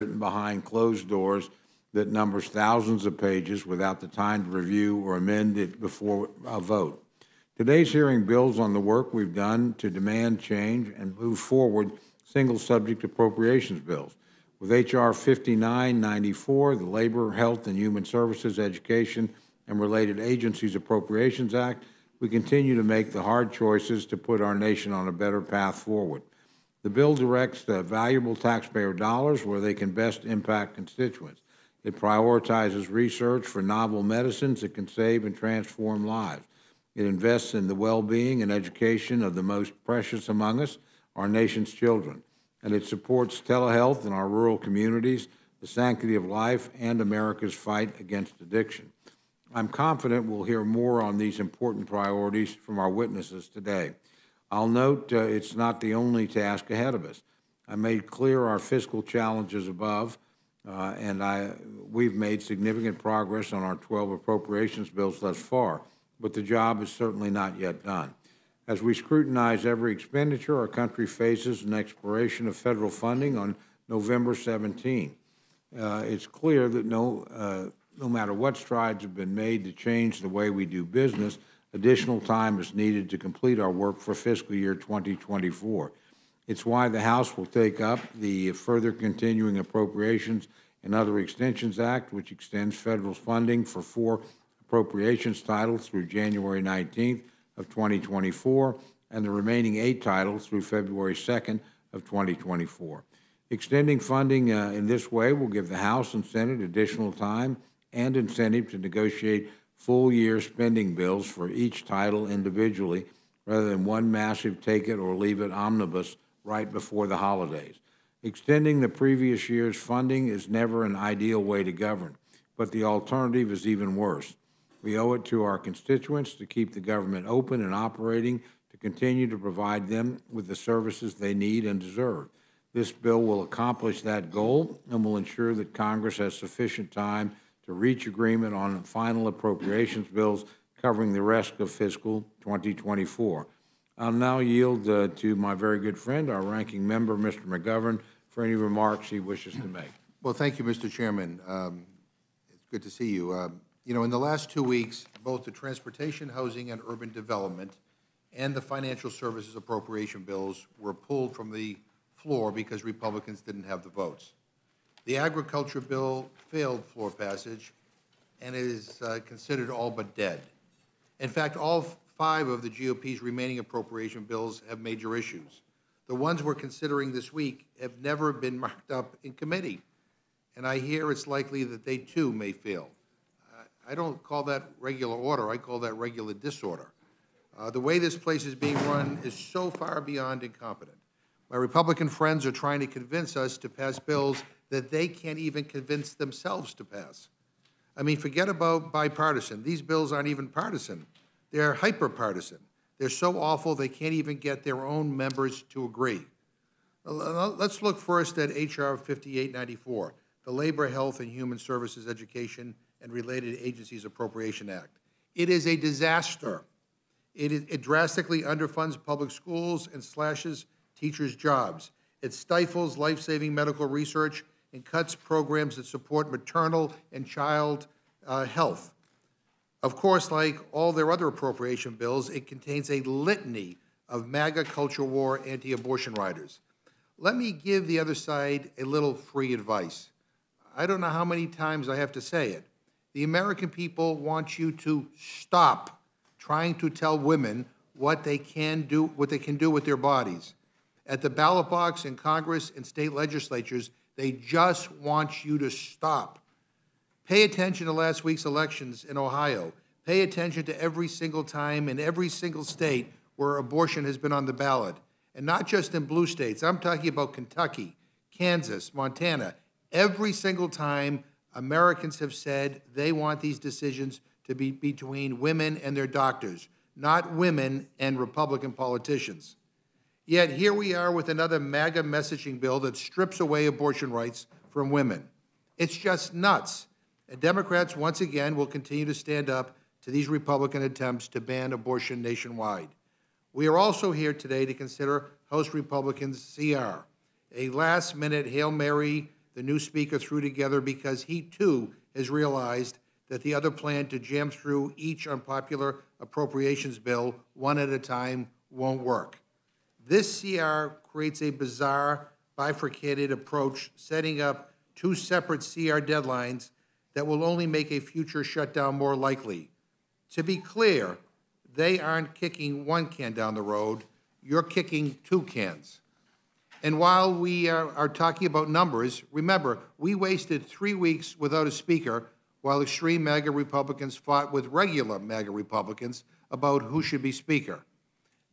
written behind closed doors that numbers thousands of pages without the time to review or amend it before a vote. Today's hearing builds on the work we've done to demand change and move forward single subject appropriations bills. With H.R. 5994, the Labor, Health, and Human Services, Education, and Related Agencies Appropriations Act, we continue to make the hard choices to put our nation on a better path forward. The bill directs the valuable taxpayer dollars where they can best impact constituents. It prioritizes research for novel medicines that can save and transform lives. It invests in the well-being and education of the most precious among us, our nation's children. And it supports telehealth in our rural communities, the sanctity of life, and America's fight against addiction. I'm confident we'll hear more on these important priorities from our witnesses today. I'll note uh, it's not the only task ahead of us. I made clear our fiscal challenges above, uh, and I, we've made significant progress on our 12 appropriations bills thus far, but the job is certainly not yet done. As we scrutinize every expenditure, our country faces an expiration of federal funding on November 17. Uh, it's clear that no, uh, no matter what strides have been made to change the way we do business, additional time is needed to complete our work for fiscal year 2024. It's why the House will take up the further continuing appropriations and other extensions act, which extends federal funding for four appropriations titles through January 19th of 2024, and the remaining eight titles through February 2nd of 2024. Extending funding uh, in this way will give the House and Senate additional time and incentive to negotiate full year spending bills for each title individually rather than one massive take it or leave it omnibus right before the holidays. Extending the previous year's funding is never an ideal way to govern, but the alternative is even worse. We owe it to our constituents to keep the government open and operating to continue to provide them with the services they need and deserve. This bill will accomplish that goal and will ensure that Congress has sufficient time to reach agreement on final appropriations bills covering the rest of fiscal 2024. I'll now yield uh, to my very good friend, our ranking member, Mr. McGovern, for any remarks he wishes to make. Well, thank you, Mr. Chairman. Um, it's good to see you. Um, you know, in the last two weeks, both the Transportation, Housing, and Urban Development and the Financial Services Appropriation bills were pulled from the floor because Republicans didn't have the votes. The agriculture bill failed floor passage and is uh, considered all but dead. In fact, all five of the GOP's remaining appropriation bills have major issues. The ones we're considering this week have never been marked up in committee, and I hear it's likely that they too may fail. I don't call that regular order, I call that regular disorder. Uh, the way this place is being run is so far beyond incompetent. My Republican friends are trying to convince us to pass bills that they can't even convince themselves to pass. I mean, forget about bipartisan. These bills aren't even partisan. They're hyper-partisan. They're so awful they can't even get their own members to agree. Let's look first at H.R. 5894, the Labor, Health, and Human Services Education and Related Agencies Appropriation Act. It is a disaster. It, it drastically underfunds public schools and slashes teachers' jobs. It stifles life-saving medical research and cuts programs that support maternal and child uh, health. Of course, like all their other appropriation bills, it contains a litany of MAGA culture war anti abortion riders. Let me give the other side a little free advice. I don't know how many times I have to say it. The American people want you to stop trying to tell women what they can do, what they can do with their bodies. At the ballot box in Congress and state legislatures, they just want you to stop. Pay attention to last week's elections in Ohio. Pay attention to every single time in every single state where abortion has been on the ballot. And not just in blue states. I'm talking about Kentucky, Kansas, Montana. Every single time Americans have said they want these decisions to be between women and their doctors, not women and Republican politicians. Yet here we are with another MAGA messaging bill that strips away abortion rights from women. It's just nuts. And Democrats, once again, will continue to stand up to these Republican attempts to ban abortion nationwide. We are also here today to consider House Republicans' CR, a last minute Hail Mary the new speaker threw together because he too has realized that the other plan to jam through each unpopular appropriations bill one at a time won't work. This CR creates a bizarre bifurcated approach, setting up two separate CR deadlines that will only make a future shutdown more likely. To be clear, they aren't kicking one can down the road, you're kicking two cans. And while we are, are talking about numbers, remember, we wasted three weeks without a speaker while extreme MAGA Republicans fought with regular MAGA Republicans about who should be speaker.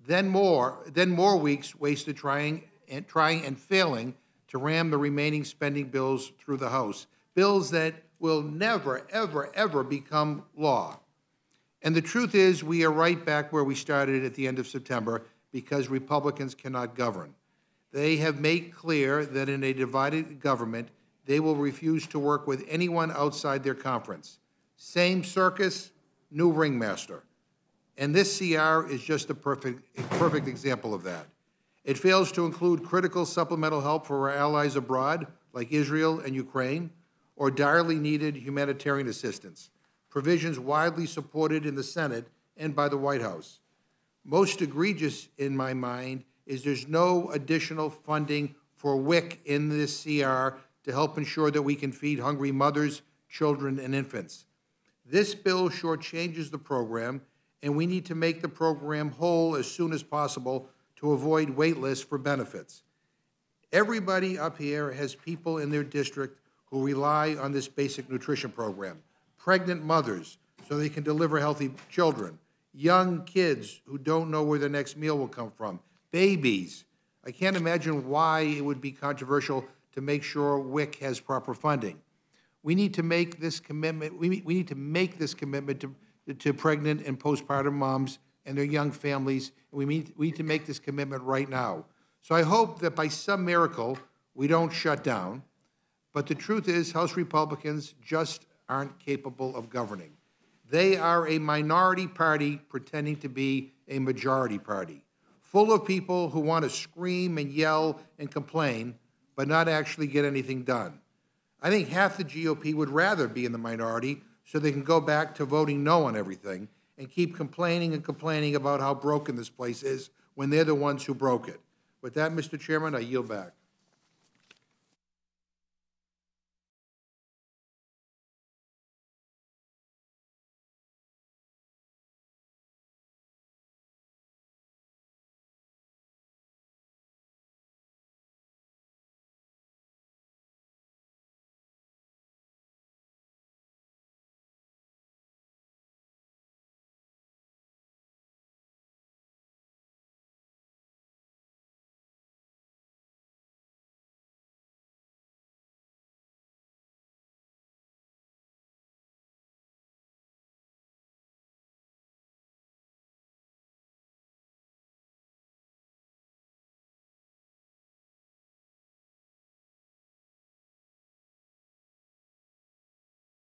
Then more, then more weeks wasted trying and trying and failing to ram the remaining spending bills through the House, bills that will never, ever, ever become law. And the truth is, we are right back where we started at the end of September because Republicans cannot govern. They have made clear that in a divided government, they will refuse to work with anyone outside their conference. Same circus, new ringmaster. And this CR is just a perfect, a perfect example of that. It fails to include critical supplemental help for our allies abroad, like Israel and Ukraine, or direly needed humanitarian assistance, provisions widely supported in the Senate and by the White House. Most egregious in my mind is there's no additional funding for WIC in this CR to help ensure that we can feed hungry mothers, children, and infants. This bill shortchanges the program, and we need to make the program whole as soon as possible to avoid wait lists for benefits. Everybody up here has people in their district who rely on this basic nutrition program. Pregnant mothers, so they can deliver healthy children. Young kids who don't know where their next meal will come from babies. I can't imagine why it would be controversial to make sure WIC has proper funding. We need to make this commitment, we, we need to make this commitment to, to pregnant and postpartum moms and their young families. We need, we need to make this commitment right now. So I hope that by some miracle, we don't shut down. But the truth is, House Republicans just aren't capable of governing. They are a minority party pretending to be a majority party full of people who want to scream and yell and complain, but not actually get anything done. I think half the GOP would rather be in the minority so they can go back to voting no on everything and keep complaining and complaining about how broken this place is when they're the ones who broke it. With that, Mr. Chairman, I yield back.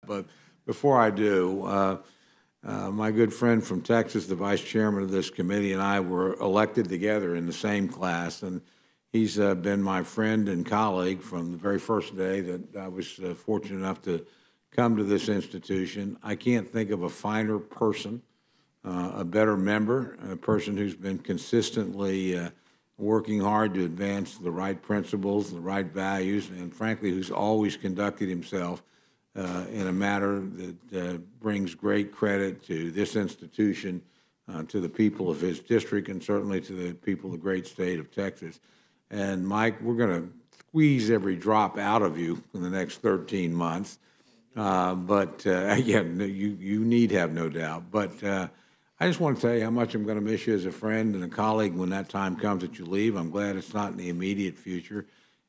But before I do, uh, uh, my good friend from Texas, the vice chairman of this committee, and I were elected together in the same class. And he's uh, been my friend and colleague from the very first day that I was uh, fortunate enough to come to this institution. I can't think of a finer person, uh, a better member, a person who's been consistently uh, working hard to advance the right principles, the right values, and frankly, who's always conducted himself uh, in a matter that uh, brings great credit to this institution, uh, to the people of his district, and certainly to the people of the great state of Texas. And Mike, we're going to squeeze every drop out of you in the next 13 months. Uh, but uh, again, you, you need have no doubt. But uh, I just want to tell you how much I'm going to miss you as a friend and a colleague when that time comes that you leave. I'm glad it's not in the immediate future.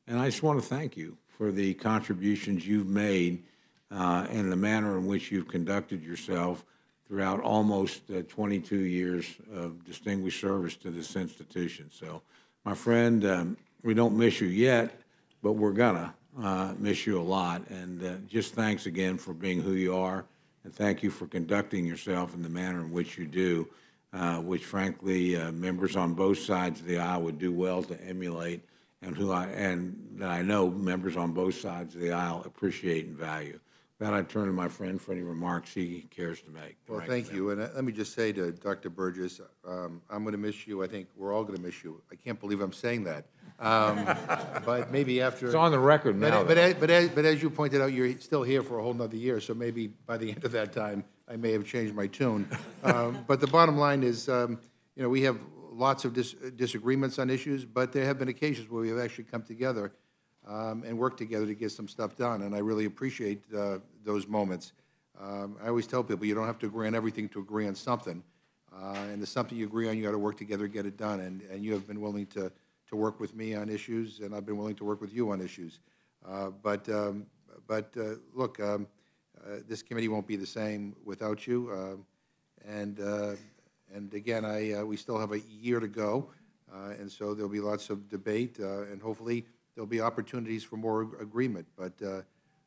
And I just want to thank you for the contributions you've made uh, and the manner in which you've conducted yourself throughout almost uh, 22 years of distinguished service to this institution. So, my friend, um, we don't miss you yet, but we're gonna uh, miss you a lot. And uh, just thanks again for being who you are, and thank you for conducting yourself in the manner in which you do, uh, which frankly, uh, members on both sides of the aisle would do well to emulate and who I, and that I know members on both sides of the aisle appreciate and value. That I turn to my friend for any remarks he cares to make. Well, ranking thank you, and uh, let me just say to Dr. Burgess, um, I'm going to miss you, I think we're all going to miss you. I can't believe I'm saying that. Um, But maybe after. It's on the record But- now, But, though. as- but as, but as you pointed out, you're still here for a whole nother year, so maybe by the end of that time, I may have changed my tune. Um, But the bottom line is, um, you know, we have lots of dis- disagreements on issues, but there have been occasions where we have actually come together um, and work together to get some stuff done, and I really appreciate uh, those moments. Um, I always tell people, you don't have to agree on everything to agree on something. Uh, And there's something you agree on, you got to work together to get it done. And, and you have been willing to, to work with me on issues, and I've been willing to work with you on issues. Uh, But, um, but, uh, look, um, uh, this committee won't be the same without you. Um, And, uh, and again, I, we still have a year to go, and so there'll be lots of debate, and hopefully there'll be opportunities for more agreement. But, uh,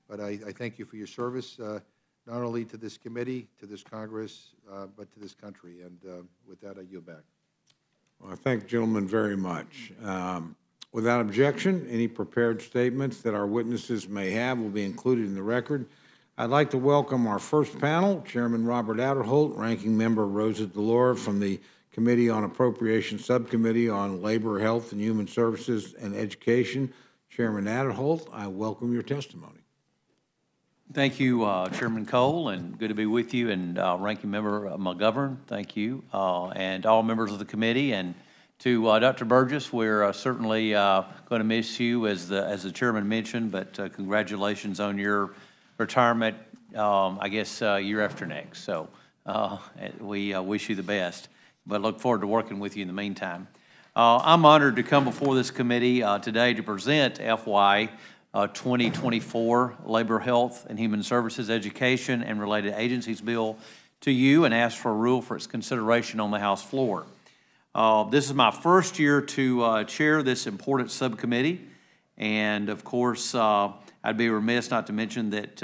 but I, I thank you for your service, uh, not only to this committee, to this Congress, uh, but to this country. And uh, with that, I yield back. Well, I thank the gentleman very much. Um, Without objection, any prepared statements that our witnesses may have will be included in the record. I'd like to welcome our first panel, Chairman Robert Aderholt, Ranking Member Rosa DeLauro from the Committee on Appropriations Subcommittee on Labor, Health, and Human Services and Education. Chairman Aderholt, I welcome your testimony. Thank you, uh, Chairman Cole, and good to be with you, and uh, Ranking Member McGovern, thank you, uh, and all members of the committee, and to uh, Dr. Burgess, we're uh, certainly going to miss you, as the, as the chairman mentioned, but uh, congratulations on your retirement, um, I guess, uh, year after next. So uh, we uh, wish you the best, but look forward to working with you in the meantime. Uh, I'm honored to come before this committee uh, today to present FY uh, 2024 Labor, Health, and Human Services Education and Related Agencies Bill to you and ask for a rule for its consideration on the House floor. Uh, This is my first year to uh, chair this important subcommittee, and of course, uh, I'd be remiss not to mention that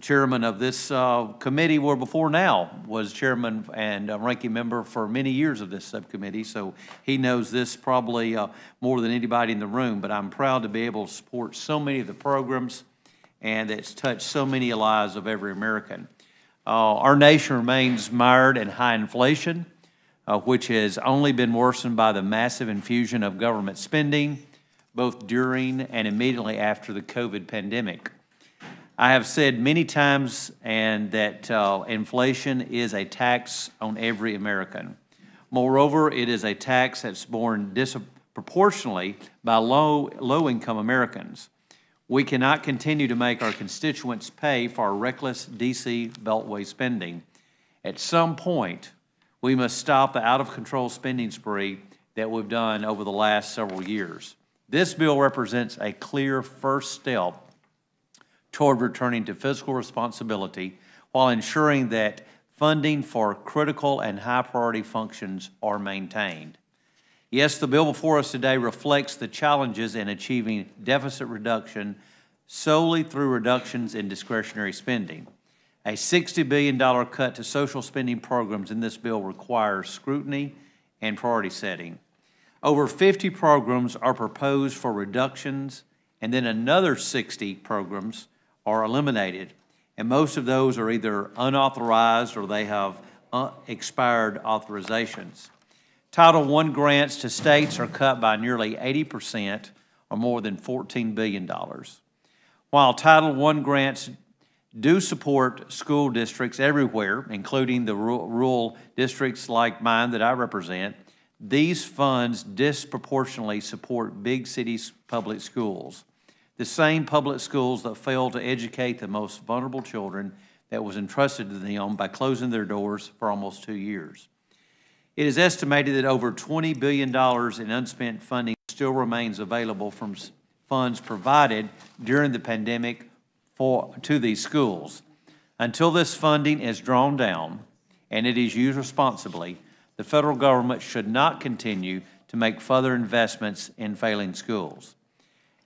chairman of this uh, committee, where before now, was chairman and uh, ranking member for many years of this subcommittee, so he knows this probably uh, more than anybody in the room, but I'm proud to be able to support so many of the programs and it's touched so many lives of every American. Uh, Our nation remains mired in high inflation, uh, which has only been worsened by the massive infusion of government spending, both during and immediately after the COVID pandemic. I have said many times and that uh, inflation is a tax on every American. Moreover, it is a tax that's borne disproportionately by low, low-income Americans. We cannot continue to make our constituents pay for our reckless DC Beltway spending. At some point, we must stop the out-of-control spending spree that we've done over the last several years. This bill represents a clear first step toward returning to fiscal responsibility while ensuring that funding for critical and high-priority functions are maintained. Yes, the bill before us today reflects the challenges in achieving deficit reduction solely through reductions in discretionary spending. A $60 billion cut to social spending programs in this bill requires scrutiny and priority setting. Over 50 programs are proposed for reductions, and then another 60 programs are eliminated. And most of those are either unauthorized or they have uh, expired authorizations. Title I grants to states are cut by nearly 80%, or more than $14 billion. While Title I grants do support school districts everywhere, including the rural districts like mine that I represent, these funds disproportionately support big cities' public schools, the same public schools that failed to educate the most vulnerable children that was entrusted to them by closing their doors for almost two years. It is estimated that over $20 billion in unspent funding still remains available from funds provided during the pandemic for, to these schools. Until this funding is drawn down and it is used responsibly, the federal government should not continue to make further investments in failing schools.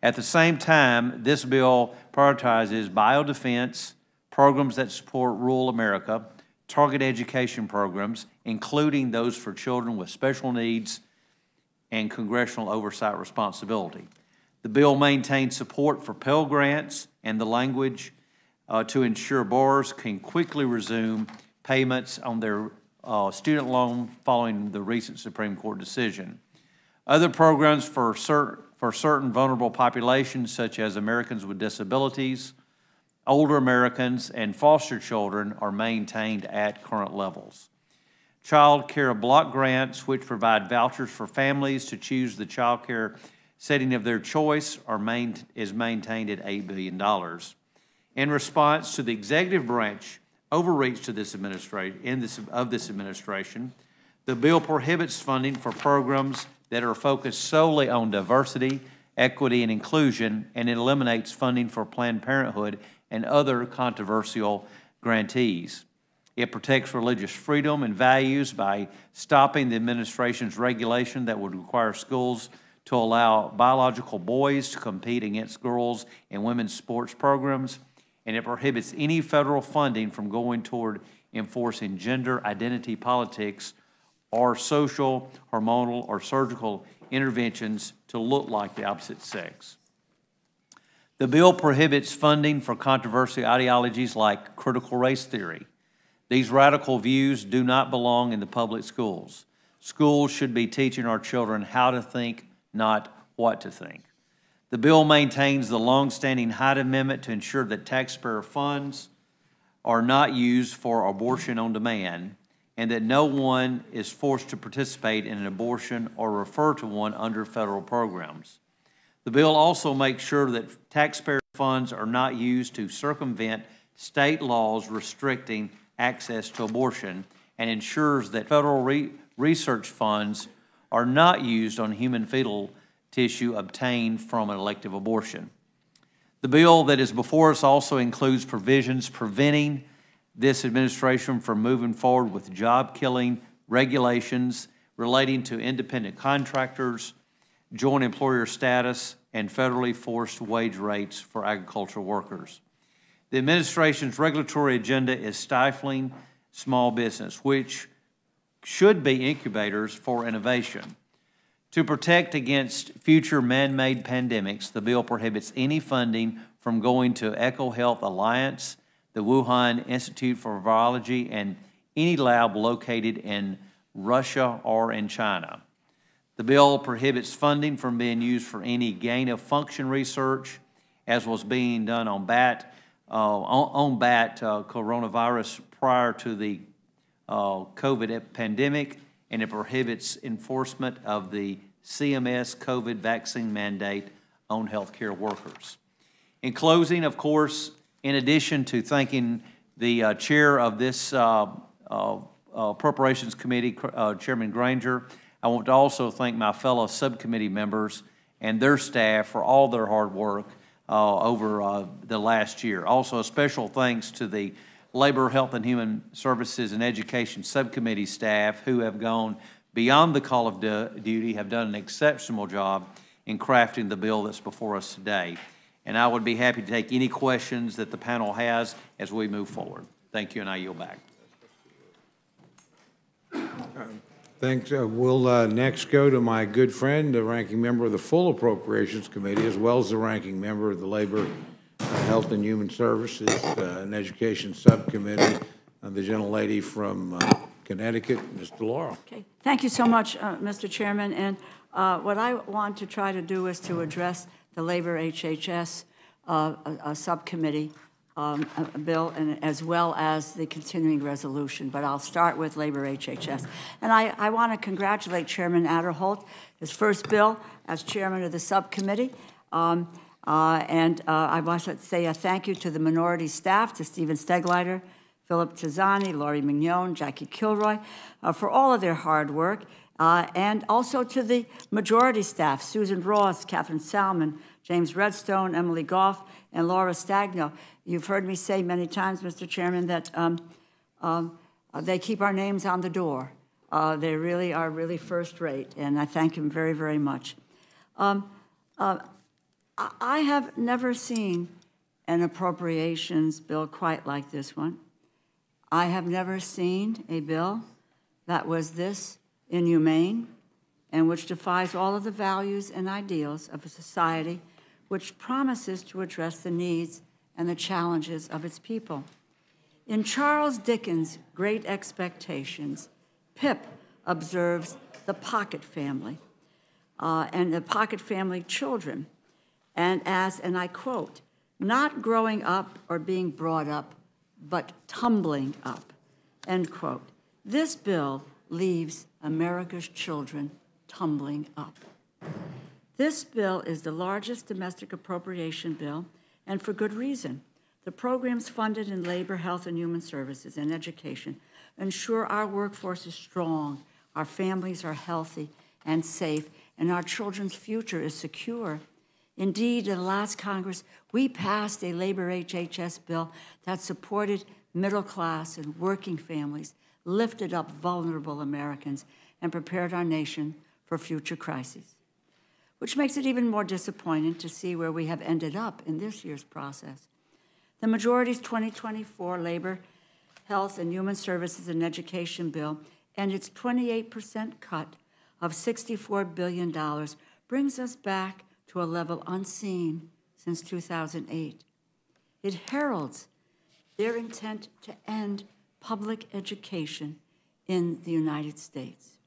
At the same time, this bill prioritizes biodefense, programs that support rural America, target education programs, including those for children with special needs, and congressional oversight responsibility. The bill maintains support for Pell Grants and the language uh, to ensure borrowers can quickly resume payments on their uh, student loan following the recent Supreme Court decision. Other programs for, cer- for certain vulnerable populations, such as Americans with disabilities, older Americans, and foster children, are maintained at current levels. Child care block grants, which provide vouchers for families to choose the child care setting of their choice, are main, is maintained at $8 billion. In response to the executive branch overreach to this administration, in this, of this administration, the bill prohibits funding for programs that are focused solely on diversity, equity, and inclusion, and it eliminates funding for Planned Parenthood and other controversial grantees. It protects religious freedom and values by stopping the administration's regulation that would require schools to allow biological boys to compete against girls in women's sports programs. And it prohibits any federal funding from going toward enforcing gender identity politics or social, hormonal, or surgical interventions to look like the opposite sex. The bill prohibits funding for controversial ideologies like critical race theory. These radical views do not belong in the public schools. Schools should be teaching our children how to think, not what to think. The bill maintains the longstanding Hyde Amendment to ensure that taxpayer funds are not used for abortion on demand and that no one is forced to participate in an abortion or refer to one under federal programs. The bill also makes sure that taxpayer funds are not used to circumvent state laws restricting access to abortion and ensures that federal re research funds are not used on human fetal tissue obtained from an elective abortion. The bill that is before us also includes provisions preventing this administration from moving forward with job killing regulations relating to independent contractors, joint employer status, and federally forced wage rates for agricultural workers. The administration's regulatory agenda is stifling small business, which should be incubators for innovation. To protect against future man made pandemics, the bill prohibits any funding from going to EcoHealth Alliance, the Wuhan Institute for Virology, and any lab located in Russia or in China. The bill prohibits funding from being used for any gain of function research, as was being done on bat, uh, on, on, bat uh, coronavirus prior to the uh, COVID pandemic, and it prohibits enforcement of the CMS COVID vaccine mandate on healthcare workers. In closing, of course, in addition to thanking the uh, chair of this uh, uh, Appropriations Committee, Chairman Granger, I want to also thank my fellow subcommittee members and their staff for all their hard work uh, over uh, the last year. Also, a special thanks to the Labor, Health, and Human Services and Education Subcommittee staff who have gone beyond the call of duty, have done an exceptional job in crafting the bill that's before us today. And I would be happy to take any questions that the panel has as we move forward. Thank you, and I yield back. Thanks. Uh, we'll uh, next go to my good friend, the ranking member of the Full Appropriations Committee, as well as the ranking member of the Labor, uh, Health and Human Services uh, and Education Subcommittee, uh, the gentlelady from uh, Connecticut, Ms. DeLauro. Okay. Thank you so much, Mr. Chairman. And what I want to try to do is to address the Labor HHS subcommittee um, a bill and as well as the continuing resolution, but I'll start with Labor HHS. And I, I want to congratulate Chairman Aderholt, his first bill as chairman of the subcommittee. Um, uh, and uh, I want to say a thank you to the minority staff, to Stephen Steigleder, Philip Tizani, Laurie Mignon, Jackie Kilroy, uh, for all of their hard work. Uh, and also to the majority staff, Susan Ross, Catherine Salmon, James Redstone, Emily Goff, and Laura Stagno. You've heard me say many times, Mr. Chairman, that um, um, they keep our names on the door. Uh, they really are really first rate, and I thank them very, very much. Um, uh, I have never seen an appropriations bill quite like this one. I have never seen a bill that was this inhumane and which defies all of the values and ideals of a society which promises to address the needs and the challenges of its people. In Charles Dickens' Great Expectations, Pip observes the Pocket family uh, and the Pocket family children, and as, and I quote, not growing up or being brought up, but tumbling up, end quote. This bill leaves America's children tumbling up. This bill is the largest domestic appropriation bill, and for good reason. The programs funded in labor, health, and human services and education ensure our workforce is strong, our families are healthy and safe, and our children's future is secure. Indeed, in the last Congress, we passed a labor HHS bill that supported middle class and working families, lifted up vulnerable Americans, and prepared our nation for future crises. Which makes it even more disappointing to see where we have ended up in this year's process. The majority's 2024 Labor, Health, and Human Services and Education bill and its 28% cut of $64 billion brings us back to a level unseen since 2008. It heralds their intent to end public education in the United States.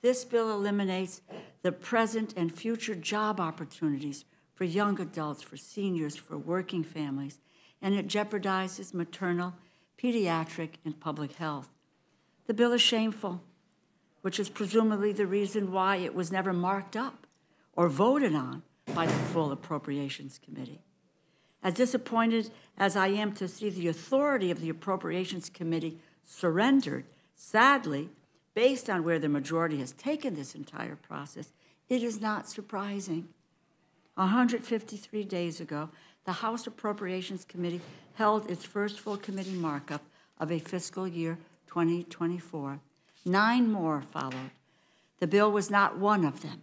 This bill eliminates the present and future job opportunities for young adults, for seniors, for working families, and it jeopardizes maternal, pediatric, and public health. The bill is shameful, which is presumably the reason why it was never marked up or voted on by the full Appropriations Committee. As disappointed as I am to see the authority of the Appropriations Committee surrendered, sadly, based on where the majority has taken this entire process, it is not surprising. 153 days ago, the House Appropriations Committee held its first full committee markup of a fiscal year 2024. Nine more followed. The bill was not one of them.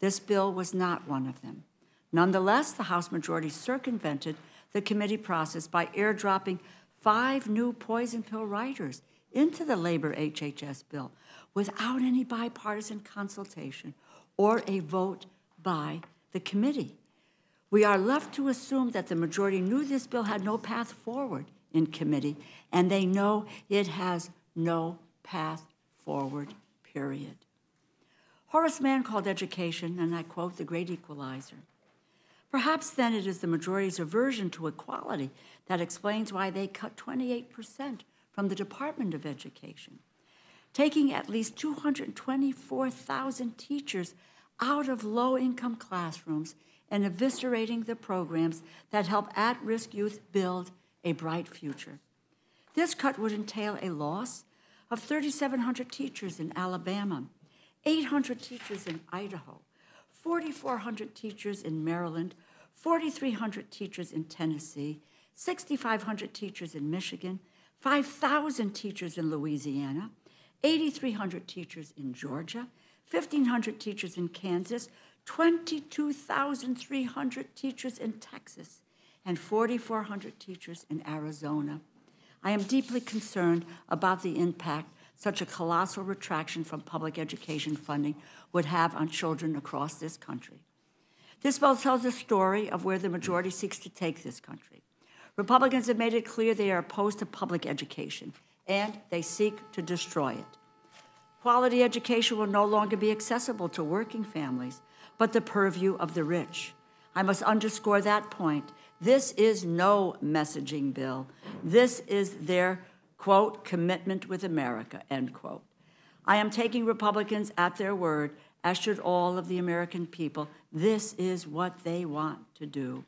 This bill was not one of them. Nonetheless, the House majority circumvented the committee process by airdropping five new poison pill riders into the labor HHS bill without any bipartisan consultation or a vote by the committee. We are left to assume that the majority knew this bill had no path forward in committee, and they know it has no path forward, period. Horace Mann called education, and I quote, the great equalizer. Perhaps then it is the majority's aversion to equality that explains why they cut 28% from the Department of Education, taking at least 224,000 teachers out of low income classrooms and eviscerating the programs that help at risk youth build a bright future. This cut would entail a loss of 3,700 teachers in Alabama, 800 teachers in Idaho, 4,400 teachers in Maryland, 4,300 teachers in Tennessee, 6,500 teachers in Michigan, 5,000 teachers in Louisiana, 8,300 teachers in Georgia, 1,500 teachers in Kansas, 22,300 teachers in Texas, and 4,400 teachers in Arizona. I am deeply concerned about the impact such a colossal retraction from public education funding would have on children across this country. This bill tells the story of where the majority seeks to take this country. Republicans have made it clear they are opposed to public education, and they seek to destroy it. Quality education will no longer be accessible to working families, but the purview of the rich. I must underscore that point. This is no messaging bill. This is their, quote, commitment with America, end quote. I am taking Republicans at their word, as should all of the American people. This is what they want to do.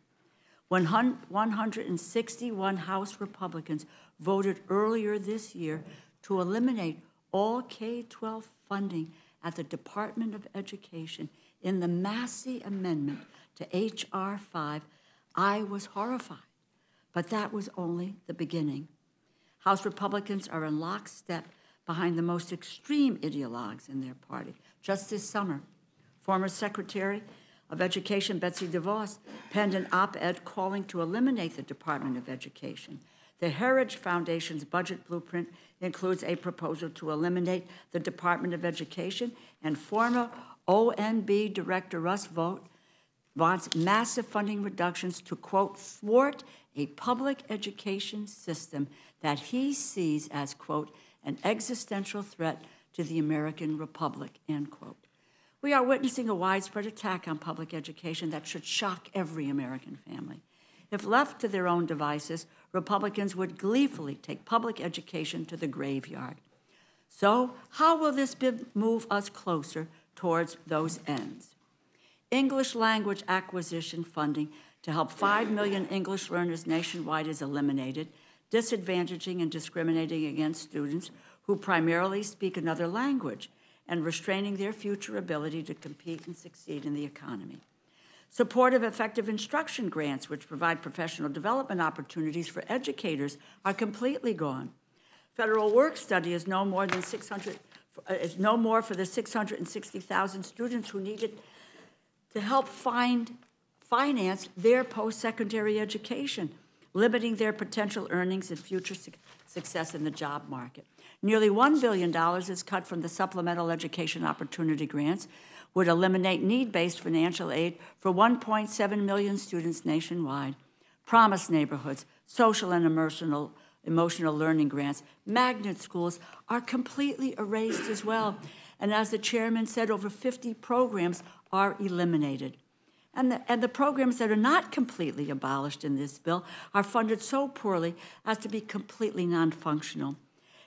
When 161 House Republicans voted earlier this year to eliminate all K 12 funding at the Department of Education in the Massie Amendment to H.R. 5, I was horrified. But that was only the beginning. House Republicans are in lockstep behind the most extreme ideologues in their party. Just this summer, former Secretary of Education Betsy DeVos penned an op ed calling to eliminate the Department of Education. The Heritage Foundation's budget blueprint includes a proposal to eliminate the Department of Education, and former OMB Director Russ Vought wants massive funding reductions to, quote, thwart a public education system that he sees as, quote, an existential threat to the American Republic, end quote. We are witnessing a widespread attack on public education that should shock every American family. If left to their own devices, Republicans would gleefully take public education to the graveyard. So, how will this move us closer towards those ends? English language acquisition funding to help 5 million English learners nationwide is eliminated, disadvantaging and discriminating against students who primarily speak another language and restraining their future ability to compete and succeed in the economy. Supportive effective instruction grants, which provide professional development opportunities for educators, are completely gone. Federal work study is no more than 600 uh, is no more for the 660,000 students who need it to help find finance their post-secondary education, limiting their potential earnings and future su success in the job market. Nearly $1 billion is cut from the Supplemental Education Opportunity Grants, would eliminate need-based financial aid for 1.7 million students nationwide. Promise neighborhoods, social and emotional, emotional learning grants, magnet schools are completely erased as well. And as the chairman said, over 50 programs are eliminated. And the, and the programs that are not completely abolished in this bill are funded so poorly as to be completely non-functional.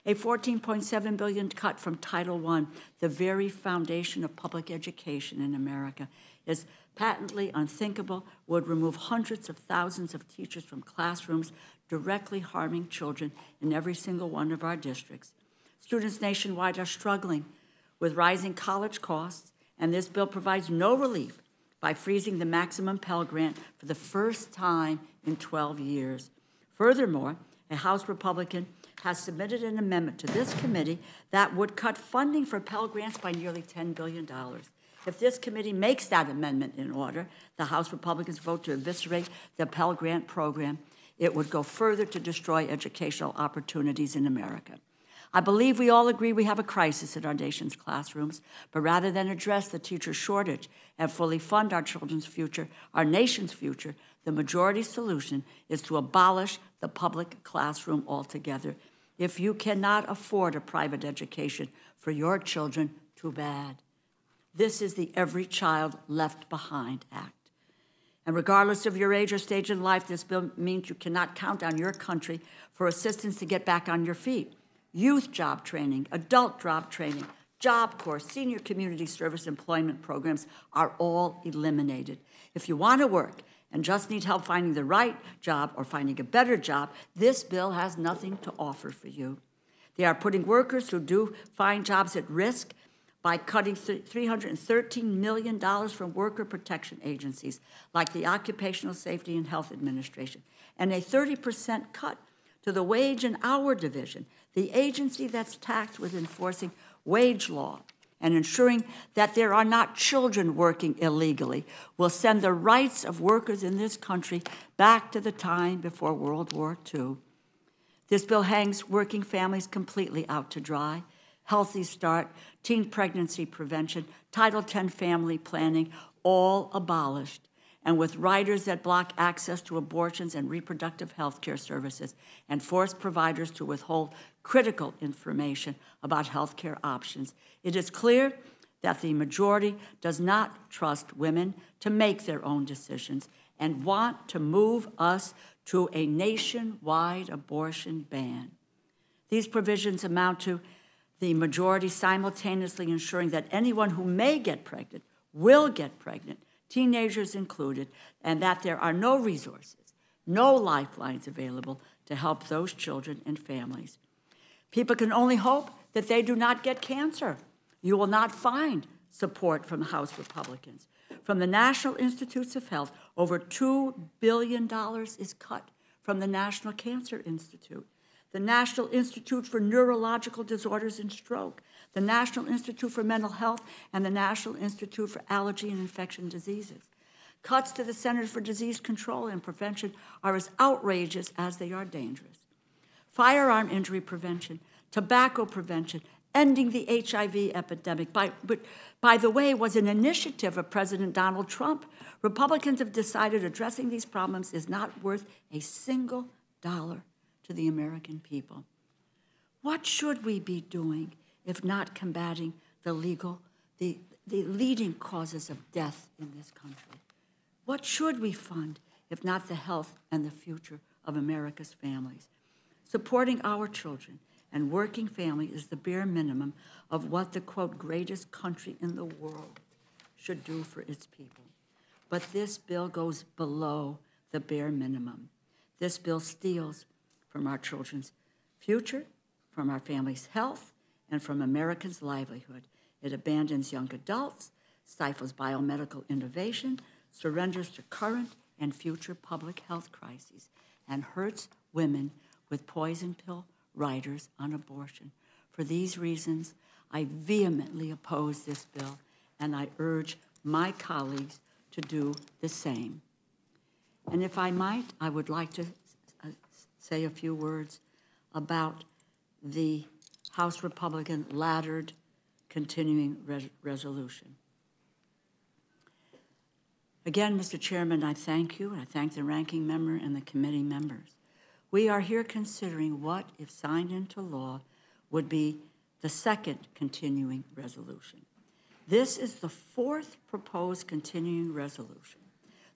A 14.7 billion cut from Title I, the very foundation of public education in America, is patently unthinkable, would remove hundreds of thousands of teachers from classrooms, directly harming children in every single one of our districts. Students nationwide are struggling with rising college costs, and this bill provides no relief by freezing the maximum Pell Grant for the first time in 12 years. Furthermore, a House Republican has submitted an amendment to this committee that would cut funding for Pell Grants by nearly $10 billion. If this committee makes that amendment in order, the House Republicans vote to eviscerate the Pell Grant program, it would go further to destroy educational opportunities in America. I believe we all agree we have a crisis in our nation's classrooms, but rather than address the teacher shortage and fully fund our children's future, our nation's future, the majority solution is to abolish the public classroom altogether. If you cannot afford a private education for your children, too bad. This is the Every Child Left Behind Act. And regardless of your age or stage in life, this bill means you cannot count on your country for assistance to get back on your feet youth job training, adult job training, Job Corps, senior community service employment programs are all eliminated. If you want to work and just need help finding the right job or finding a better job, this bill has nothing to offer for you. They are putting workers who do find jobs at risk by cutting $313 million from worker protection agencies like the Occupational Safety and Health Administration, and a 30% cut to the Wage and Hour Division the agency that's tasked with enforcing wage law and ensuring that there are not children working illegally will send the rights of workers in this country back to the time before World War II. This bill hangs working families completely out to dry. Healthy Start, teen pregnancy prevention, Title X family planning, all abolished and with riders that block access to abortions and reproductive health care services and force providers to withhold critical information about health care options. It is clear that the majority does not trust women to make their own decisions and want to move us to a nationwide abortion ban. These provisions amount to the majority simultaneously ensuring that anyone who may get pregnant will get pregnant teenagers included, and that there are no resources, no lifelines available to help those children and families. People can only hope that they do not get cancer. You will not find support from House Republicans. From the National Institutes of Health, over $2 billion is cut from the National Cancer Institute, the National Institute for Neurological Disorders and Stroke, the National Institute for Mental Health, and the National Institute for Allergy and Infection Diseases. Cuts to the Centers for Disease Control and Prevention are as outrageous as they are dangerous. firearm injury prevention, tobacco prevention, ending the HIV epidemic. By, by the way, was an initiative of President Donald Trump. Republicans have decided addressing these problems is not worth a single dollar to the American people. What should we be doing if not combating the legal, the, the leading causes of death in this country? What should we fund if not the health and the future of America's families? Supporting our children and working family is the bare minimum of what the quote greatest country in the world should do for its people. But this bill goes below the bare minimum. This bill steals from our children's future, from our families' health, and from Americans' livelihood. It abandons young adults, stifles biomedical innovation, surrenders to current and future public health crises, and hurts women with poison pill riders on abortion. For these reasons, I vehemently oppose this bill, and I urge my colleagues to do the same. And if I might, I would like to uh, say a few words about the House Republican laddered continuing res resolution. Again, Mr. Chairman, I thank you, and I thank the ranking member and the committee members. We are here considering what, if signed into law, would be the second continuing resolution. This is the fourth proposed continuing resolution.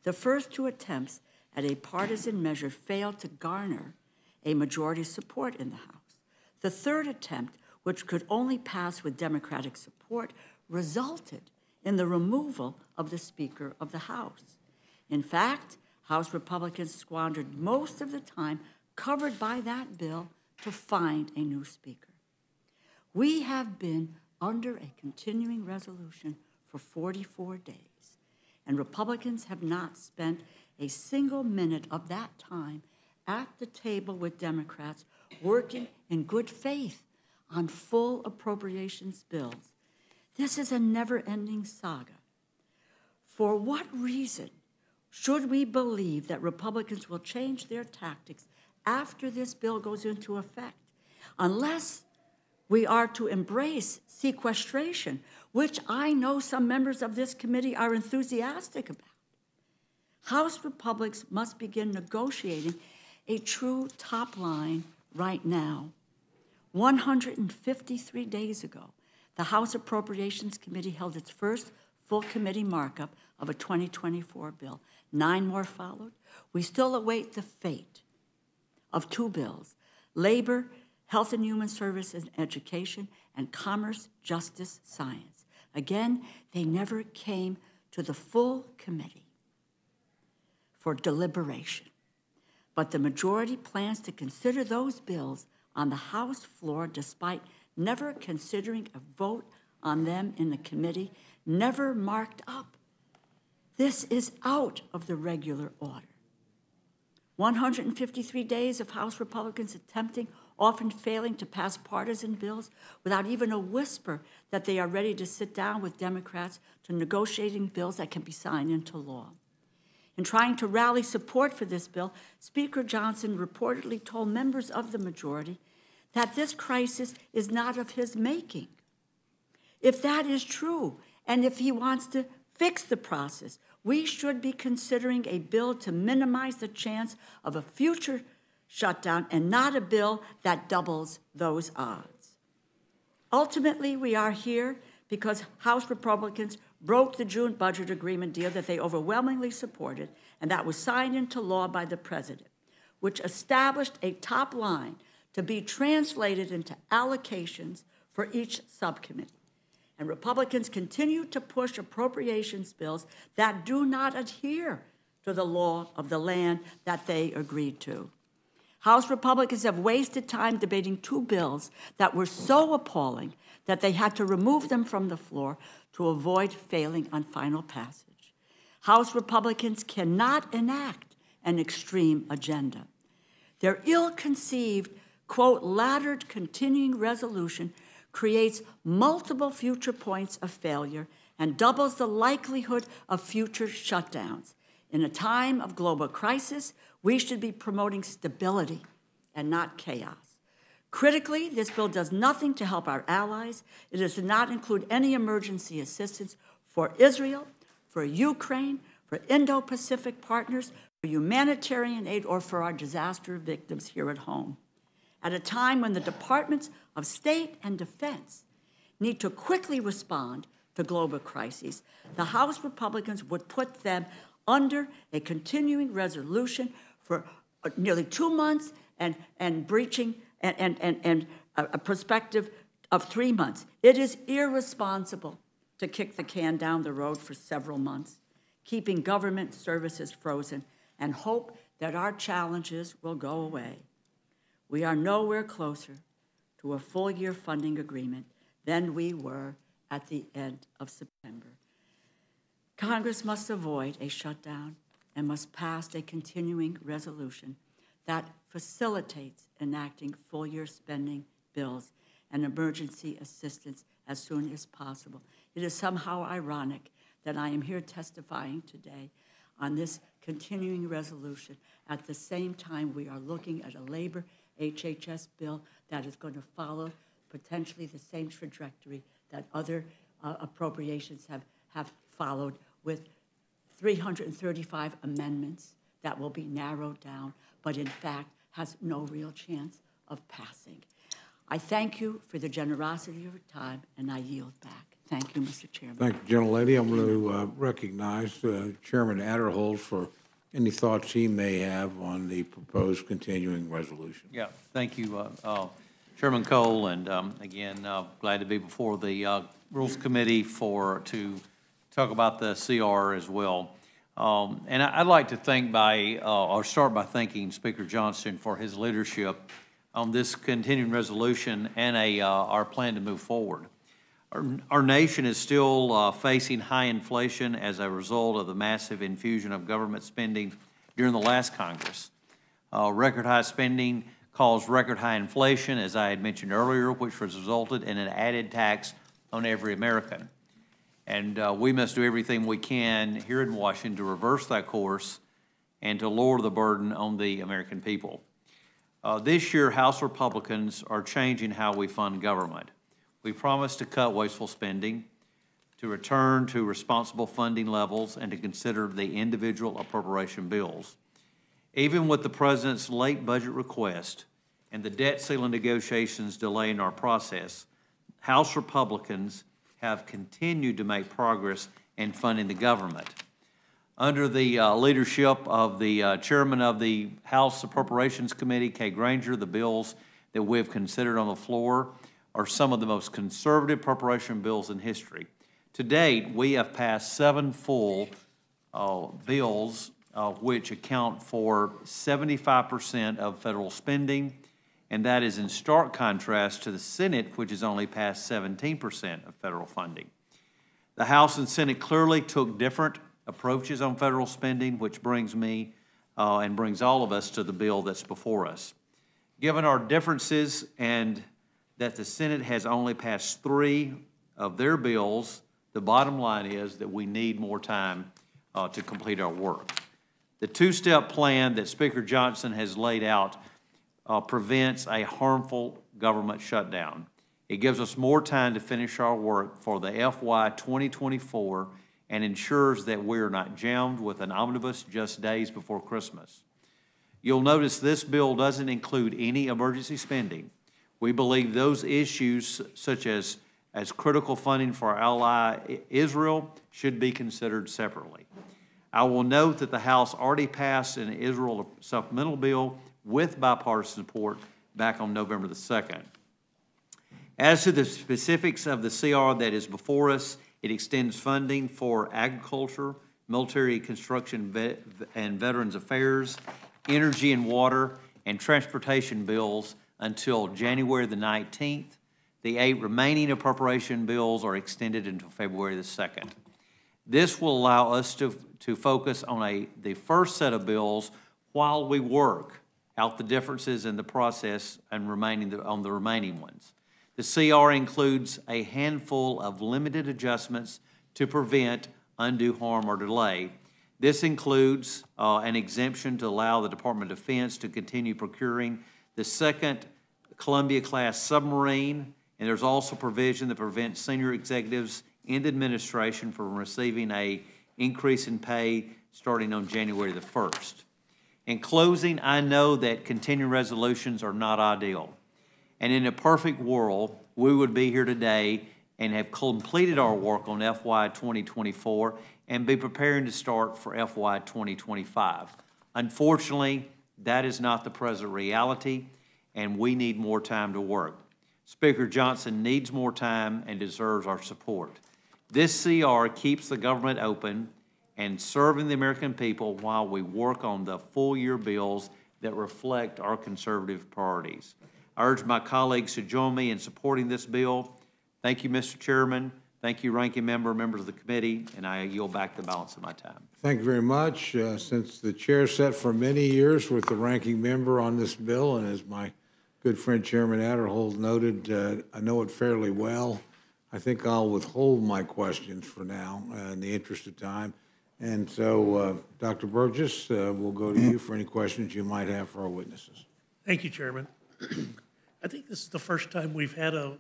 The first two attempts at a partisan measure failed to garner a majority support in the House. The third attempt, which could only pass with Democratic support, resulted in the removal of the Speaker of the House. In fact, House Republicans squandered most of the time covered by that bill to find a new Speaker. We have been under a continuing resolution for 44 days, and Republicans have not spent a single minute of that time at the table with Democrats working in good faith on full appropriations bills this is a never ending saga. For what reason should we believe that Republicans will change their tactics after this bill goes into effect? Unless we are to embrace sequestration, which I know some members of this committee are enthusiastic about. House Republicans must begin negotiating a true top line right now. 153 days ago, the House Appropriations Committee held its first full committee markup of a 2024 bill. Nine more followed. We still await the fate of two bills labor, health and human services and education, and commerce, justice, science. Again, they never came to the full committee for deliberation. But the majority plans to consider those bills on the House floor despite never considering a vote on them in the committee, never marked up. This is out of the regular order. 153 days of House Republicans attempting, often failing to pass partisan bills without even a whisper that they are ready to sit down with Democrats to negotiating bills that can be signed into law. In trying to rally support for this bill, Speaker Johnson reportedly told members of the majority that this crisis is not of his making. If that is true, and if he wants to fix the process, we should be considering a bill to minimize the chance of a future shutdown and not a bill that doubles those odds. Ultimately, we are here because House Republicans broke the June budget agreement deal that they overwhelmingly supported and that was signed into law by the president, which established a top line to be translated into allocations for each subcommittee. And Republicans continue to push appropriations bills that do not adhere to the law of the land that they agreed to. House Republicans have wasted time debating two bills that were so appalling that they had to remove them from the floor to avoid failing on final passage. House Republicans cannot enact an extreme agenda. Their ill conceived quote, laddered continuing resolution creates multiple future points of failure and doubles the likelihood of future shutdowns. In a time of global crisis, we should be promoting stability and not chaos. Critically, this bill does nothing to help our allies. It does not include any emergency assistance for Israel, for Ukraine, for Indo Pacific partners, for humanitarian aid, or for our disaster victims here at home. At a time when the Departments of State and Defense need to quickly respond to global crises, the House Republicans would put them under a continuing resolution for uh, nearly two months and, and breaching and, and, and, and a, perspective of three months. It is irresponsible to kick the can down the road for several months, keeping government services frozen, and hope that our challenges will go away. We are nowhere closer to a full year funding agreement than we were at the end of September. Congress must avoid a shutdown and must pass a continuing resolution that facilitates enacting full year spending bills and emergency assistance as soon as possible. It is somehow ironic that I am here testifying today on this continuing resolution at the same time we are looking at a labor HHS bill that is going to follow potentially the same trajectory that other uh, appropriations have, have followed with 335 amendments that will be narrowed down, but in fact has no real chance of passing. I thank you for the generosity of your time, and I yield back. Thank you, Mr. Chairman. Thank you, gentlelady. I'm going to uh, recognize uh, Chairman Aderholt for any thoughts he may have on the proposed continuing resolution. Yeah, thank you, uh, uh, Chairman Cole, and um, again, uh, glad to be before the uh, Rules Committee for, to talk about the CR as well. Um, And I- I'd like to thank by, uh, or start by thanking Speaker Johnson for his leadership on this continuing resolution and a, uh, our plan to move forward. Our, our nation is still uh, facing high inflation as a result of the massive infusion of government spending during the last Congress. Uh, record high spending caused record high inflation, as I had mentioned earlier, which resulted in an added tax on every American. And uh, we must do everything we can here in Washington to reverse that course and to lower the burden on the American people. Uh, this year, House Republicans are changing how we fund government. We promised to cut wasteful spending, to return to responsible funding levels, and to consider the individual appropriation bills. Even with the president's late budget request and the debt ceiling negotiations delaying our process, House Republicans have continued to make progress in funding the government. Under the uh, leadership of the uh, chairman of the House Appropriations Committee, Kay Granger, the bills that we have considered on the floor are some of the most conservative appropriation bills in history. To date, we have passed seven full uh, bills uh, which account for 75% of federal spending, and that is in stark contrast to the Senate, which has only passed 17% of federal funding. The House and Senate clearly took different approaches on federal spending, which brings me uh, and brings all of us to the bill that's before us. Given our differences and that the Senate has only passed three of their bills, the bottom line is that we need more time uh, to complete our work. The two-step plan that Speaker Johnson has laid out uh, prevents a harmful government shutdown. It gives us more time to finish our work for the FY 2024 and ensures that we're not jammed with an omnibus just days before Christmas. You'll notice this bill doesn't include any emergency spending. We believe those issues, such as, as critical funding for our ally Israel, should be considered separately. I will note that the House already passed an Israel supplemental bill with bipartisan support back on November the 2nd. As to the specifics of the CR that is before us, it extends funding for agriculture, military construction and veterans affairs, energy and water, and transportation bills until January the 19th. The eight remaining appropriation bills are extended until February the 2nd. This will allow us to, to focus on a, the first set of bills while we work out the differences in the process and remaining the, on the remaining ones. The CR includes a handful of limited adjustments to prevent undue harm or delay. This includes uh, an exemption to allow the Department of Defense to continue procuring the second Columbia-class submarine, and there's also provision that prevents senior executives in the administration from receiving a increase in pay starting on January the 1st. In closing, I know that continuing resolutions are not ideal. And in a perfect world, we would be here today and have completed our work on FY 2024 and be preparing to start for FY 2025. Unfortunately, that is not the present reality, and we need more time to work. Speaker Johnson needs more time and deserves our support. This CR keeps the government open and serving the American people while we work on the full-year bills that reflect our conservative priorities. I urge my colleagues to join me in supporting this bill. Thank you, Mr. Chairman. Thank you, Ranking Member, members of the committee, and I yield back the balance of my time. Thank you very much. Uh, Since the chair sat for many years with the ranking member on this bill, and as my good friend Chairman Aderholt noted, uh, I know it fairly well. I think I'll withhold my questions for now uh, in the interest of time. And so, uh, Dr. Burgess, uh, we'll go to you for any questions you might have for our witnesses. Thank you, Chairman. I think this is the first time we've had a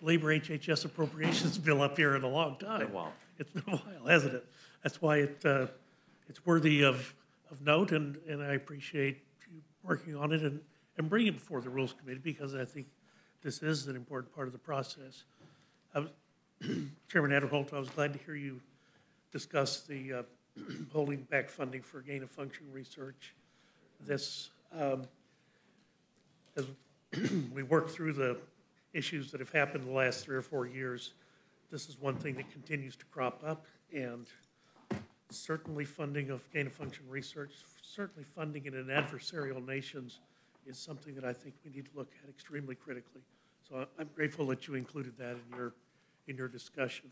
labor HHS appropriations bill up here in a long time. a while. It's been a while, hasn't it? That's why it, uh, it's worthy of, of note, and, and I appreciate you working on it and, and bringing it before the Rules Committee, because I think this is an important part of the process. I was- Chairman Aderholt, I was glad to hear you discuss the uh, holding back funding for gain-of-function research. This, um, as we work through the issues that have happened the last three or four years, this is one thing that continues to crop up, and certainly funding of gain-of-function research, certainly funding in adversarial nations is something that I think we need to look at extremely critically. So I'm grateful that you included that in your, in your discussion.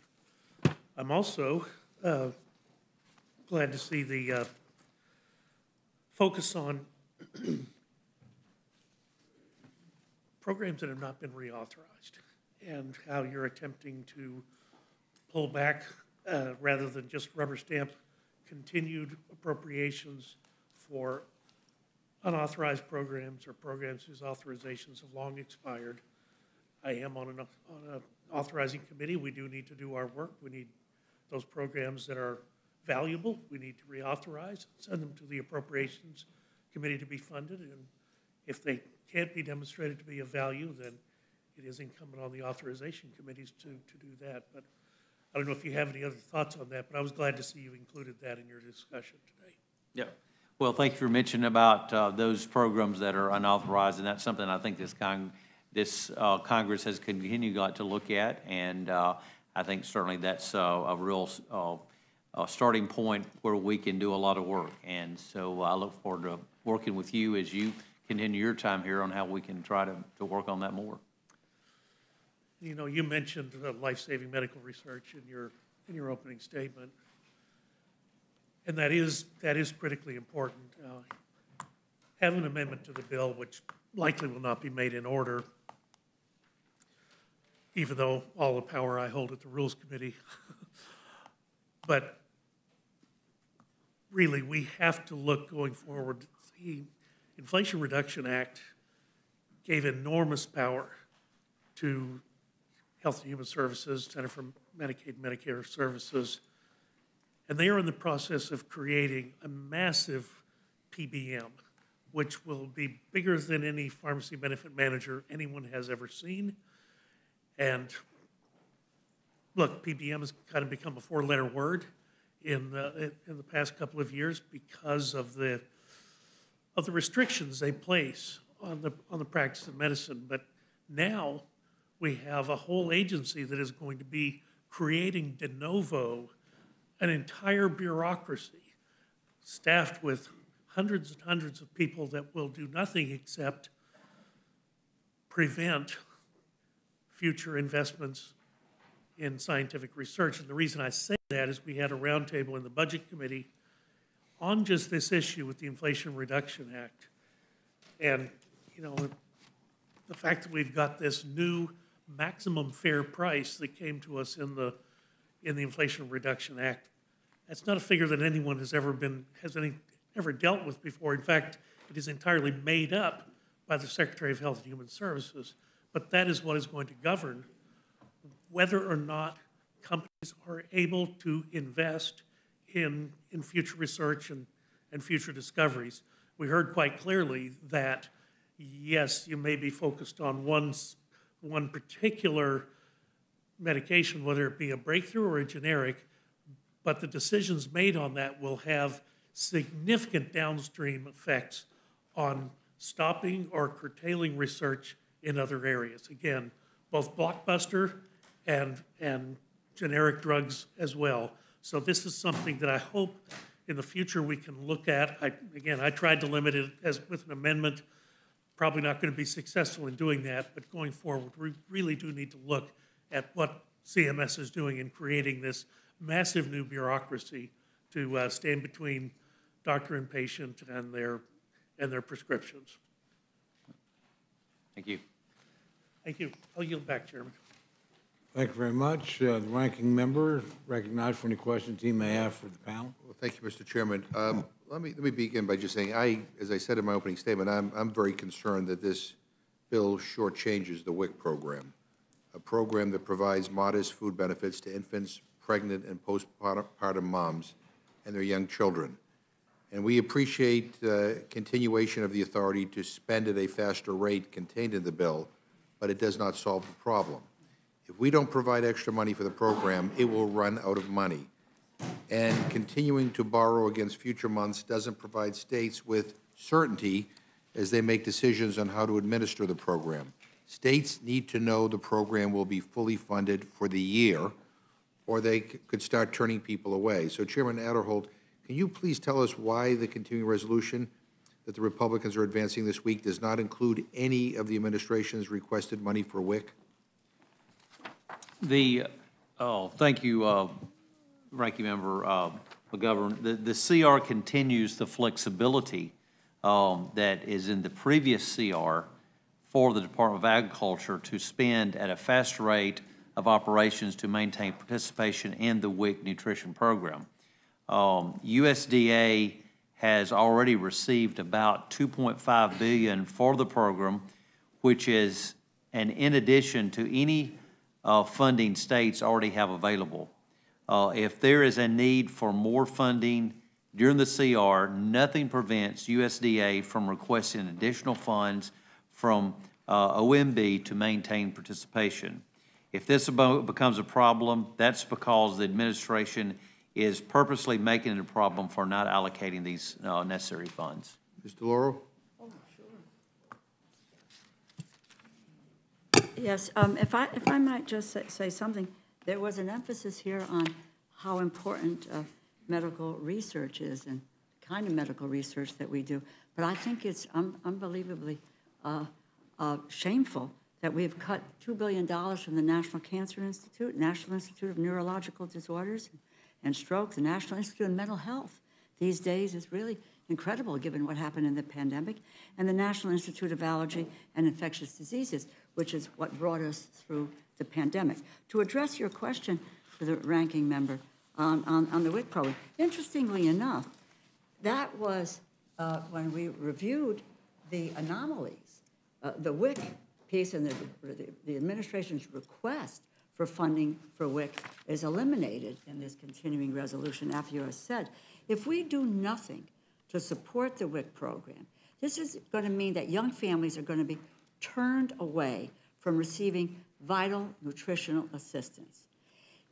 I'm also uh, glad to see the uh, focus on programs that have not been reauthorized and how you're attempting to pull back uh, rather than just rubber stamp continued appropriations for unauthorized programs or programs whose authorizations have long expired. I am on an, on an authorizing committee. We do need to do our work. We need those programs that are valuable, we need to reauthorize, send them to the appropriations committee to be funded, and if they can't be demonstrated to be of value, then it is incumbent on the authorization committees to, to do that. But I don't know if you have any other thoughts on that, but I was glad to see you included that in your discussion today. Yeah. Well, thank you for mentioning about uh, those programs that are unauthorized, and that's something I think this Cong, this uh, Congress has continued got to look at, and uh, I think certainly that's uh, a real uh, a starting point where we can do a lot of work. And so I look forward to working with you as you continue your time here on how we can try to, to work on that more. You know, you mentioned life-saving medical research in your, in your opening statement. And that is, that is critically important. Uh, Have an amendment to the bill, which likely will not be made in order, even though all the power I hold at the Rules Committee. But really, we have to look going forward. The Inflation Reduction Act gave enormous power to Health and Human Services, Center for Medicaid Medicare Services, and they are in the process of creating a massive PBM, which will be bigger than any pharmacy benefit manager anyone has ever seen. And look, PBM has kind of become a four-letter word in the, in the past couple of years because of the, of the restrictions they place on the, on the practice of medicine. But now we have a whole agency that is going to be creating de novo an entire bureaucracy staffed with hundreds and hundreds of people that will do nothing except prevent future investments in scientific research. And the reason I say that is we had a roundtable in the Budget Committee on just this issue with the Inflation Reduction Act. And, you know, the fact that we've got this new maximum fair price that came to us in the, in the Inflation Reduction Act, that's not a figure that anyone has ever been, has any, ever dealt with before. In fact, it is entirely made up by the Secretary of Health and Human Services. But that is what is going to govern whether or not companies are able to invest in, in future research and, and future discoveries. We heard quite clearly that, yes, you may be focused on one, one particular medication, whether it be a breakthrough or a generic, but the decisions made on that will have significant downstream effects on stopping or curtailing research in other areas. Again, both blockbuster and, and generic drugs as well. So this is something that I hope in the future we can look at. I, again, I tried to limit it as with an amendment. Probably not going to be successful in doing that, but going forward, we really do need to look at what CMS is doing in creating this massive new bureaucracy to uh, stand between doctor and patient and their, and their prescriptions. Thank you. Thank you. I'll yield back, Chairman. Thank you very much. Uh, The ranking member recognized for any questions he may have for the panel. Well, thank you, Mr. Chairman. Um, Let me, let me begin by just saying, I, as I said in my opening statement, I'm, I'm very concerned that this bill shortchanges the WIC program, a program that provides modest food benefits to infants, pregnant, and postpartum moms and their young children. And we appreciate uh, continuation of the authority to spend at a faster rate contained in the bill, but it does not solve the problem. If we don't provide extra money for the program, it will run out of money. And continuing to borrow against future months doesn't provide states with certainty as they make decisions on how to administer the program. States need to know the program will be fully funded for the year, or they could start turning people away. So Chairman Aderholt, can you please tell us why the continuing resolution that the Republicans are advancing this week does not include any of the administration's requested money for WIC? The, oh, thank you, uh, Ranking Member uh, McGovern. The, the CR continues the flexibility um, that is in the previous CR for the Department of Agriculture to spend at a faster rate of operations to maintain participation in the WIC nutrition program. Um, USDA has already received about 2.5 billion for the program, which is an in addition to any uh, funding states already have available. Uh, If there is a need for more funding during the CR, nothing prevents USDA from requesting additional funds from uh, OMB to maintain participation. If this becomes a problem, that's because the administration is purposely making it a problem for not allocating these uh, necessary funds. Mr. Lauro? Yes, um, if I, if I might just say, say something, there was an emphasis here on how important uh, medical research is and the kind of medical research that we do. But I think it's un- unbelievably uh, uh, shameful that we've cut $2 billion from the National Cancer Institute, National Institute of Neurological Disorders and Stroke, the National Institute of Mental Health. These days is really incredible given what happened in the pandemic, and the National Institute of Allergy and Infectious Diseases, which is what brought us through the pandemic. To address your question to the ranking member on, on, on the WIC program, interestingly enough, that was uh, when we reviewed the anomalies, uh, the WIC piece and the, the, the administration's request for funding for WIC is eliminated in this continuing resolution after you have said. If we do nothing to support the WIC program, this is going to mean that young families are going to be turned away from receiving vital nutritional assistance.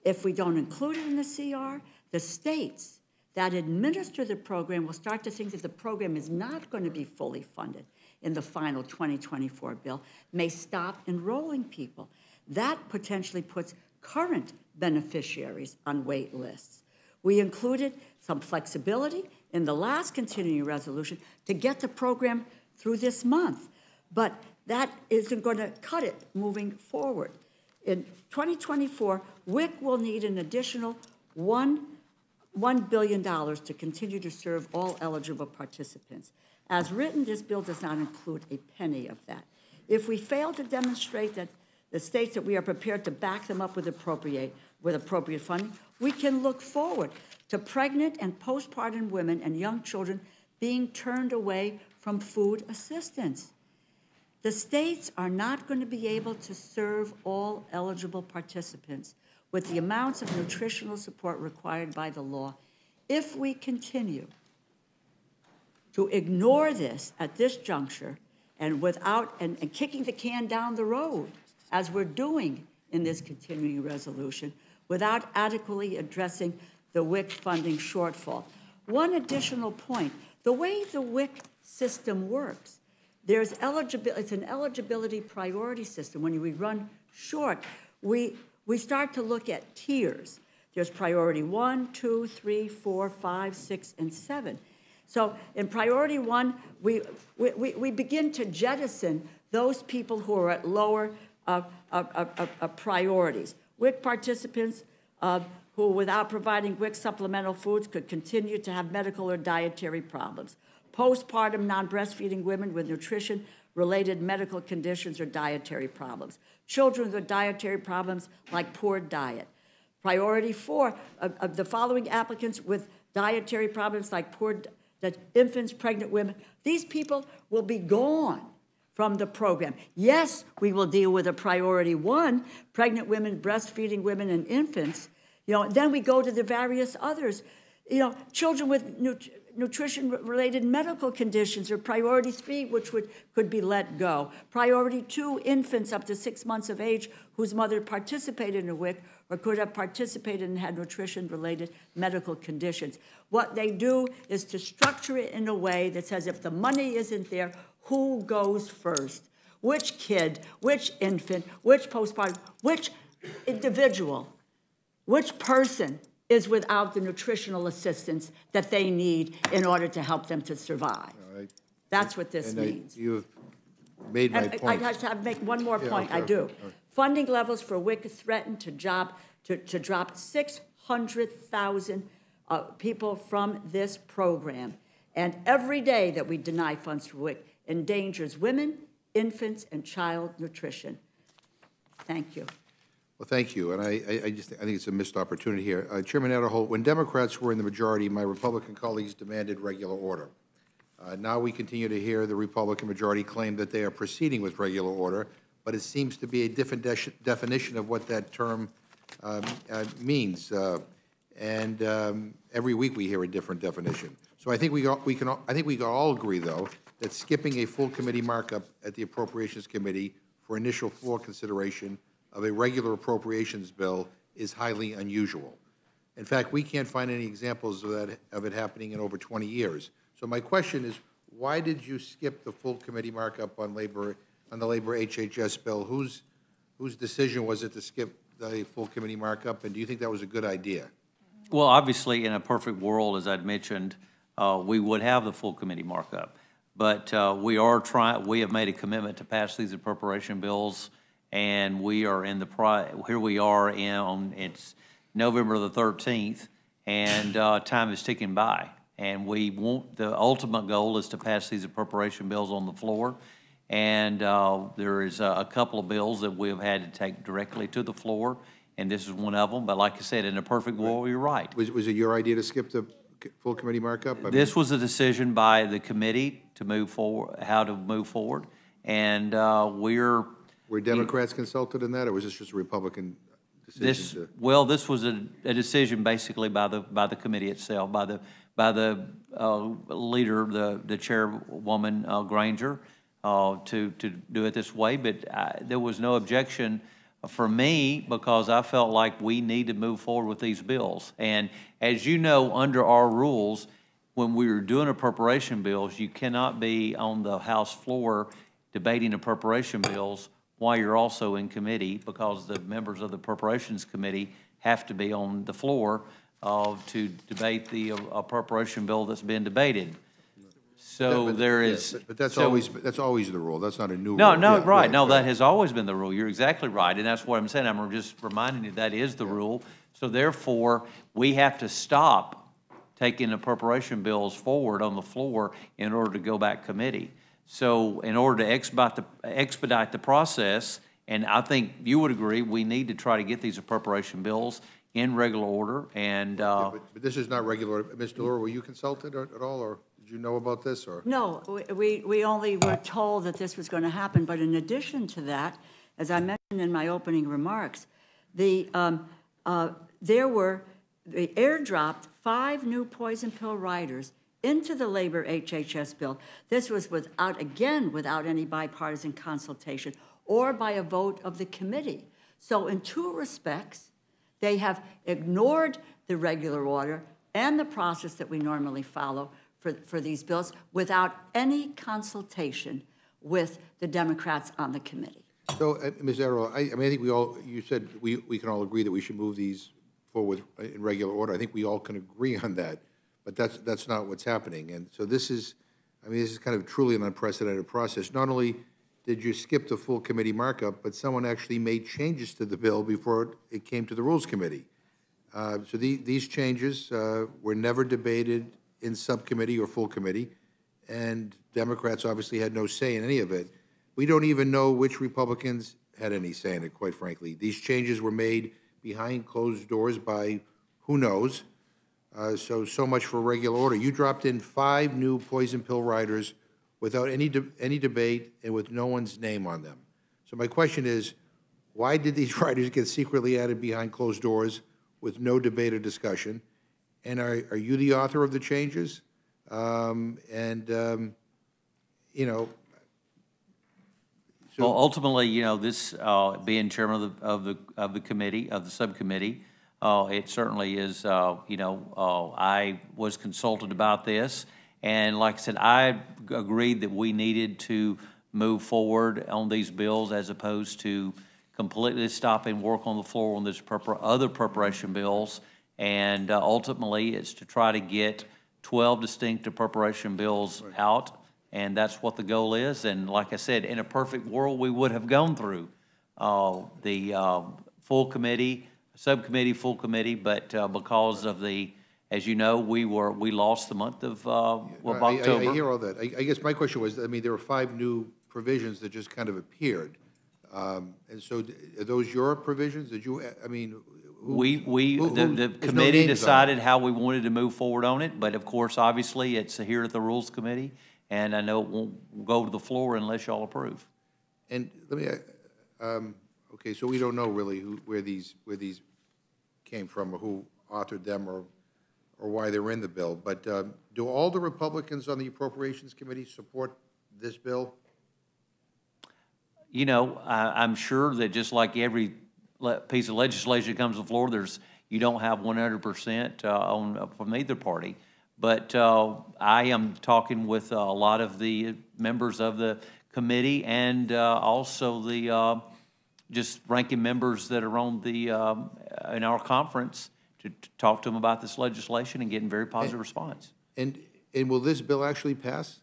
If we don't include it in the CR, the states that administer the program will start to think that the program is not going to be fully funded in the final 2024 bill, may stop enrolling people. That potentially puts current beneficiaries on wait lists. We included some flexibility in the last continuing resolution to get the program through this month, but that isn't going to cut it moving forward. In 2024, WIC will need an additional one $1 billion to continue to serve all eligible participants. As written, this bill does not include a penny of that. If we fail to demonstrate that the states that we are prepared to back them up with appropriate, with appropriate funding, we can look forward to pregnant and postpartum women and young children being turned away from food assistance. The states are not going to be able to serve all eligible participants with the amounts of nutritional support required by the law if we continue to ignore this at this juncture and without, and, and kicking the can down the road, as we're doing in this continuing resolution, without adequately addressing the WIC funding shortfall. One additional point, the way the WIC system works, there's eligibility, it's an eligibility priority system. When we run short, we, we start to look at tiers. There's priority one, two, three, four, five, six, and seven. So in priority one, we, we, we- begin to jettison those people who are at lower uh, uh, uh, uh, uh, priorities. WIC participants uh, who, without providing WIC supplemental foods, could continue to have medical or dietary problems. Postpartum non-breastfeeding women with nutrition-related medical conditions or dietary problems. Children with dietary problems like poor diet. Priority four, of, of the following applicants with dietary problems like poor, that infants, pregnant women, these people will be gone from the program. Yes, we will deal with a priority one, pregnant women, breastfeeding women, and infants. You know, then we go to the various others. You know, children with nut- nutrition-related medical conditions are priority three, which would, could be let go. Priority two, infants up to six months of age whose mother participated in a WIC or could have participated and had nutrition-related medical conditions. What they do is to structure it in a way that says if the money isn't there, who goes first? Which kid, which infant, which postpartum, which individual which person is without the nutritional assistance that they need in order to help them to survive? That's what this And I- means. You've made my And I point. have to make one more Yeah, point, I do. okay, right. Funding levels for WIC threaten to job, to, to drop six hundred thousand, uh, people from this program. And every day that we deny funds for WIC endangers women, infants, and child nutrition. Thank you. Well, thank you, and I, I- just, I think it's a missed opportunity here. Uh, Chairman Aderholt, when Democrats were in the majority, my Republican colleagues demanded regular order. Uh, Now we continue to hear the Republican majority claim that they are proceeding with regular order, but it seems to be a different de- definition of what that term um, uh, means. Uh, And um, every week we hear a different definition. So I think we, all- we can, I think we can all agree, though, that skipping a full committee markup at the Appropriations Committee for initial floor consideration of a regular appropriations bill is highly unusual. In fact, we can't find any examples of that, of it happening in over 20 years. So my question is, why did you skip the full committee markup on labor, on the labor HHS bill? Whose, whose decision was it to skip the full committee markup, and do you think that was a good idea? Well, obviously, in a perfect world, as I'd mentioned, uh, we would have the full committee markup. But uh, we are trying, we have made a commitment to pass these appropriation bills, and we are in the, pri- here we are in, on, it's November the 13th, and uh, time is ticking by. And we want, the ultimate goal is to pass these appropriation bills on the floor. And uh, there is a a couple of bills that we have had to take directly to the floor, and this is one of them. But like I said, in a perfect world, you're right. Was, was it your idea to skip the full committee markup? I mean- This was a decision by the committee to move forward, how to move forward, and uh, we're, Were Democrats consulted in that, or was this just a Republican decision this, to? well, this was a, a decision basically by the, by the committee itself, by the, by the uh, leader, the, the chairwoman uh, Granger, uh, to, to do it this way, but I- there was no objection for me because I felt like we need to move forward with these bills. And as you know, under our rules, when we were doing appropriation bills, you cannot be on the House floor debating appropriation bills while you're also in committee, because the members of the appropriations committee have to be on the floor uh, to debate the appropriation bill that's been debated. So But- there yeah, but- But that's so- always, that's always the rule, that's not a new rule. no, no, Yeah, right, no, that has always been the rule, you're exactly right, and that's what I'm saying, I'm just reminding you, that is the rule. So therefore, we have to stop taking the appropriation bills forward on the floor in order to go back committee. So in order to expedite the, expedite the process, and I think you would agree, we need to try to get these appropriation bills in regular order, and, uh, But but this is not regular, Ms. DeLauro, were you consulted at at all, or Did you know about this, or? No, we- we, we only were told that this was going to happen, but in addition to that, as I mentioned in my opening remarks, the, um, uh, there were, they airdropped five new poison pill riders into the labor HHS bill. This was without, again, without any bipartisan consultation or by a vote of the committee. So in two respects, they have ignored the regular order and the process that we normally follow for, for these bills without any consultation with the Democrats on the committee. So, uh, Ms. Errol, I, I mean, I think we all, you said we, we can all agree that we should move these forward in regular order. I think we all can agree on that, but that's, that's not what's happening. And so this is, I mean, this is kind of truly an unprecedented process. Not only did you skip the full committee markup, but someone actually made changes to the bill before it came to the Rules Committee. Uh, So the, these changes uh, were never debated in subcommittee or full committee, and Democrats obviously had no say in any of it. We don't even know which Republicans had any say in it, quite frankly. These changes were made behind closed doors by who knows. Uh, So, so much for regular order. You dropped in five new poison pill riders without any, de- any debate and with no one's name on them. So my question is, why did these riders get secretly added behind closed doors with no debate or discussion? And are, are you the author of the changes? Um, And, um, you know, Well, ultimately, you know, this, uh, being chairman of the, of the, of the committee, of the subcommittee, uh, it certainly is, uh, you know, uh, I was consulted about this. And like I said, I agreed that we needed to move forward on these bills as opposed to completely stopping work on the floor on this prepar, other preparation bills. And uh, ultimately, it's to try to get twelve distinct preparation bills out and that's what the goal is. And like I said, in a perfect world, we would have gone through uh, the uh, full committee, subcommittee, full committee, but uh, because of the, as you know, we were, we lost the month of, uh, of I- I- I October. hear all that. I, I guess my question was, I mean, there were five new provisions that just kind of appeared. Um, And so d- are those your provisions? Did you, I mean, who? We, we, who- the, who- the there's no committee names on it. decided how we wanted to move forward on it, but of course, obviously, it's here at the Rules Committee, and I know it won't go to the floor unless y'all approve. And let me, uh, um, okay, so we don't know really who, where these, where these came from, or who authored them, or, or why they're in the bill. But um, do all the Republicans on the Appropriations Committee support this bill? You know, I, I'm sure that just like every piece of legislation comes to the floor, there's, you don't have one hundred percent, uh, on, uh, from either party. But, uh, I am talking with a lot of the members of the committee and, uh, also the, uh, just ranking members that are on the, um, in our conference to, to talk to them about this legislation and getting very positive response. And, and will this bill actually pass?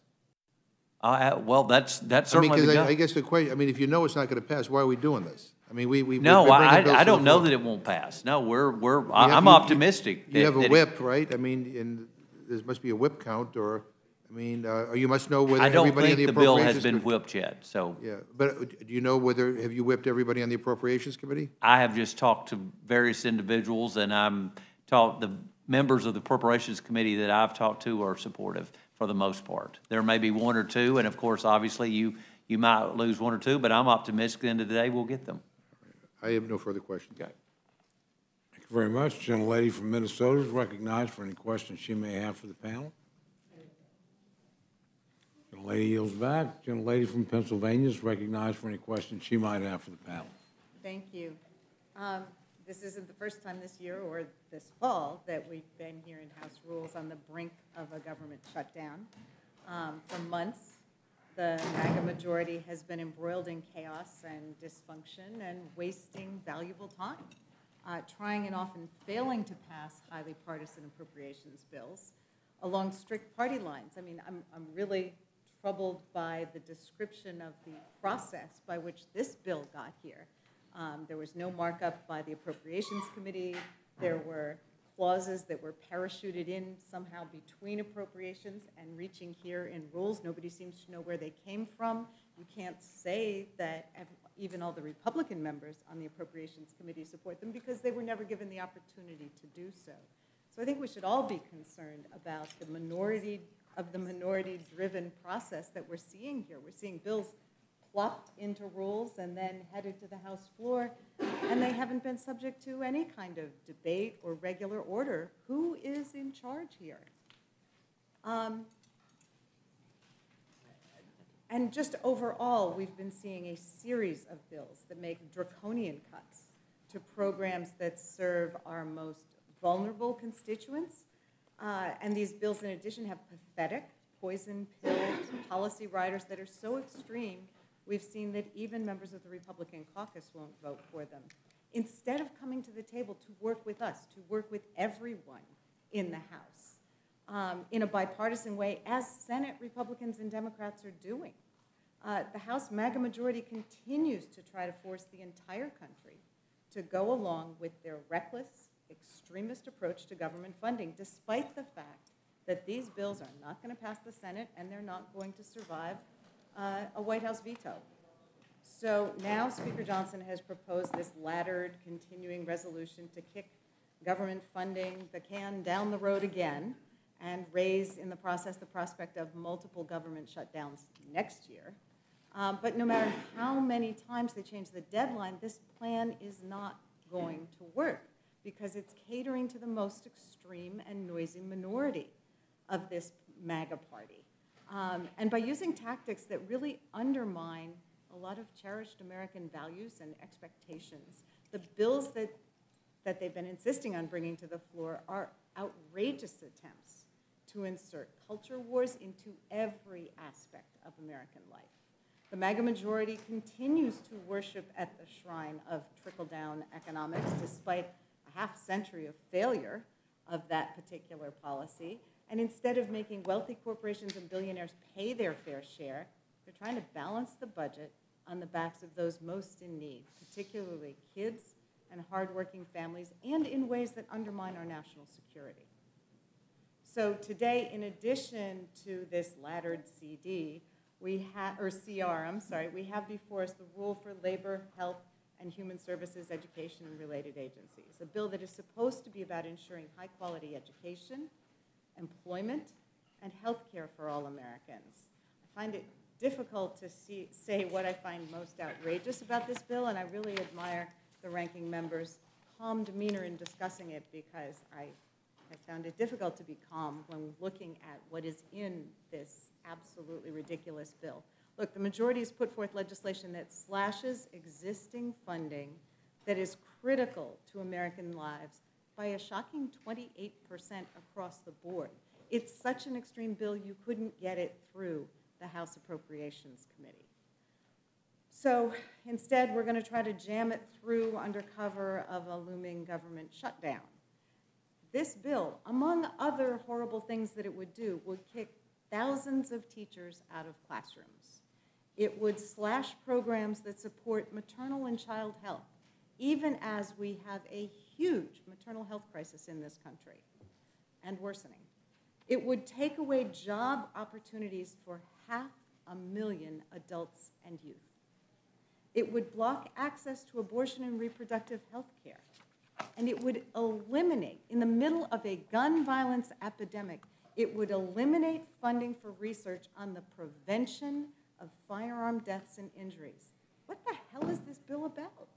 Uh, well, that's, that's I mean, certainly I. I guess the question, I mean, if you know it's not going to pass, why are we doing this? I mean, we, we. No, I, I don't know that it won't pass. No, we're, we're, You I- have- I'm you- you- optimistic. You that- have a that it- whip, right? I mean, and there must be a whip count, or, I mean, uh, you must know whether I don't everybody on think the the bill has Appropriations. been Committee- whipped yet, so Yeah, but uh, do you know whether, have you whipped everybody on the Appropriations Committee? I have just talked to various individuals, and I'm talked, the members of the Appropriations Committee that I've talked to are supportive for the most part. There may be one or two, and of course, obviously, you, you might lose one or two, but I'm optimistic at the end of the day, we'll get them. I have no further questions. Thank you very much. Gentlelady from Minnesota is recognized for any questions she may have for the panel. Gentlelady yields back. Gentlelady from Pennsylvania is recognized for any questions she might have for the panel. Thank you. Um, This isn't the first time this year or this fall that we've been here in House Rules on the brink of a government shutdown. Um, For months, the MAGA majority has been embroiled in chaos and dysfunction and wasting valuable time, uh, trying and often failing to pass highly partisan appropriations bills along strict party lines. I mean, I'm, I'm really troubled by the description of the process by which this bill got here. Um, There was no markup by the Appropriations Committee. There were clauses that were parachuted in somehow between appropriations and reaching here in rules. Nobody seems to know where they came from. You can't say that even all the Republican members on the Appropriations Committee support them because they were never given the opportunity to do so. So I think we should all be concerned about the minority of the minority-driven process that we're seeing here. We're seeing bills plopped into rules and then headed to the House floor, and they haven't been subject to any kind of debate or regular order. Who is in charge here? Um, and just overall, we've been seeing a series of bills that make draconian cuts to programs that serve our most vulnerable constituents. Uh, and these bills, in addition, have pathetic, poison pill policy riders that are so extreme, we've seen that even members of the Republican caucus won't vote for them. Instead of coming to the table to work with us, to work with everyone in the House, um, in a bipartisan way, as Senate Republicans and Democrats are doing. Uh, the House MAGA majority continues to try to force the entire country to go along with their reckless, extremist approach to government funding, despite the fact that these bills are not going to pass the Senate and they're not going to survive uh, a White House veto. So now Speaker Johnson has proposed this laddered continuing resolution to kick government funding, the can down the road again, and raise in the process the prospect of multiple government shutdowns next year. Um, but no matter how many times they change the deadline, this plan is not going to work because it's catering to the most extreme and noisy minority of this MAGA party. Um, and by using tactics that really undermine a lot of cherished American values and expectations, the bills that, that they've been insisting on bringing to the floor are outrageous attempts to insert culture wars into every aspect of American life. The MAGA majority continues to worship at the shrine of trickle-down economics despite half century of failure of that particular policy. And instead of making wealthy corporations and billionaires pay their fair share, they're trying to balance the budget on the backs of those most in need, particularly kids and hardworking families, and in ways that undermine our national security. So today, in addition to this laddered CD, we have, or CR, I'm sorry, we have before us the Rule for Labor, Health, and Human Services Education and Related Agencies, a bill that is supposed to be about ensuring high-quality education, employment, and health care for all Americans. I find it difficult to see, say what I find most outrageous about this bill, and I really admire the ranking member's calm demeanor in discussing it because I, I found it difficult to be calm when looking at what is in this absolutely ridiculous bill. Look, the majority has put forth legislation that slashes existing funding that is critical to American lives by a shocking 28% across the board. It's such an extreme bill, you couldn't get it through the House Appropriations Committee. So instead, we're going to try to jam it through under cover of a looming government shutdown. This bill, among other horrible things that it would do, would kick thousands of teachers out of classrooms. It would slash programs that support maternal and child health, even as we have a huge maternal health crisis in this country and worsening. It would take away job opportunities for half a million adults and youth. It would block access to abortion and reproductive health care. And it would eliminate, in the middle of a gun violence epidemic, it would eliminate funding for research on the prevention of firearm deaths and injuries. What the hell is this bill about?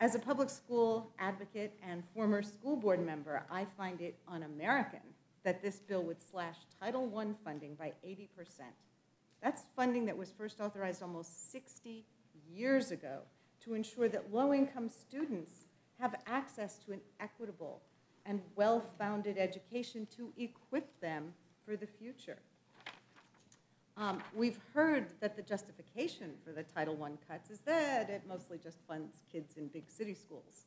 As a public school advocate and former school board member, I find it un-American that this bill would slash Title I funding by 80%. That's funding that was first authorized almost 60 years ago to ensure that low-income students have access to an equitable and well-founded education to equip them for the future. Um, we've heard that the justification for the Title I cuts is that it mostly just funds kids in big city schools.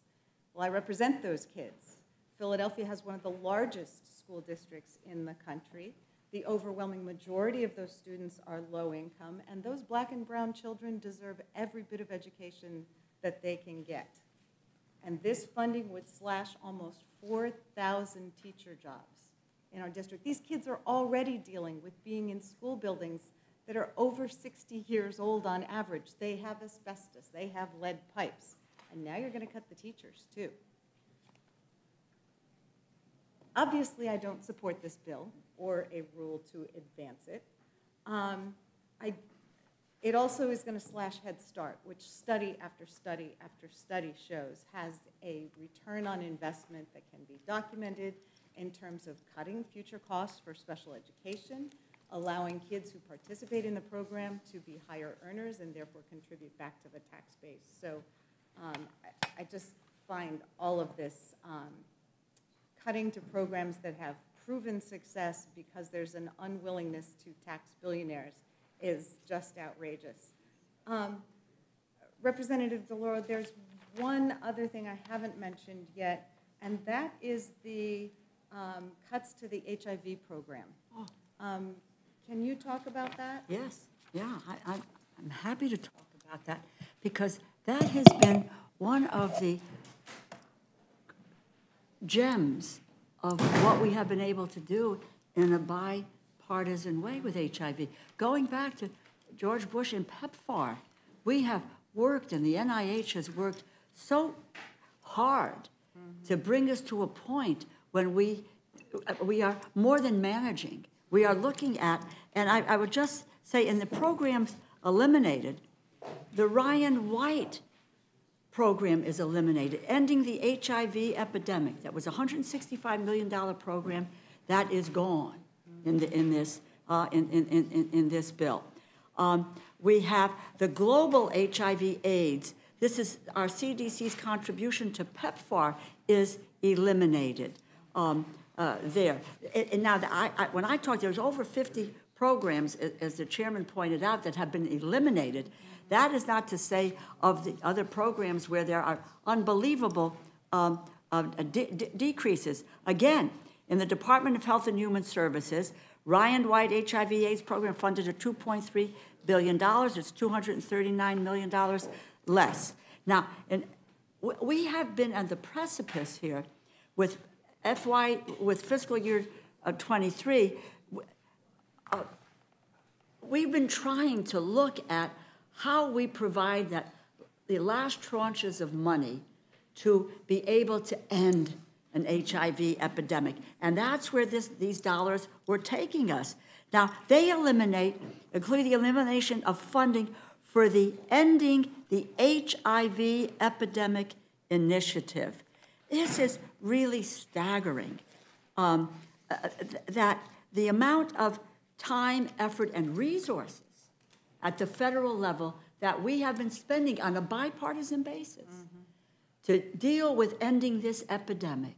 Well, I represent those kids. Philadelphia has one of the largest school districts in the country. The overwhelming majority of those students are low income, and those black and brown children deserve every bit of education that they can get. And this funding would slash almost 4,000 teacher jobs in our district. These kids are already dealing with being in school buildings that are over 60 years old on average. They have asbestos, they have lead pipes, and now you're going to cut the teachers too. Obviously, I don't support this bill, or a rule to advance it. Um, I, it also is going to slash Head Start, which study after study after study shows has a return on investment that can be documented in terms of cutting future costs for special education, allowing kids who participate in the program to be higher earners and therefore contribute back to the tax base. So um, I, I just find all of this um, cutting to programs that have proven success because there's an unwillingness to tax billionaires is just outrageous. Um, Representative DeLauro, there's one other thing I haven't mentioned yet, and that is the um, cuts to the HIV program. Um, Can you talk about that? Yes, yeah, I, I'm, I'm happy to talk about that, because that has been one of the gems of what we have been able to do in a bipartisan way with HIV. Going back to George Bush and PEPFAR, we have worked, and the NIH has worked so hard to bring us to a point when we, we are more than managing. We are looking at, and I, I would just say, in the programs eliminated, the Ryan White program is eliminated, ending the HIV epidemic. That was a $165 million program. That is gone in, the, in, this, uh, in, in, in, in this bill. Um, we have the global HIV AIDS. This is our CDC's contribution to PEPFAR is eliminated um, uh, there. And, and now, I, I, when I talked, there's over 50 programs, as the chairman pointed out, that have been eliminated. That is not to say of the other programs where there are unbelievable um, uh, de- de- decreases. Again, in the Department of Health and Human Services, Ryan White HIV/AIDS program funded at 2.3 billion dollars. It's 239 million dollars less. Now, and we have been on the precipice here with FY with fiscal year uh, 23 we've been trying to look at how we provide that the last tranches of money to be able to end an HIV epidemic. And that's where this, these dollars were taking us. Now, they eliminate, including the elimination of funding for the Ending the HIV Epidemic Initiative. This is really staggering um, uh, th- that the amount of time, effort, and resources at the federal level that we have been spending on a bipartisan basis to deal with ending this epidemic.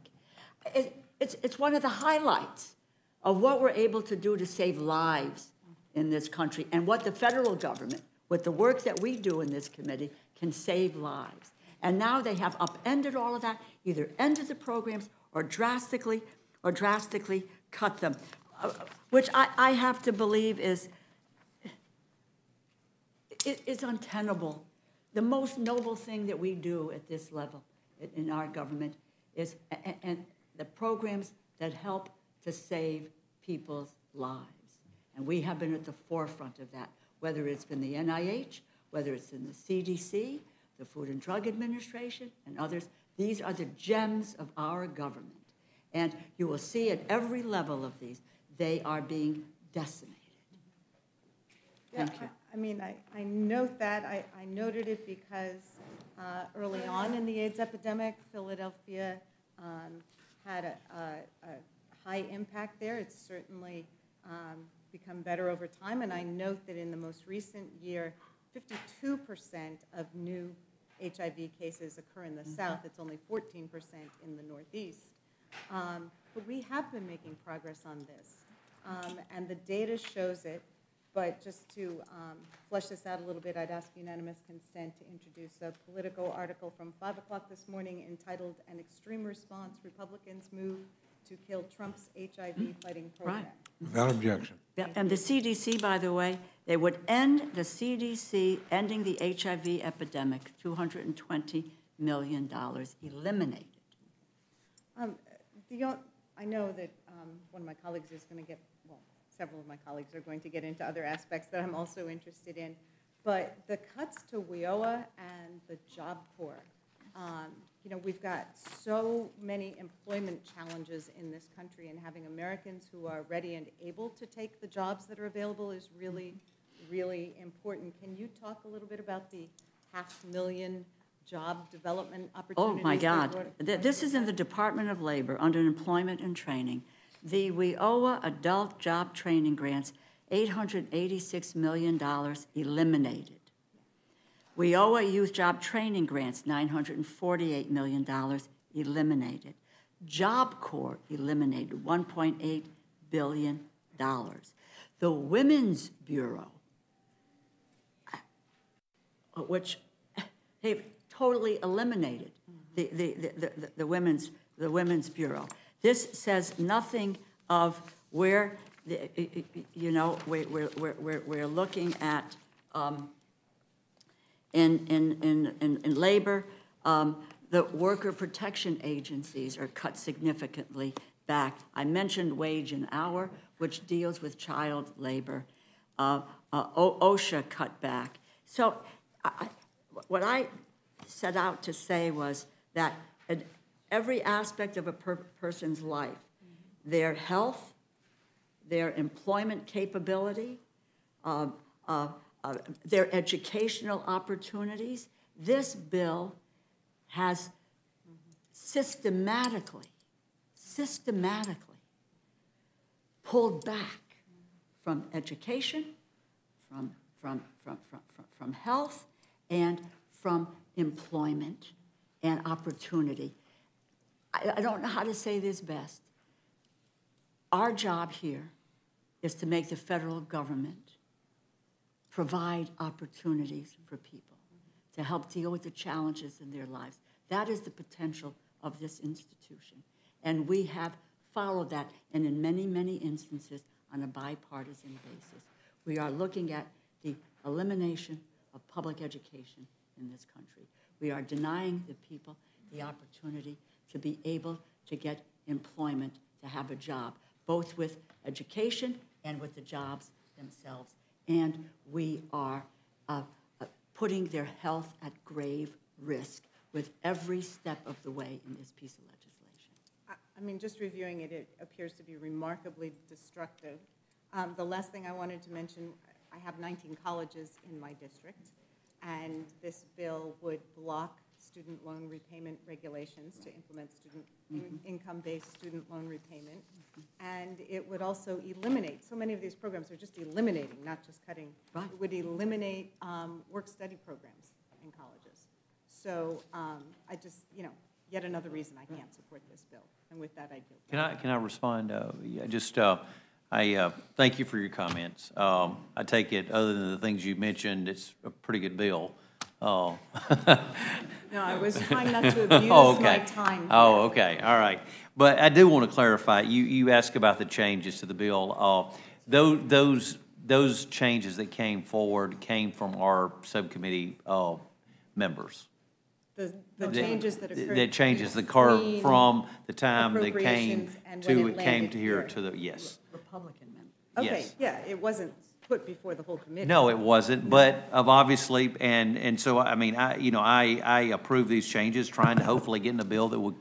It, it's, it's one of the highlights of what we're able to do to save lives in this country and what the federal government, with the work that we do in this committee, can save lives. And now they have upended all of that, either ended the programs or drastically or drastically cut them, uh, which I, I have to believe is it, it's untenable. The most noble thing that we do at this level in, our government is, and, and the programs that help to save people's lives. And we have been at the forefront of that, whether it's been the NIH, whether it's in the CDC, the Food and Drug Administration, and others. These are the gems of our government. And you will see at every level of these, they are being decimated. Yeah, Thank you. I- I mean, I, I note that, I, I noted it because uh, early on in the AIDS epidemic, Philadelphia um, had a, a, a high impact there. It's certainly um, become better over time, and I note that in the most recent year, 52% of new HIV cases occur in the south. It's only 14% in the northeast. Um, But we have been making progress on this, um, and the data shows it. But just to um, flesh this out a little bit, I'd ask unanimous consent to introduce a Politico article from 5 o'clock this morning entitled "An Extreme Response: Republicans Move to Kill Trump's HIV Fighting Program." Right. Without objection. Yeah, and the CDC, by the way, they would end the CDC, ending the HIV epidemic, $220 million eliminated. Um, The, o- I know that um, one of my colleagues is going to get, well, several of my colleagues are going to get into other aspects that I'm also interested in, but the cuts to WIOA and the Job Corps Um, You know, we've got so many employment challenges in this country, and having Americans who are ready and able to take the jobs that are available is really, really important. Can you talk a little bit about the half-million job development opportunities? Oh, my God. This is in the Department of Labor, under Employment and Training. The WIOA Adult Job Training Grants, $886 million eliminated. WIOA Youth Job Training Grants, $948 million eliminated. Job Corps eliminated $1.8 billion. The Women's Bureau, uh, which they've totally eliminated the, the, the, the- the women's, the Women's Bureau. This says nothing of where, the- you know, we're, we're, we're, we're looking at, um, in, in, in, in, in labor, um, the worker protection agencies are cut significantly back. I mentioned wage and hour, which deals with child labor. Uh, uh, OSHA cut back. So I, what I set out to say was that in every aspect of a per- person's life, their health, their employment capability, uh, uh, their educational opportunities. This bill has systematically, systematically pulled back from education, from, from, from, from, from, from health, and from employment and opportunity. I, I don't know how to say this best. Our job here is to make the federal government provide opportunities for people to help deal with the challenges in their lives. That is the potential of this institution. And we have followed that, and in many, many instances, on a bipartisan basis. We are looking at the elimination of public education in this country. We are denying the people the opportunity to be able to get employment, to have a job, both with education and with the jobs themselves. And we are uh, uh, putting their health at grave risk with every step of the way in this piece of legislation. I I mean, just reviewing it, it appears to be remarkably destructive. Um, The last thing I wanted to mention, I have 19 colleges in my district, and this bill would block student loan repayment regulations to implement student, in- income-based student loan repayment. And it would also eliminate, so many of these programs are just eliminating, not just cutting. Right. It would eliminate um, work-study programs in colleges. So um, I just, you know, yet another reason I can't support this bill. And with that, I yield. Can I, can I respond? Uh, yeah, Just, uh, I, uh, thank you for your comments. Um, I take it, other than the things you mentioned, it's a pretty good bill. Uh, No, I was trying not to abuse Oh, my okay. time. Oh, here. okay, all right. But I do want to clarify, you, you asked about the changes to the bill. Uh, Those, those, those changes that came forward came from our subcommittee uh, members. The, the changes that occurred. That changes the curve between from the time they came appropriations and when to, it it came landed to here here. to the, yes. Republican men. Okay, yes. yeah, it wasn't put before the whole committee. No, it wasn't, but of obviously, and, and so, I mean, I, you know, I, I approve these changes, trying to hopefully get in a bill that would,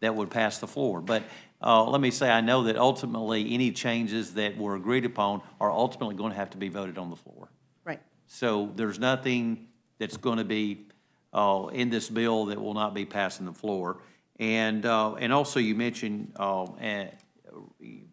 that would pass the floor. But, uh, let me say, I know that ultimately, any changes that were agreed upon are ultimately going to have to be voted on the floor. Right. So there's nothing that's going to be uh, in this bill that will not be passing the floor. And, uh, and also you mentioned uh, eh,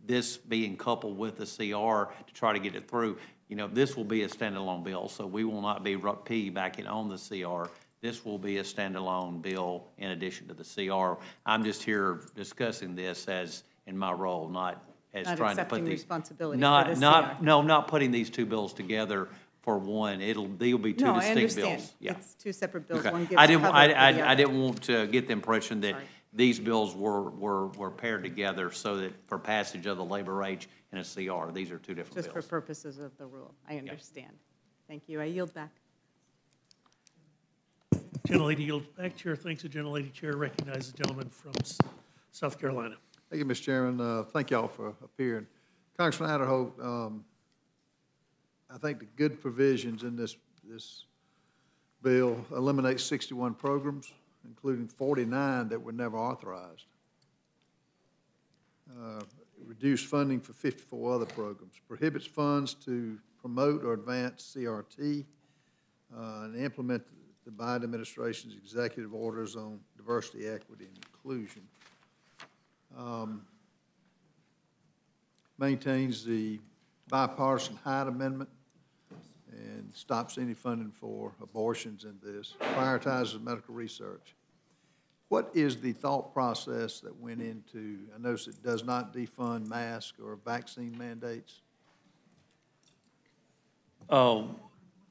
this being coupled with the CR to try to get it through. You know, this will be a standalone bill, so we will not be piggybacking on the CR. This will be a standalone bill in addition to the CR. I'm just here discussing this as, in my role, not as Not trying to put these. responsibility Not, the not, CR. no, not putting these two bills together for one. It'll, they'll be two No, distinct bills. Yeah. It's two separate bills. Okay. One gives I didn't, I, I, I didn't want to get the impression that Sorry. These bills were, were, were paired together so that for passage of the Labor H and a CR, these are two different Just for purposes of the rule. I understand. Thank you. I yield back. Gentlelady yields back. Chair thanks the gentlelady. Chair recognizes the gentleman from South Carolina. Thank you, Mr. Chairman. Uh, Thank y'all for appearing. Congressman Aderholt, um, I think the good provisions in this, this bill eliminate 61 programs. Including 49 that were never authorized. Uh, Reduced funding for 54 other programs. Prohibits funds to promote or advance CRT uh, and implement the Biden administration's executive orders on diversity, equity, and inclusion. Um, Maintains the bipartisan Hyde Amendment and stops any funding for abortions in this, prioritizes medical research. What is the thought process that went into, I notice it does not defund mask or vaccine mandates? Oh,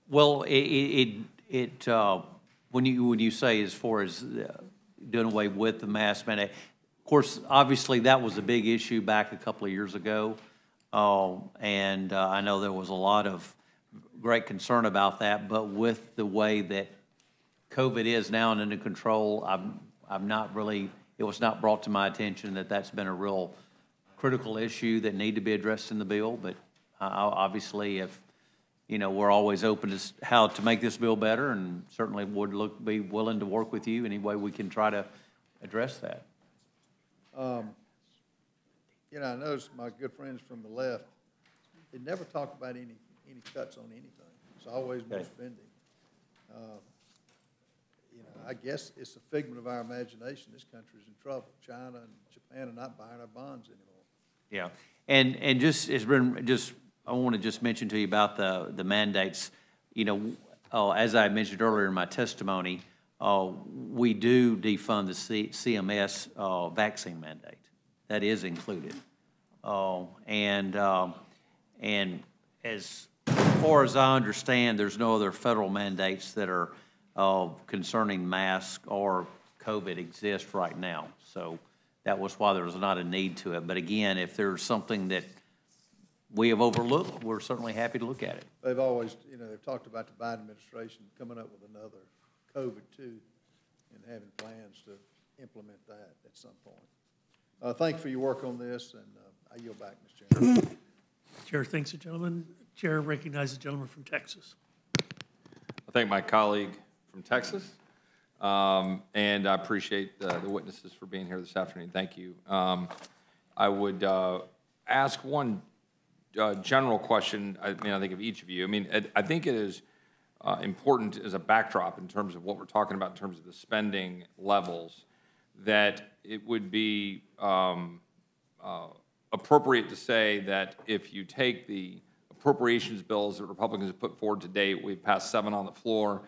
well, it, it, it, uh, when you, when you say as far as uh, doing away with the mask mandate, of course, obviously, that was a big issue back a couple of years ago. Uh, and uh, I know there was a lot of great concern about that, but with the way that COVID is now and under control, I'm, I'm not really, it was not brought to my attention that that's been a real critical issue that need to be addressed in the bill, but uh, obviously, if, you know, we're always open to how to make this bill better, and certainly would look, be willing to work with you any way we can try to address that. You know, I noticed my good friends from the left, they never talk about any, any cuts on anything. It's always more Okay. spending. Uh, You know, I guess it's a figment of our imagination. This country's in trouble. China and Japan are not buying our bonds anymore. Yeah, and, and just, it's been, just, I want to just mention to you about the, the mandates. You know, uh, as I mentioned earlier in my testimony, uh, we do defund the C, CMS, uh, vaccine mandate. That is included. Uh, and, um, and as far as I understand, there's no other federal mandates that are, uh, concerning masks or COVID exist right now. So that was why there was not a need to it. But again, if there's something that we have overlooked, we're certainly happy to look at it. They've always, you know, they've talked about the Biden administration coming up with another COVID too and having plans to implement that at some point. Uh, thank you for your work on this, and, uh, I yield back, Mr. Chairman. Chair thanks the gentleman. Chair recognizes the gentleman from Texas. I thank my colleague from Texas, um, and I appreciate the witnesses for being here this afternoon. Thank you. Um, I would uh, ask one uh, general question, I mean, I think of each of you. I mean, I- I think it is uh, important as a backdrop in terms of what we're talking about in terms of the spending levels, that it would be um, uh, appropriate to say that if you take the appropriations bills that Republicans have put forward to date, we've passed seven on the floor,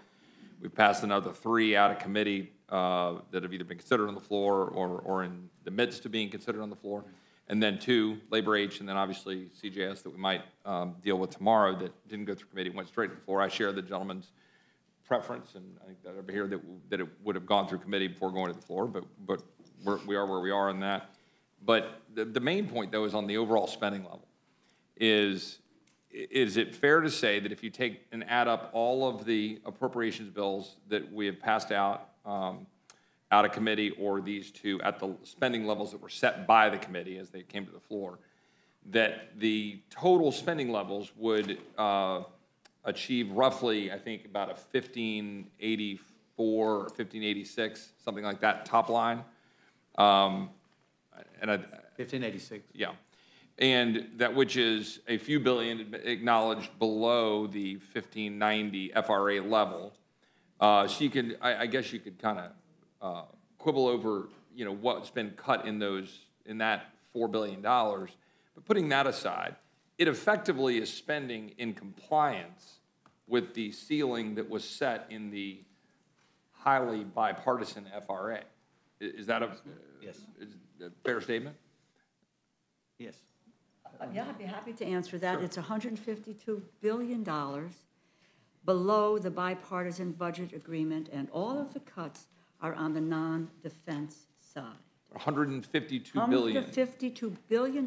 we've passed another three out of committee uh, that have either been considered on the floor or, or in the midst of being considered on the floor, and then two, Labor H, and then obviously CJS that we might um, deal with tomorrow that didn't go through committee, went straight to the floor. I share the gentleman's preference, and I think that over here, that, that it would have gone through committee before going to the floor, but, but we're, we are where we are on that. But the, the main point, though, is on the overall spending level. Is, is it fair to say that if you take and add up all of the appropriations bills that we have passed out, um, out of committee, or these two at the spending levels that were set by the committee as they came to the floor, that the total spending levels would uh, achieve roughly, I think, about a 1584 or 1586, something like that, top line. Um, And I, 1586. yeah. And that which is a few billion acknowledged below the 1590 FRA level. Uh, So you could, I, I guess you could kind of uh, quibble over, you know, what's been cut in those, in that $4 billion. But putting that aside, it effectively is spending in compliance with the ceiling that was set in the highly bipartisan FRA. Is that a? Yes. Is that a fair statement? Yes. Uh, Yeah, I'd be happy to answer that. It's $152 billion below the bipartisan budget agreement, and all of the cuts are on the non-defense side. 152 billion. $152 billion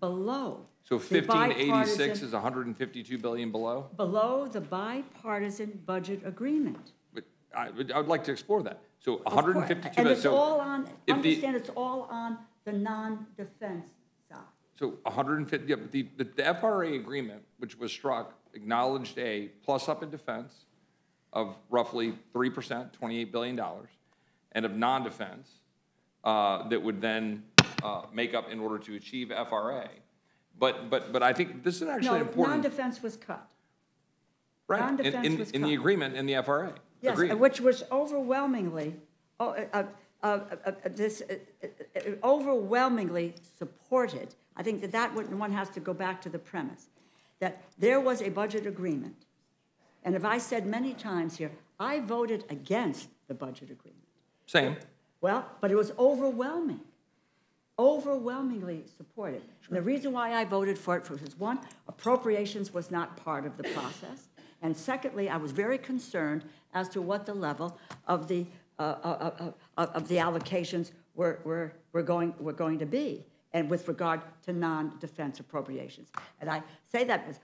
below. So the 1586 bipartisan- is 152 billion below? Below the bipartisan budget agreement. But I would, I would like to explore that. So Of course. 152 And billion, it's all on, if the- understand, it's all on the non-defense. So 150, yeah, but the, the the FRA agreement, which was struck, acknowledged a plus up in defense of roughly 3%, $28 billion. and of non-defense uh, that would then uh, make up in order to achieve FRA. But, but, but I think this is actually No, important. non-defense was cut. right, in- non-defense in- was In the agreement, in the FRA. Yes, Agreed. which was overwhelmingly, oh, uh, uh, uh, uh, this, overwhelmingly supported. I think that that one one has to go back to the premise, that there was a budget agreement. And if I said many times here, I voted against the budget agreement. Same. Well, but it was overwhelming, overwhelmingly supported. And the reason why I voted for it was, one, appropriations was not part of the process. And secondly, I was very concerned as to what the level of the, uh, uh, uh, uh, of the allocations were, were, were going, were going to be, and with regard to non-defense appropriations. And I say that because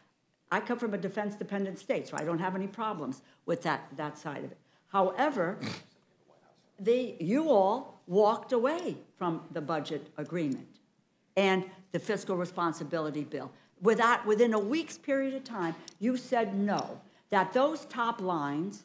I come from a defense-dependent state, so I don't have any problems with that, that side of it. However, the, you all walked away from the budget agreement and the fiscal responsibility bill. Without, within a week's period of time, you said no, that those top lines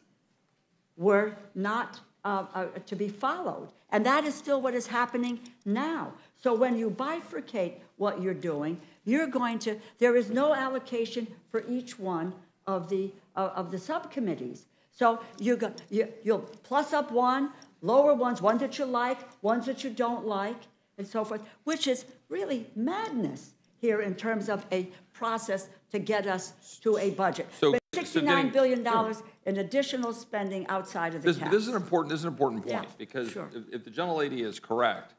were not uh, uh, to be followed. And that is still what is happening now. So when you bifurcate what you're doing, you're going to, there is no allocation for each one of the, uh, of the subcommittees. So you go, you, you'll plus up one, lower ones, ones that you like, ones that you don't like, and so forth, which is really madness here in terms of a process to get us to a budget. So- But so Sixty-nine getting- billion dollars in additional spending outside of the This, cap. this is an important, this is an important Yeah, point, because sure. if, if the gentlelady is correct,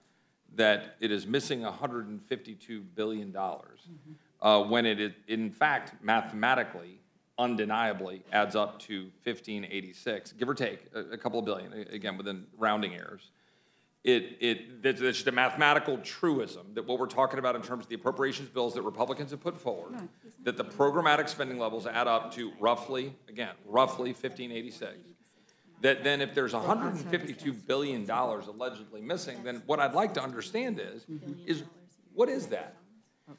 that it is missing hundred and fifty-two billion dollars, Mm-hmm. uh, when it, is- in fact, mathematically, undeniably, adds up to fifteen eighty-six, give or take, a, a couple of billion, again, within rounding errors. It, it, that's, just a mathematical truism, that what we're talking about in terms of the appropriations bills that Republicans have put forward, that the programmatic spending levels add up to roughly, again, roughly fifteen eighty-six. That then if there's hundred and fifty-two billion dollars allegedly missing, then what I'd like to understand is, is what is that?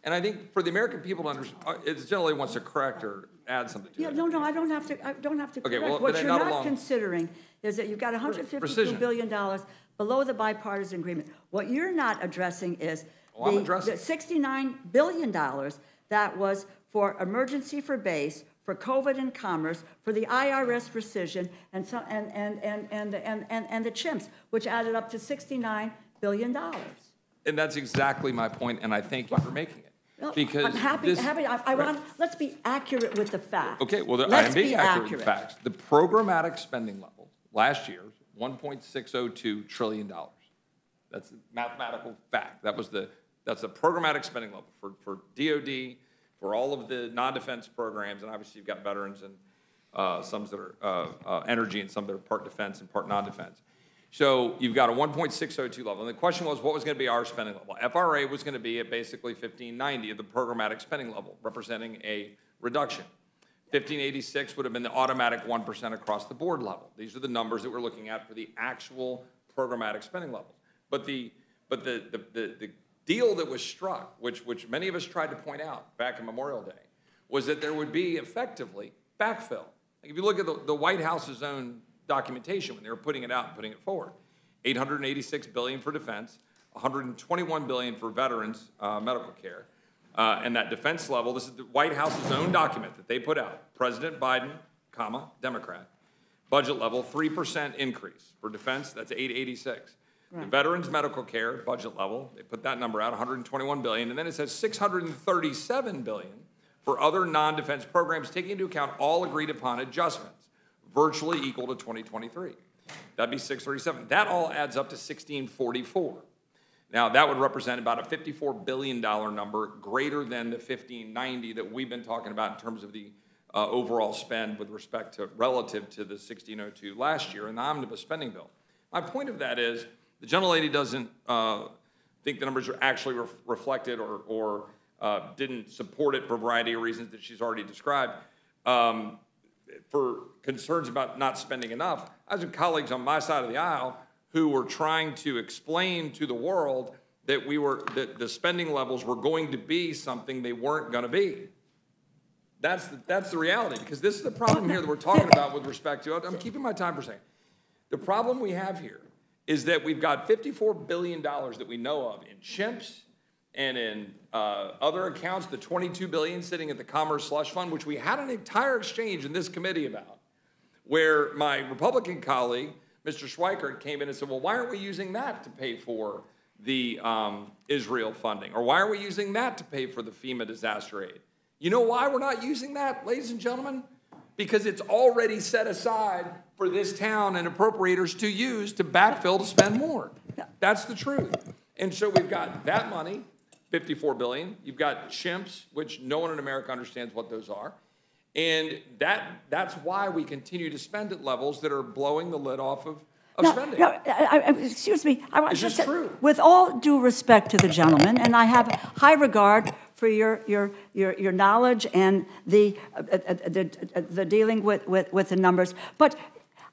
And I think for the American people to understand, uh, it's generally wants to correct or add something to Yeah, it. no, no, I don't have to, I don't have to Okay, correct. well, What you're not not considering is that you've got hundred fifty-two Precision. billion dollars below the bipartisan agreement. What you're not addressing is Oh, I'm the- addressing. the sixty-nine billion dollars that was for emergency for base, for COVID and commerce, for the IRS rescission, and so, and, and, and, and, and, and, and the CHIMPs, which added up to sixty-nine billion dollars. And that's exactly my point, and I thank you for making it. Well, Because I'm happy, this- happy, I, I Right. want, let's be accurate with the facts. Okay, well, I Let's am being be accurate with facts. The programmatic spending level last year, one point six oh two trillion dollars. That's a mathematical fact. That was the, that's the programmatic spending level for, for DOD, for all of the non-defense programs, and obviously you've got veterans and, uh, some that are, uh, uh, energy and some that are part defense and part non-defense. So you've got a one point six oh two level, and the question was, what was gonna be our spending level? FRA was gonna be at basically fifteen ninety of the programmatic spending level, representing a reduction. Fifteen eighty-six would have been the automatic one percent across the board level. These are the numbers that we're looking at for the actual programmatic spending levels. But the, but the, the, the, the deal that was struck, which, which many of us tried to point out back in Memorial Day, was that there would be effectively backfill. Like if you look at the, the White House's own documentation when they were putting it out and putting it forward, 886 billion for defense, 121 billion for veterans uh, medical care, uh, and that defense level. This is the White House's own document that they put out. President Biden, comma Democrat, budget level 3% increase for defense. That's 886. The veterans medical care budget level, they put that number out, 121 billion, and then it says 637 billion for other non-defense programs, taking into account all agreed upon adjustments, virtually equal to 2023. That'd be 637. That all adds up to 1644. Now, that would represent about a $54 billion number, greater than the 1590 that we've been talking about in terms of the uh, overall spend with respect to, relative to the 1602 last year in the omnibus spending bill. My point of that is, the gentlelady doesn't uh, think the numbers are actually ref- reflected or, or uh, didn't support it for a variety of reasons that she's already described. Um, for concerns about not spending enough, I have colleagues on my side of the aisle who were trying to explain to the world that we were, that the spending levels were going to be something they weren't gonna be. That's, the- that's the reality, because this is the problem here that we're talking about with respect to, I'm keeping my time for a second. The problem we have here is that we've got $54 billion that we know of in CHIMPs and in uh, other accounts, the 22 billion sitting at the Commerce Slush Fund, which we had an entire exchange in this committee about, where my Republican colleague, Mr. Schweikert, came in and said, well, why aren't we using that to pay for the um, Israel funding? Or why are we using that to pay for the FEMA disaster aid? You know why we're not using that, ladies and gentlemen? Because it's already set aside for this town and appropriators to use to backfill to spend more. That's the truth. And so we've got that money, 54 billion. You've got CHIMPs, which no one in America understands what those are. And that, that's why we continue to spend at levels that are blowing the lid off of, of No, spending. no, I- I- excuse me, I want to just true. with all due respect to the gentleman, and I have high regard for your, your, your, your knowledge and the, uh, uh, uh, the, uh, the dealing with, with, with the numbers, but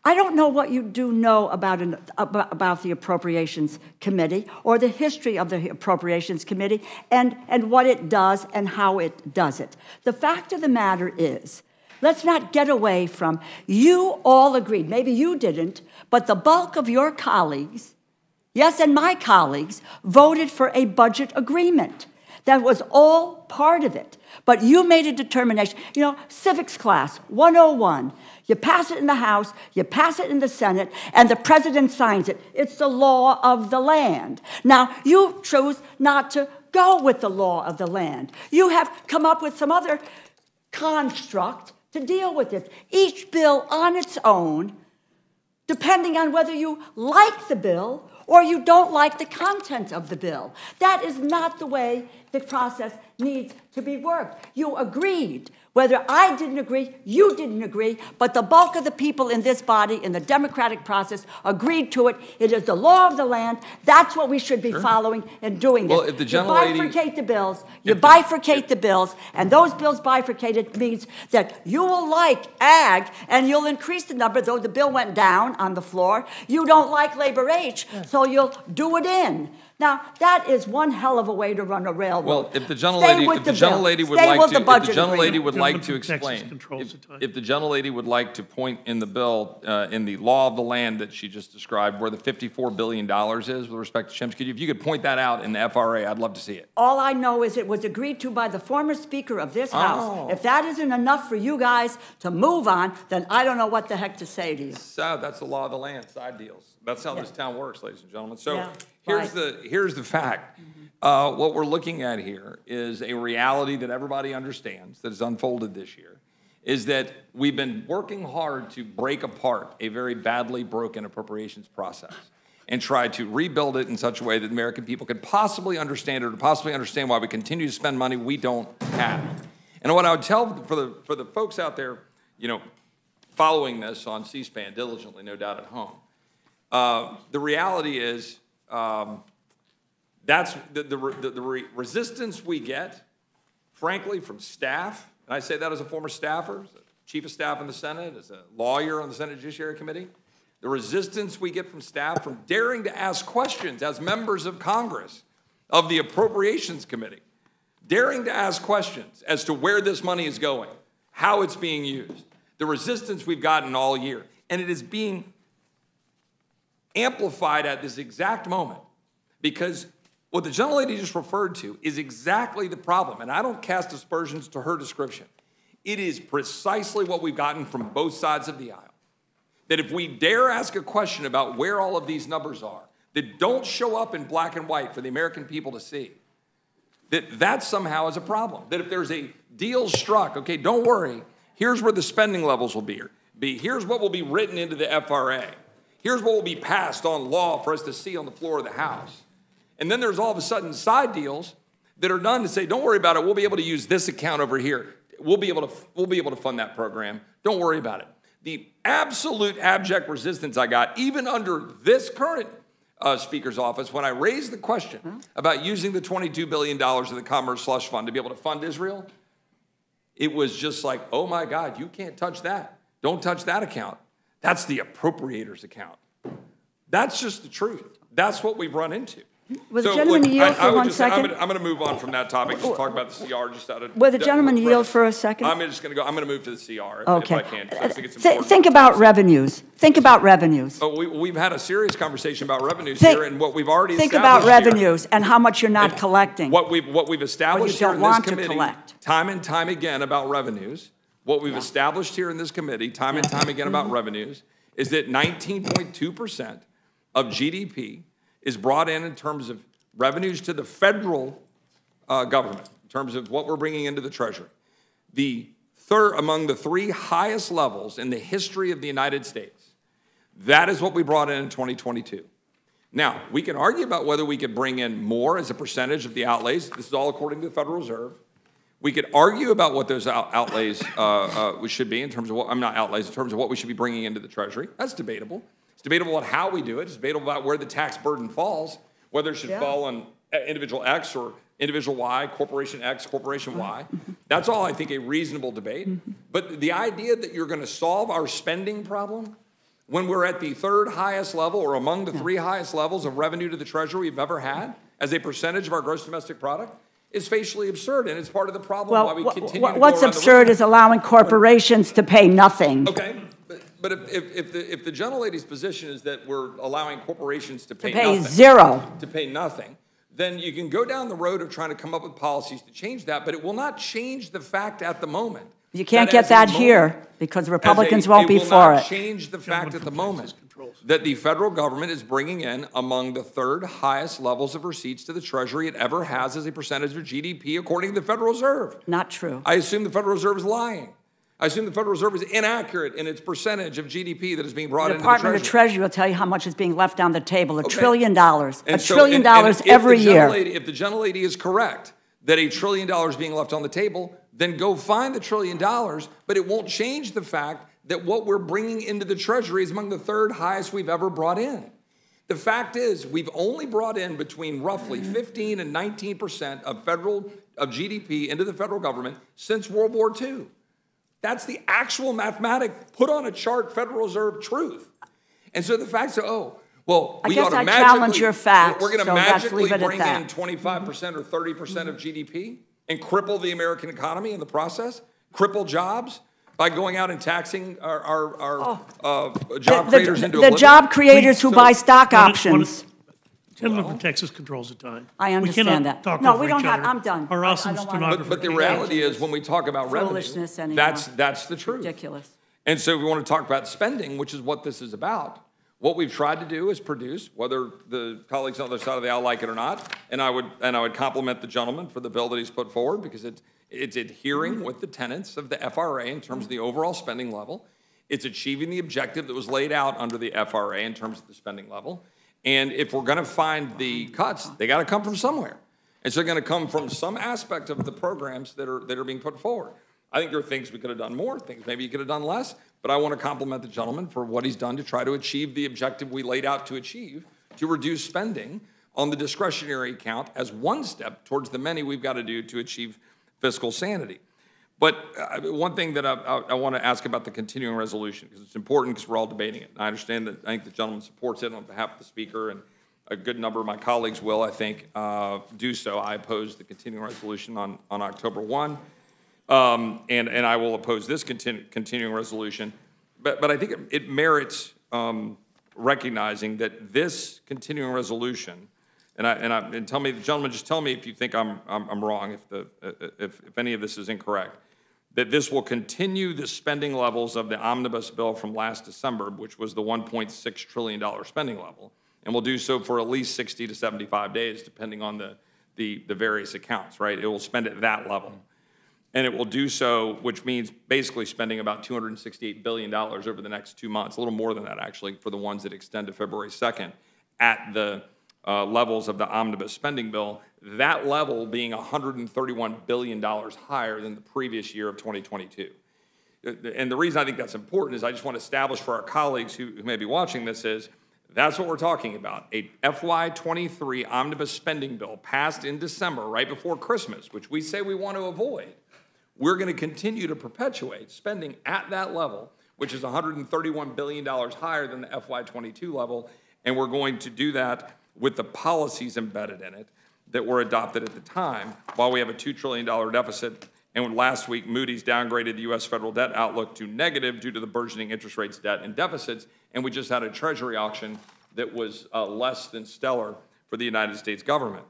I don't know what you do know about, an, about the Appropriations Committee or the history of the Appropriations Committee and, and what it does and how it does it. The fact of the matter is, Let's not get away from, you all agreed, maybe you didn't, but the bulk of your colleagues, yes, and my colleagues, voted for a budget agreement. That was all part of it. But you made a determination. You know, civics class, 101. You pass it in the House, you pass it in the Senate, and the president signs it. It's the law of the land. Now, you chose not to go with the law of the land. You have come up with some other construct to deal with this. Each bill on its own, depending on whether you like the bill or you don't like the content of the bill. That is not the way the process needs to be worked. You agreed. Whether I didn't agree, you didn't agree, but the bulk of the people in this body, in the democratic process, agreed to it. It is the law of the land. That's what we should be following and doing. Well, this. if the you gentlelady- bifurcate the bills, you If the- bifurcate the bills, and those bills bifurcated means that you will like ag and you'll increase the number, though the bill went down on the floor. You don't like labor H, so you'll do it in. Now, that is one hell of a way to run a railroad. Well, if the Stay gentlelady, if the the gentlelady would Stay like to, the if the gentlelady would like to Gentleman from Texas explain. If, the time. if the gentlelady would like to point in the bill, uh, in the law of the land that she just described, where the fifty-four billion dollars is with respect to CHIMPs, could you, if you could point that out in the FRA, I'd love to see it. All I know is it was agreed to by the former Speaker of this House. Oh. If that isn't enough for you guys to move on, then I don't know what the heck to say to you. So that's the law of the land, side deals. That's how this town works, ladies and gentlemen. So Yeah, here's the, here's the fact. Uh, what we're looking at here is a reality that everybody understands that has unfolded this year, is that we've been working hard to break apart a very badly broken appropriations process and try to rebuild it in such a way that the American people could possibly understand it or possibly understand why we continue to spend money we don't have. And what I would tell for the, for the folks out there, you know, following this on C-SPAN diligently, no doubt at home, uh, the reality is, um, that's the, the, the, the re- resistance we get, frankly, from staff, and I say that as a former staffer, as a chief of staff in the Senate, as a lawyer on the Senate Judiciary Committee, the resistance we get from staff from daring to ask questions as members of Congress of the Appropriations Committee, daring to ask questions as to where this money is going, how it's being used, the resistance we've gotten all year, and it is being amplified at this exact moment because what the gentlelady just referred to is exactly the problem. And I don't cast aspersions to her description. It is precisely what we've gotten from both sides of the aisle. That if we dare ask a question about where all of these numbers are, that don't show up in black and white for the American people to see, that that somehow is a problem. That if there's a deal struck, okay, don't worry, here's where the spending levels will be. Here's what will be written into the FRA. Here's what will be passed on law for us to see on the floor of the House. And then there's all of a sudden side deals that are done to say, don't worry about it, we'll be able to use this account over here. We'll be able to, we'll be able to fund that program. Don't worry about it. The absolute abject resistance I got, even under this current uh, Speaker's office, when I raised the question about using the $22 billion of the Commerce Slush Fund to be able to fund Israel, it was just like, oh my God, you can't touch that. Don't touch that account. That's the appropriators account. That's just the truth. That's what we've run into. Will the So, gentleman look, yield I for would one say- I'm second? I'm going to move on from that topic, just talk about the CR just out of. Will the gentleman yield for a second? I'm just going to go, I'm going to move to the CR if- if Okay. I can, I think Thi- Think about revenues. Think about revenues. But we, we've had a serious conversation about revenues Think- here and what we've already Think about here. revenues and how much you're not collecting. What we've, what we've established here don't in this want to collect. time and time again about revenues, what we've established here in this committee, time and time again about Mm-hmm. revenues, is that nineteen point two percent of GDP is brought in in terms of revenues to the federal uh, government, in terms of what we're bringing into the treasury. The third, among the three highest levels in the history of the United States. That is what we brought in in 2022. Now, we can argue about whether we could bring in more as a percentage of the outlays. This is all according to the Federal Reserve. We could argue about what those out- outlays uh, uh, should be in terms of what, I'm not outlays, in terms of what we should be bringing into the Treasury. That's debatable. It's debatable about how we do it. It's debatable about where the tax burden falls, whether it should Yeah. fall on uh, individual X or individual Y, corporation X, corporation Y. That's all, I think, a reasonable debate. But the idea that you're going to solve our spending problem when we're at the third highest level or among the three highest levels of revenue to the treasury we've ever had as a percentage of our gross domestic product is facially absurd, and it's part of the problem why Well, we wha- continue go what's absurd is allowing corporations to pay nothing. Okay, but, but if, if, if the, if the gentlelady's position is that we're allowing corporations to pay, To pay pay nothing. zero. To pay nothing, then you can go down the road of trying to come up with policies to change that, but it will not change the fact at the moment. You can't that get as a that moment- here because as Republicans a- won't be will for not it. change the fact at the from moment controls. that the federal government is bringing in among the third highest levels of receipts to the Treasury it ever has as a percentage of GDP, according to the Federal Reserve. Not true. I assume the Federal Reserve is lying. I assume the Federal Reserve is inaccurate in its percentage of GDP that is being brought The into Department the of the Treasury. Treasury will tell you how much is being left on the table, a Okay. trillion dollars, a so- trillion and- and dollars if the every year. gentlelady- If the gentlelady is correct, that a trillion dollars being left on the table, then go find the trillion dollars, but it won't change the fact that what we're bringing into the treasury is among the third highest we've ever brought in. The fact is, we've only brought in between roughly 15 and 19 percent of federal, of GDP into the federal government since World War II. That's the actual mathematic, put on a chart, Federal Reserve truth. And so the facts are, oh, well, I we guess ought to I magically. challenge your facts, We're going to so magically leave it at bring in 25% or 30% of GDP and cripple the American economy in the process, cripple jobs by going out and taxing our, our, our uh, job Oh. The- creators the- into The oblivion. job creators who So- buy stock One- one- options. Gentleman from Texas controls the time. I understand cannot that. talk No, over we don't have- other. I'm done. I- Our I awesome don't wanna- stenographer. But, but the reality is, when we talk about revenue, Foolishness that's, that's the truth. Ridiculous. And so we want to talk about spending, which is what this is about. What we've tried to do is produce, whether the colleagues on the other side of the aisle like it or not, and I would, and I would compliment the gentleman for the bill that he's put forward because it's, it's adhering with the tenets of the FRA in terms of the overall spending level. It's achieving the objective that was laid out under the FRA in terms of the spending level. And if we're going to find the cuts, they got to come from somewhere. It's going to come from some aspect of the programs that are, that are being put forward. I think there are things we could have done more, things maybe you could have done less, but I want to compliment the gentleman for what he's done to try to achieve the objective we laid out to achieve, to reduce spending on the discretionary account as one step towards the many we've got to do to achieve fiscal sanity. But uh, one thing that I, I, I want to ask about the continuing resolution, because it's important because we're all debating it. And I understand that, I think the gentleman supports it on behalf of the speaker, and a good number of my colleagues will, I think, uh, do so. I oppose the continuing resolution on, on October 1. Um, and, and I will oppose this continu- continuing resolution. But, but I think it, it merits um, recognizing that this continuing resolution, and I, and I, and tell me, gentlemen, just tell me if you think I'm, I'm, I'm wrong, if the, if, if any of this is incorrect, that this will continue the spending levels of the omnibus bill from last December, which was the $1.6 trillion spending level, and will do so for at least 60 to 75 days, depending on the, the, the various accounts, right? It will spend at that level. And it will do so, which means basically spending about $268 billion over the next two months, a little more than that, actually, for the ones that extend to February 2nd, at the uh, levels of the omnibus spending bill, that level being $131 billion higher than the previous year of 2022. Uh, And the reason I think that's important is I just want to establish for our colleagues who, who may be watching this is, that's what we're talking about. A FY '23 omnibus spending bill passed in December, right before Christmas, which we say we want to avoid. We're going to continue to perpetuate spending at that level, which is $131 billion higher than the FY '22 level, and we're going to do that with the policies embedded in it that were adopted at the time, while we have a $2 trillion deficit. And last week, Moody's downgraded the U.S. federal debt outlook to negative due to the burgeoning interest rates, debt, and deficits. And we just had a treasury auction that was uh, less than stellar for the United States government.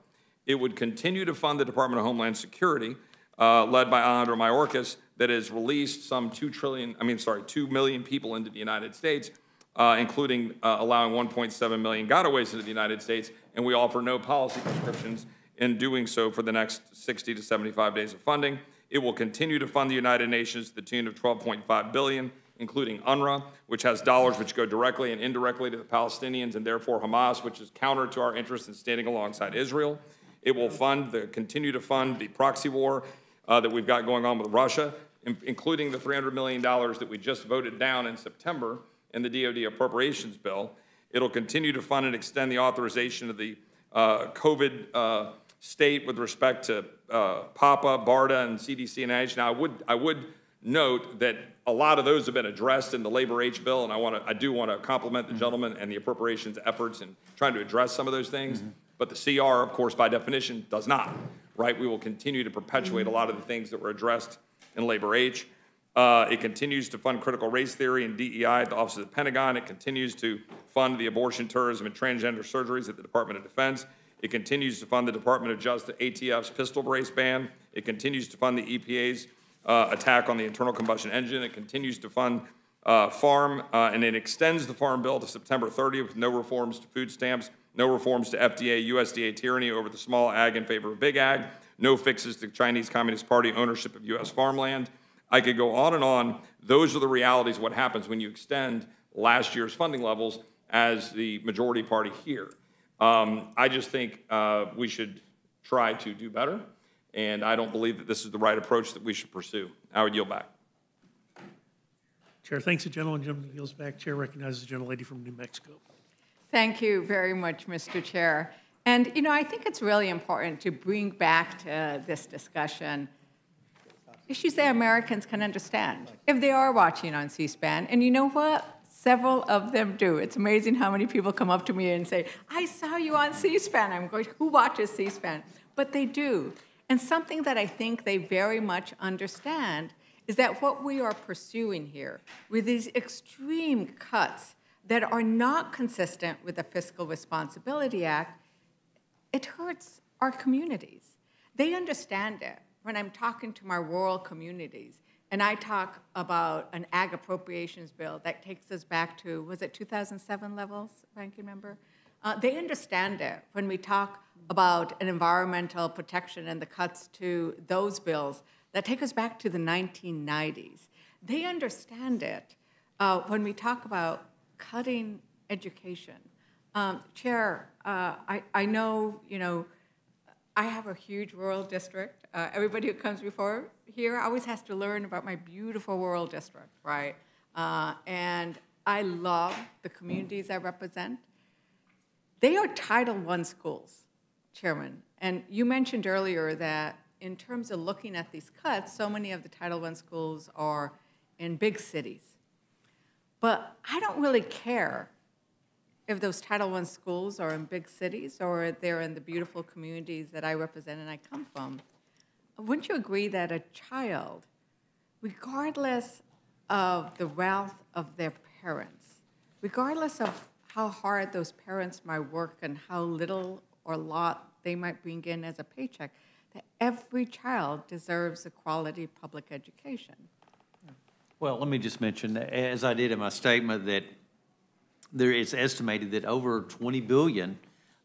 It would continue to fund the Department of Homeland Security, uh, led by Alejandro Mayorkas, that has released some 2 trillion, I mean, sorry, 2 million people into the United States, uh, including uh, allowing 1.7 million gotaways into the United States, and we offer no policy prescriptions in doing so for the next 60 to 75 days of funding. It will continue to fund the United Nations to the tune of 12.5 billion, including UNRWA, which has dollars which go directly and indirectly to the Palestinians and therefore Hamas, which is counter to our interest in standing alongside Israel. It will fund the continue to fund the proxy war uh, that we've got going on with Russia, in- including the $300 million that we just voted down in September in the DoD appropriations bill. It'll continue to fund and extend the authorization of the uh, COVID uh, state with respect to uh, PAHPA, BARDA, and CDC and NIH. Now, I would, I would note that a lot of those have been addressed in the Labor H bill, and I want to, I do want to compliment the gentleman and the appropriations efforts in trying to address some of those things. But the CR, of course, by definition, does not, right? We will continue to perpetuate a lot of the things that were addressed in Labor H. Uh, it continues to fund critical race theory and DEI at the Office of the Pentagon. It continues to fund the abortion, tourism, and transgender surgeries at the Department of Defense. It continues to fund the Department of Justice, ATF's pistol brace ban. It continues to fund the EPA's uh, attack on the internal combustion engine. It continues to fund uh, farm, uh, and it extends the farm bill to September 30th with no reforms to food stamps, no reforms to FDA, USDA tyranny over the small ag in favor of big ag, no fixes to Chinese Communist Party ownership of U.S. farmland. I could go on and on. Those are the realities what happens when you extend last year's funding levels as the majority party here. Um, I just think uh, we should try to do better, and I don't believe that this is the right approach that we should pursue. I would yield back. Chair thanks the gentleman. Gentleman yields back. Chair recognizes the gentlelady from New Mexico. Thank you very much, Mr. Chair. And, you know, I think it's really important to bring back to this discussion issues that Americans can understand if they are watching on C-SPAN. And you know what? Several of them do. It's amazing how many people come up to me and say, I saw you on C-SPAN. I'm going, who watches C-SPAN? But they do. And something that I think they very much understand is that what we are pursuing here with these extreme cuts that are not consistent with the Fiscal Responsibility Act, it hurts our communities. They understand it. When I'm talking to my rural communities, and I talk about an ag appropriations bill that takes us back to, was it 2007 levels, ranking member? Uh, they understand it when we talk about an environmental protection and the cuts to those bills that take us back to the 1990s. They understand it uh, when we talk about cutting education. Um, Chair, uh, I, I know, you know, I have a huge rural district. Uh, everybody who comes before here always has to learn about my beautiful rural district, right? Uh, and I love the communities I represent. They are Title I schools, Chairman. And you mentioned earlier that in terms of looking at these cuts, so many of the Title I schools are in big cities. But I don't really care if those Title I schools are in big cities or they're in the beautiful communities that I represent and I come from. Wouldn't you agree that a child, regardless of the wealth of their parents, regardless of how hard those parents might work and how little or lot they might bring in as a paycheck, that every child deserves a quality public education? Well, let me just mention, as I did in my statement, that there, it's estimated that over 20 billion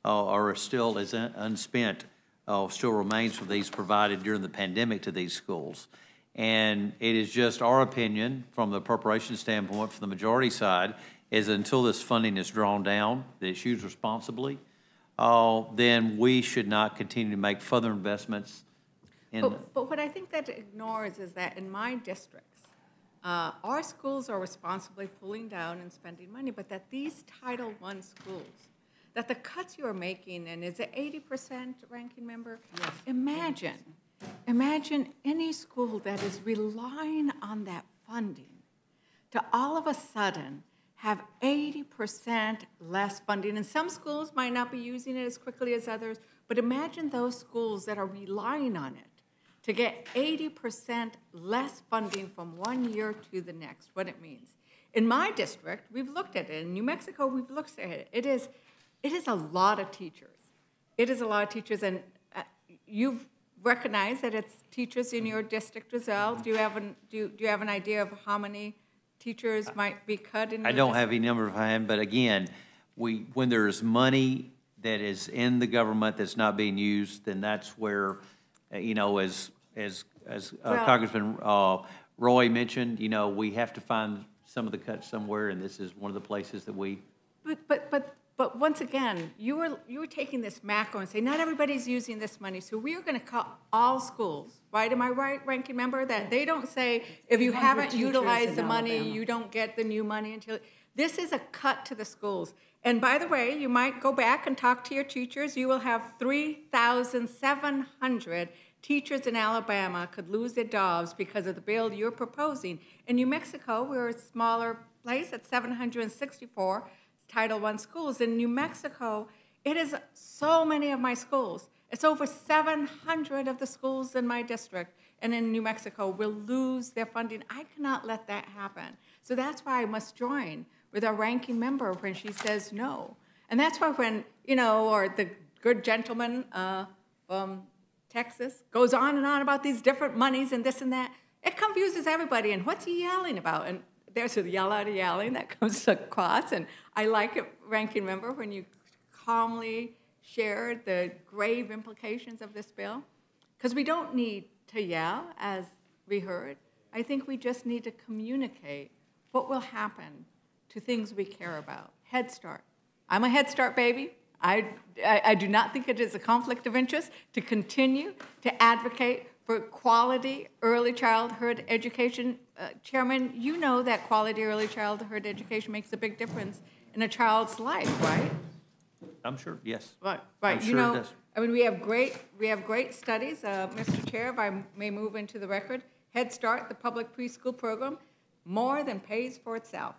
uh, are still as un- unspent, uh, still remains for these provided during the pandemic to these schools. And it is just our opinion, from the preparation standpoint, from the majority side, is until this funding is drawn down, that it's used responsibly, uh, then we should not continue to make further investments in. But, but what I think that ignores is that in my districts, uh, our schools are responsibly pulling down and spending money, but that these Title I schools, that the cuts you are making, and is it 80% ranking member? Yes. Imagine, imagine any school that is relying on that funding to all of a sudden have 80% less funding. And some schools might not be using it as quickly as others, but imagine those schools that are relying on it to get 80% less funding from one year to the next, what it means. In my district, we've looked at it. In New Mexico, we've looked at it. It is, it is a lot of teachers. It is a lot of teachers, and uh, you've recognized that it's teachers in your district as well. Do you have an, do you, do you have an idea of how many teachers might be cut in I don't district? have any number of hand, but again, we, when there's money that is in the government that's not being used, then that's where, uh, you know, as, as, as uh, Well- Congressman uh, Roy mentioned, you know, we have to find some of the cuts somewhere, and this is one of the places that we, But, but, but, but once again, you were, you were taking this macro and saying, not everybody's using this money, so we are gonna cut all schools, right? Am I right, ranking member, that they don't say, if you haven't utilized the money, Alabama. you don't get the new money until, this is a cut to the schools. And by the way, you might go back and talk to your teachers, you will have three thousand seven hundred teachers in Alabama could lose their jobs because of the bill you're proposing. In New Mexico, we're a smaller place at 764 Title I schools. In New Mexico, it is so many of my schools. It's over 700 of the schools in my district and in New Mexico will lose their funding. I cannot let that happen. So that's why I must join with our ranking member when she says no. And that's why when, you know, or the good gentleman uh, from Texas goes on and on about these different monies and this and that, it confuses everybody. And what's he yelling about? And there's a yell out of yelling that comes across. And I like it, ranking member, when you calmly share the grave implications of this bill. Because we don't need to yell, as we heard. I think we just need to communicate what will happen to things we care about. Head Start. I'm a Head Start baby. I, I, I do not think it is a conflict of interest to continue to advocate for quality early childhood education. Uh, Chairman, you know that quality early childhood education makes a big difference in a child's life, right? I'm sure, yes. Right, right. I'm You sure it know, does. I mean, we have great, we have great studies. Uh, Mr. Chair, if I may move into the record, Head Start, the public preschool program, more than pays for itself.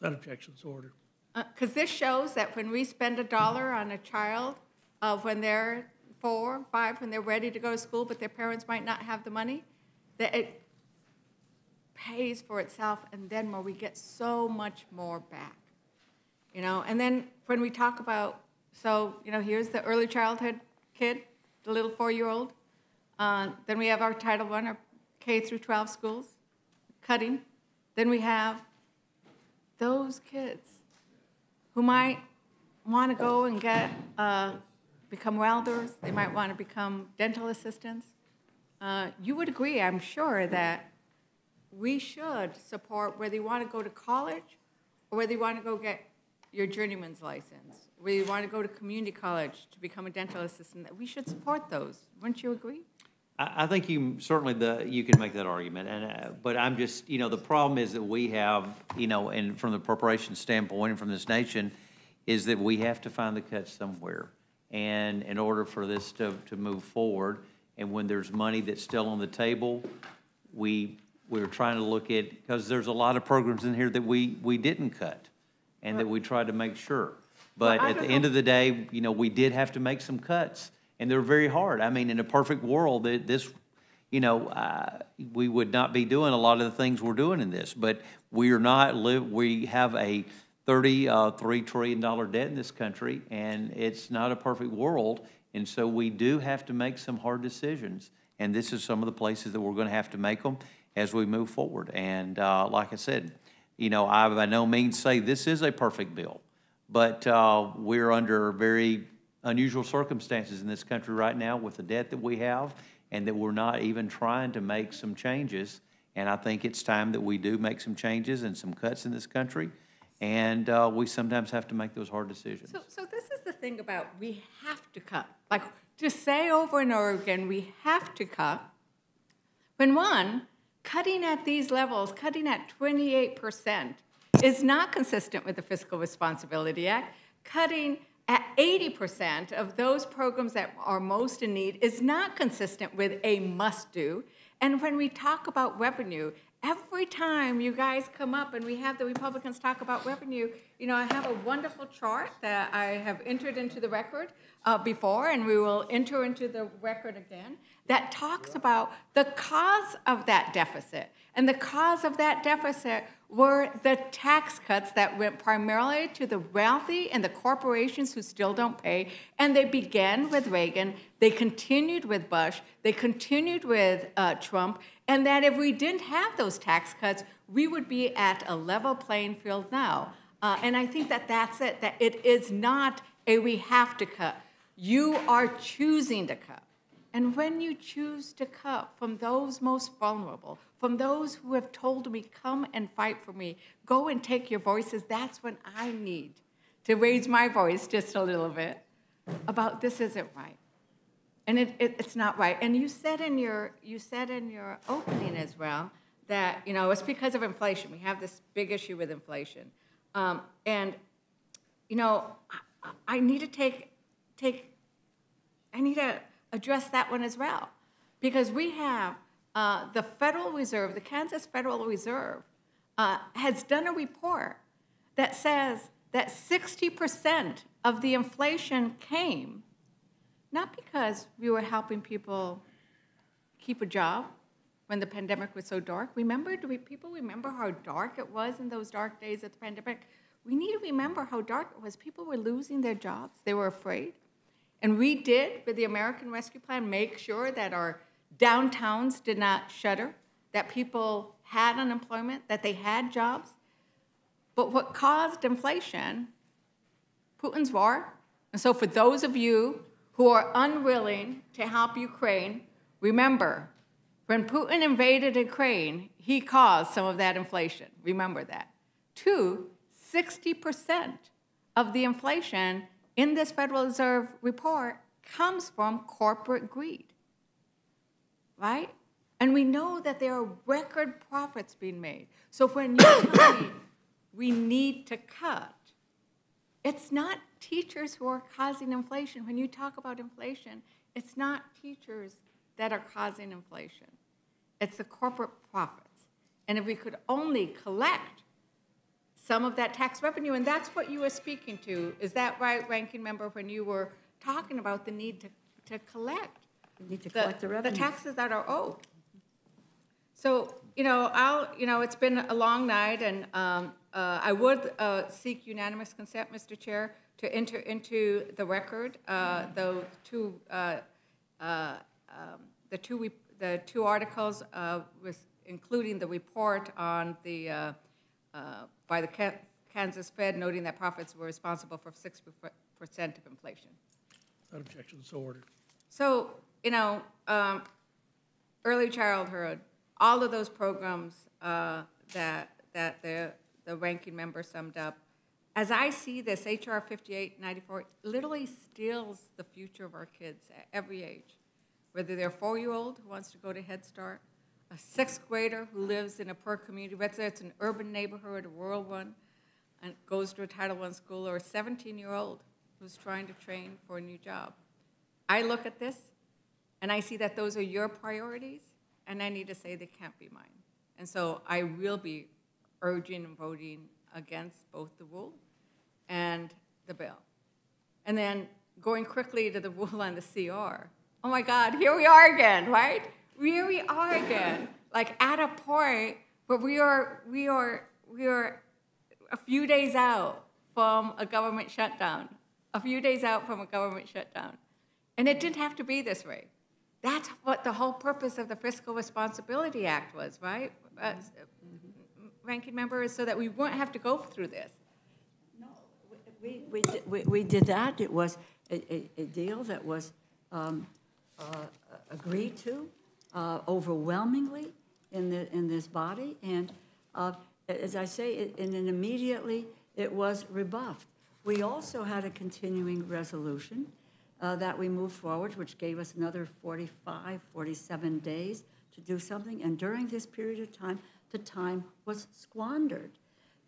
Without objection, so ordered. Because this shows that when we spend a dollar on a child, uh, when they're four, five, when they're ready to go to school, but their parents might not have the money, that it pays for itself, and then more, we get so much more back. You know, and then when we talk about, so, you know, here's the early childhood kid, the little four-year-old. Uh, then we have our Title I, our K through 12 schools, cutting. Then we have those kids who might want to go and get, uh, become welders, they might want to become dental assistants. Uh, You would agree, I'm sure, that we should support whether you want to go to college or whether you want to go get your journeyman's license, whether you want to go to community college to become a dental assistant, that we should support those. Wouldn't you agree? I, I think you, certainly the, you can make that argument, and, uh, but I'm just, you know, the problem is that we have, you know, and from the preparation standpoint and from this nation, is that we have to find the cuts somewhere. And in order for this to, to move forward, and when there's money that's still on the table, we, we're trying to look at, because there's a lot of programs in here that we, we didn't cut, and that we tried to make sure. But Well, at the don't end of the day, you know, we did have to make some cuts, and they're very hard. I mean, in a perfect world, this, you know, uh, we would not be doing a lot of the things we're doing in this. But we are not live. We have a thirty-three trillion dollar debt in this country, and it's not a perfect world. And so we do have to make some hard decisions, and this is some of the places that we're going to have to make them as we move forward. And uh, like I said, you know, I by no means say this is a perfect bill. But uh, we're under very unusual circumstances in this country right now with the debt that we have, and that we're not even trying to make some changes. And I think it's time that we do make some changes and some cuts in this country. And uh, we sometimes have to make those hard decisions. So, so this is the thing about we have to cut. Like to say over and over again, we have to cut. When one, cutting at these levels, cutting at 28%, is not consistent with the Fiscal Responsibility Act. Cutting 80% of those programs that are most in need is not consistent with a must do. And when we talk about revenue, every time you guys come up and we have the Republicans talk about revenue, you know, I have a wonderful chart that I have entered into the record uh, before, and we will enter into the record again, that talks about the cause of that deficit. And the cause of that deficit were the tax cuts that went primarily to the wealthy and the corporations who still don't pay. And they began with Reagan, they continued with Bush, they continued with uh, Trump, and that if we didn't have those tax cuts, we would be at a level playing field now. Uh, and I think that that's it, that it is not a we have to cut. You are choosing to cut. And when you choose to cut from those most vulnerable, from those who have told me, come and fight for me, go and take your voices, that's when I need to raise my voice just a little bit about this isn't right. And it, it, it's not right. And you said in your you said in your opening as well that you know it's because of inflation. We have this big issue with inflation, um, and you know I, I need to take take I need to address that one as well, because we have uh, the Federal Reserve, the Kansas Federal Reserve, uh, has done a report that says that 60% of the inflation came not because we were helping people keep a job when the pandemic was so dark. Remember, do we, people remember how dark it was in those dark days of the pandemic? We need to remember how dark it was. People were losing their jobs, they were afraid. And we did, with the American Rescue Plan, make sure that our downtowns did not shutter, that people had unemployment, that they had jobs. But what caused inflation? Putin's war. And so, for those of you who are unwilling to help Ukraine, remember, when Putin invaded Ukraine, he caused some of that inflation. Remember that. Two, 60% of the inflation in this Federal Reserve report comes from corporate greed, right? And we know that there are record profits being made. So when you tell me we need to cut, it's not teachers who are causing inflation. When you talk about inflation, it's not teachers that are causing inflation. It's the corporate profits. And if we could only collect some of that tax revenue, and that's what you were speaking to, is that right, ranking member, when you were talking about the need to, to collect? We need to collect the The revenue. taxes that are owed. So, you know, I'll, you know, it's been a long night, and um, uh, I would uh, seek unanimous consent, Mr. Chair, to enter into the record uh, the two, uh, uh, um, the two, re- the two articles, uh, with, including the report on the, uh, uh, by the Ka- Kansas Fed noting that profits were responsible for 6% of inflation. Without objection, so ordered. So, you know, um, early childhood, all of those programs uh, that, that the, the ranking member summed up, as I see this, HR 5894 literally steals the future of our kids at every age. Whether they're a four-year-old who wants to go to Head Start, a sixth grader who lives in a poor community, whether it's an urban neighborhood, a rural one, and goes to a Title I school, or a 17-year-old who's trying to train for a new job. I look at this and I see that those are your priorities, and I need to say they can't be mine. And so I will be urging and voting against both the rule and the bill. And then going quickly to the rule on the CR. Oh my God, here we are again, right? Here we are again, like at a point where we are, we are, we are a few days out from a government shutdown, a few days out from a government shutdown. And it didn't have to be this way. That's what the whole purpose of the Fiscal Responsibility Act was, right? Uh, Ranking member, is so that we wouldn't have to go through this. We, we, di- we, we did that. It was a, a, a deal that was um, uh, agreed to uh, overwhelmingly in the, in this body. And uh, as I say, it- and then immediately it was rebuffed. We also had a continuing resolution uh, that we moved forward, which gave us another 45, 47 days to do something. And during this period of time, the time was squandered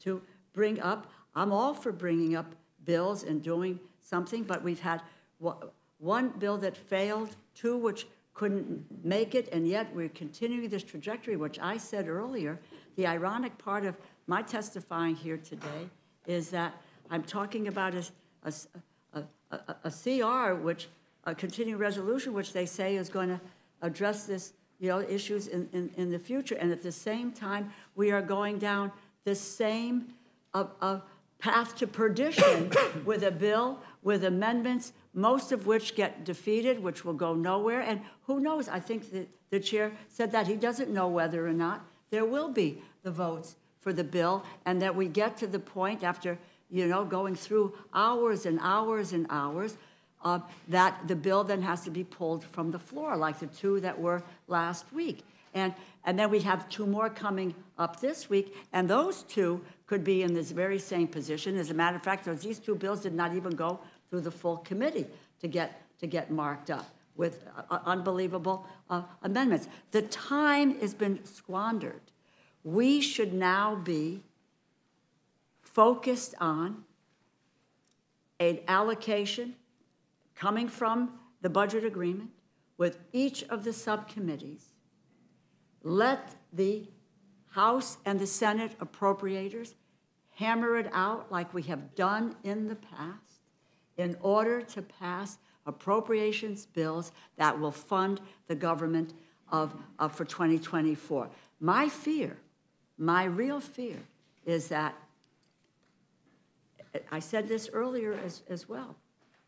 to bring up, I'm all for bringing up bills and doing something, but we've had one bill that failed, two which couldn't make it, and yet we're continuing this trajectory, which I said earlier. The ironic part of my testifying here today is that I'm talking about a, a, a, a- a CR, which, a continuing resolution, which they say is going to address this, you know, issues in, in, in the future. And at the same time, we are going down the same uh, uh, path to perdition with a bill, with amendments, most of which get defeated, which will go nowhere. And who knows? I think that the chair said that he doesn't know whether or not there will be the votes for the bill, and that we get to the point after, you know, going through hours and hours and hours, uh, that the bill then has to be pulled from the floor, like the two that were last week. And, and then we have two more coming up this week, and those two could be in this very same position. As a matter of fact, those, these two bills did not even go through the full committee to get, to get marked up with uh, unbelievable uh, amendments. The time has been squandered. We should now be focused on an allocation coming from the budget agreement with each of the subcommittees. Let the House and the Senate appropriators hammer it out like we have done in the past in order to pass appropriations bills that will fund the government of, for 2024. My fear, my real fear, is that I said this earlier as, as well.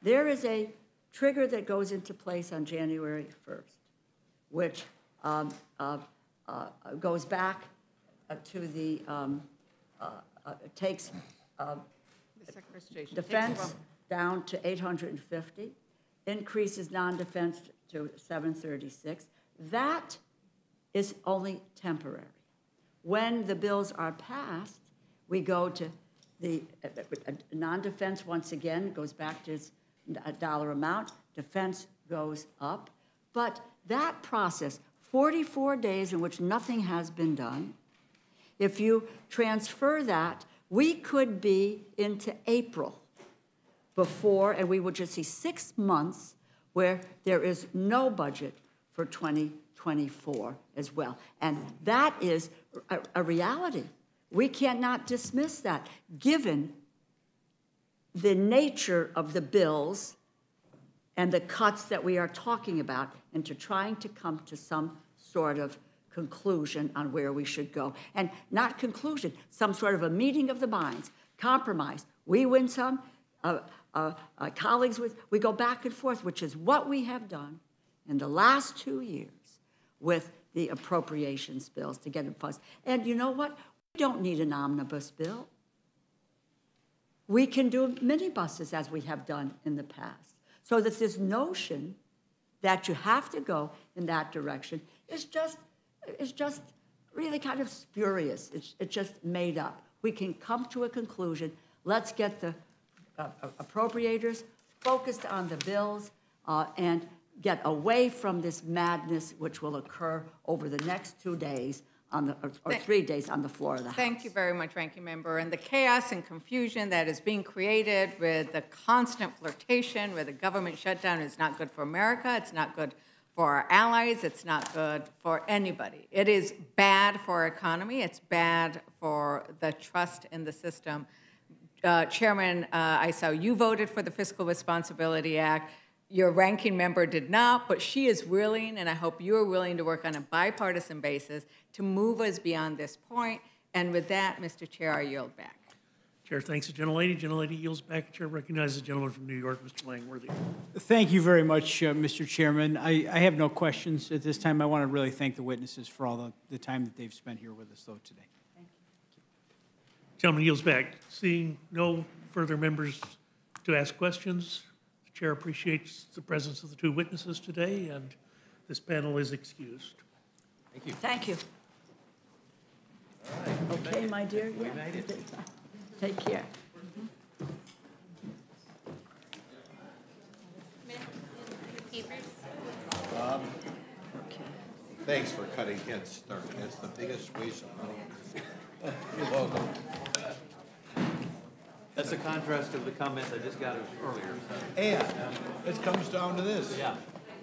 There is a trigger that goes into place on January 1st, which um, uh, uh, goes back uh, to the, um, uh, uh, takes uh, The sequestration. defense down to 850, increases non-defense to 736. That is only temporary. When the bills are passed, we go to the, uh, uh, non-defense, once again, goes back to its a dollar amount, defense goes up. But that process, 44 days in which nothing has been done, if you transfer that, we could be into April before, and we would just see six months where there is no budget for 2024 as well. And that is a, a reality. We cannot dismiss that, given the nature of the bills and the cuts that we are talking about, into trying to come to some sort of conclusion on where we should go. And not conclusion, some sort of a meeting of the minds, compromise. We win some, uh, uh, uh, colleagues with, we go back and forth, which is what we have done in the last two years with the appropriations bills to get them funds. And you know what? We don't need an omnibus bill. We can do minibuses as we have done in the past. So that this notion that you have to go in that direction is just, is just really kind of spurious. It's, it's just made up. We can come to a conclusion. Let's get the uh, appropriators focused on the bills uh, and get away from this madness which will occur over the next two days on the, or, or three days on the floor of the House. Thank you very much, Ranking Member. And the chaos and confusion that is being created with the constant flirtation with a government shutdown is not good for America. It's not good for our allies. It's not good for anybody. It is bad for our economy. It's bad for the trust in the system. Uh, Chairman uh, I saw you voted for the Fiscal Responsibility Act. Your ranking member did not, but she is willing, and I hope you are willing to work on a bipartisan basis to move us beyond this point. And with that, Mr. Chair, I yield back. Chair thanks the gentlelady. Gentlelady yields back. Chair recognizes the gentleman from New York, Mr. Langworthy. Thank you very much, uh, Mr. Chairman. I, I have no questions at this time. I want to really thank the witnesses for all the, the time that they've spent here with us, though, today. Thank you. Gentleman yields back. Seeing no further members to ask questions, the chair appreciates the presence of the two witnesses today, and this panel is excused. Thank you. Thank you. Right, okay, my dear? We made it. Take care. Thanks for cutting Head Start. That's the biggest waste of money. You're welcome. That's a contrast of the comments I just got earlier. And it comes down to this. Yeah.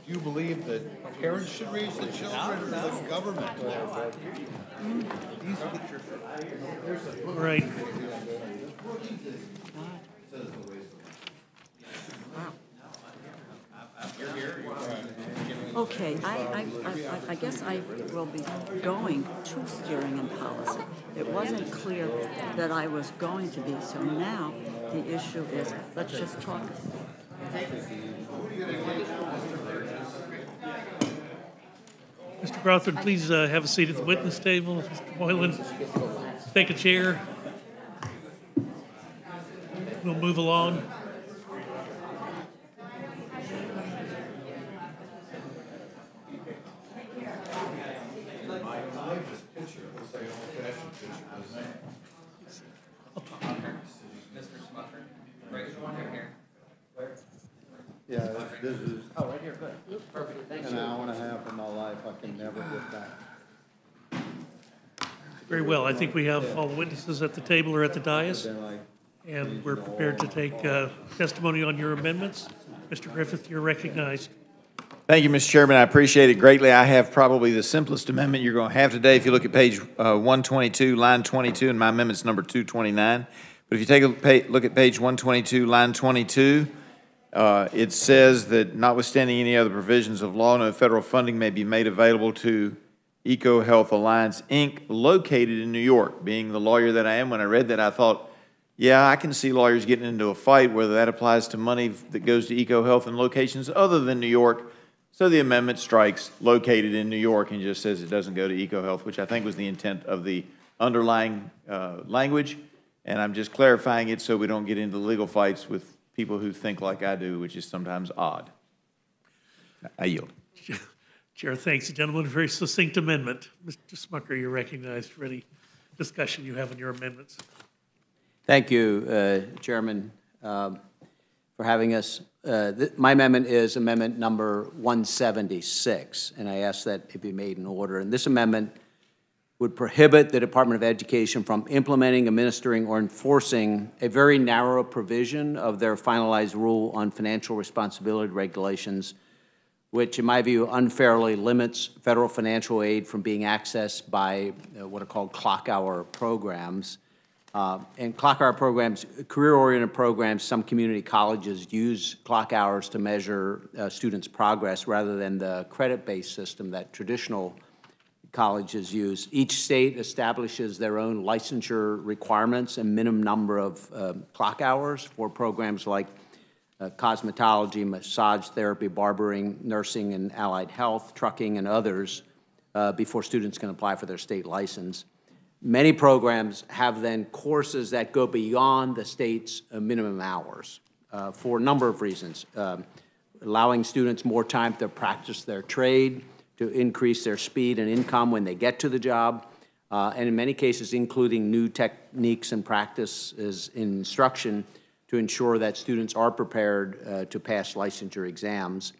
Do you believe that parents should raise the children or the government? All right. Okay, I, I, I, I guess I will be going to steering and policy. It wasn't clear that I was going to be, so now the issue is, let's just talk. Mr. Crawford, please uh, have a seat at the witness table. Mr. Moylan, take a chair. We'll move along. This is. Oh, right here, good. Perfect, thank you. An hour and a half of my life I can never get back. Very well. I think we have all the witnesses at the table or at the dais, and we're prepared to take uh, testimony on your amendments. Mr. Griffith, you're recognized. Thank you, Mr. Chairman. I appreciate it greatly. I have probably the simplest amendment you're going to have today. If you look at page uh, 122, line 22, and my amendment's number 229. But if you take a pa- look at page 122, line 22, uh, it says that notwithstanding any other provisions of law, no federal funding may be made available to EcoHealth Alliance, Inc., located in New York. Being the lawyer that I am, when I read that, I thought, yeah, I can see lawyers getting into a fight whether that applies to money that goes to EcoHealth in locations other than New York. So the amendment strikes located in New York and just says it doesn't go to EcoHealth, which I think was the intent of the underlying uh, language. And I'm just clarifying it so we don't get into legal fights with people who think like I do, which is sometimes odd. I yield. Chair thanks the gentleman. Very succinct amendment. Mr. Smucker, you're recognized for any discussion you have on your amendments. Thank you, uh, Chairman, um, for having us. Uh, th- My amendment is Amendment Number 176, and I ask that it be made in order. And this amendment would prohibit the Department of Education from implementing, administering, or enforcing a very narrow provision of their finalized rule on financial responsibility regulations, which, in my view, unfairly limits federal financial aid from being accessed by uh, what are called clock hour programs. Uh, And clock hour programs, career-oriented programs, some community colleges use clock hours to measure uh, students' progress rather than the credit-based system that traditional colleges use. Each state establishes their own licensure requirements and minimum number of uh, clock hours for programs like uh, cosmetology, massage therapy, barbering, nursing and allied health, trucking, and others uh, before students can apply for their state license. Many programs have then courses that go beyond the state's uh, minimum hours uh, for a number of reasons. Um, Allowing students more time to practice their trade, to increase their speed and income when they get to the job, uh, and in many cases, including new techniques and practices in instruction to ensure that students are prepared uh, to pass licensure exams.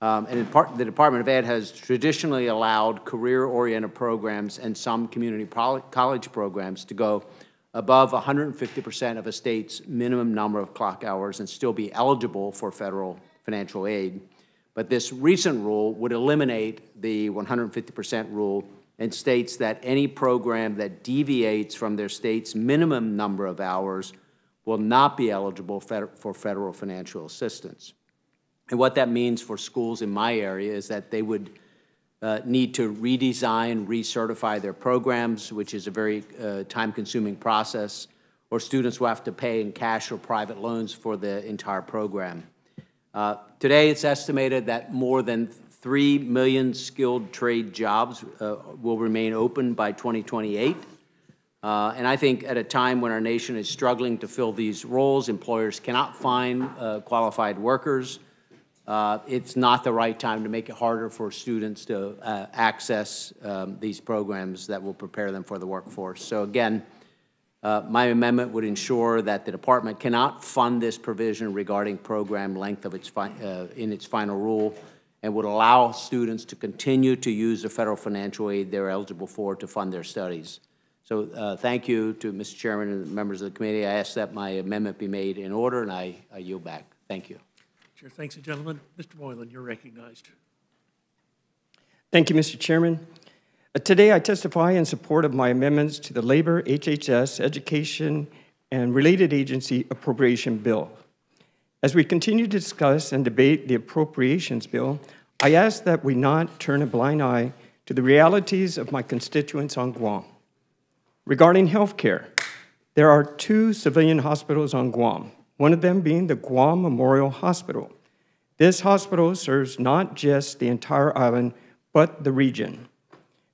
Um, And part, the Department of Ed has traditionally allowed career-oriented programs and some community college programs to go above 150% of a state's minimum number of clock hours and still be eligible for federal financial aid. But this recent rule would eliminate the 150% rule and states that any program that deviates from their state's minimum number of hours will not be eligible for federal financial assistance. And what that means for schools in my area is that they would uh, need to redesign, recertify their programs, which is a very uh, time-consuming process, or students will have to pay in cash or private loans for the entire program. Uh, Today, it's estimated that more than 3 million skilled trade jobs uh, will remain open by 2028. Uh, And I think at a time when our nation is struggling to fill these roles, employers cannot find uh, qualified workers, uh, it's not the right time to make it harder for students to uh, access um, these programs that will prepare them for the workforce. So again, uh, my amendment would ensure that the department cannot fund this provision regarding program length of its, fi- uh, in its final rule, and would allow students to continue to use the federal financial aid they're eligible for to fund their studies. So uh, thank you to Mr. Chairman and the members of the committee. I ask that my amendment be made in order, and I I yield back. Thank you. Chair thanks gentlemen. Mr. Moylan, you're recognized. Thank you, Mr. Chairman. Today, I testify in support of my amendments to the Labor, HHS, Education, and Related Agency Appropriation Bill. As we continue to discuss and debate the Appropriations Bill, I ask that we not turn a blind eye to the realities of my constituents on Guam. Regarding health care, there are two civilian hospitals on Guam, one of them being the Guam Memorial Hospital. This hospital serves not just the entire island, but the region.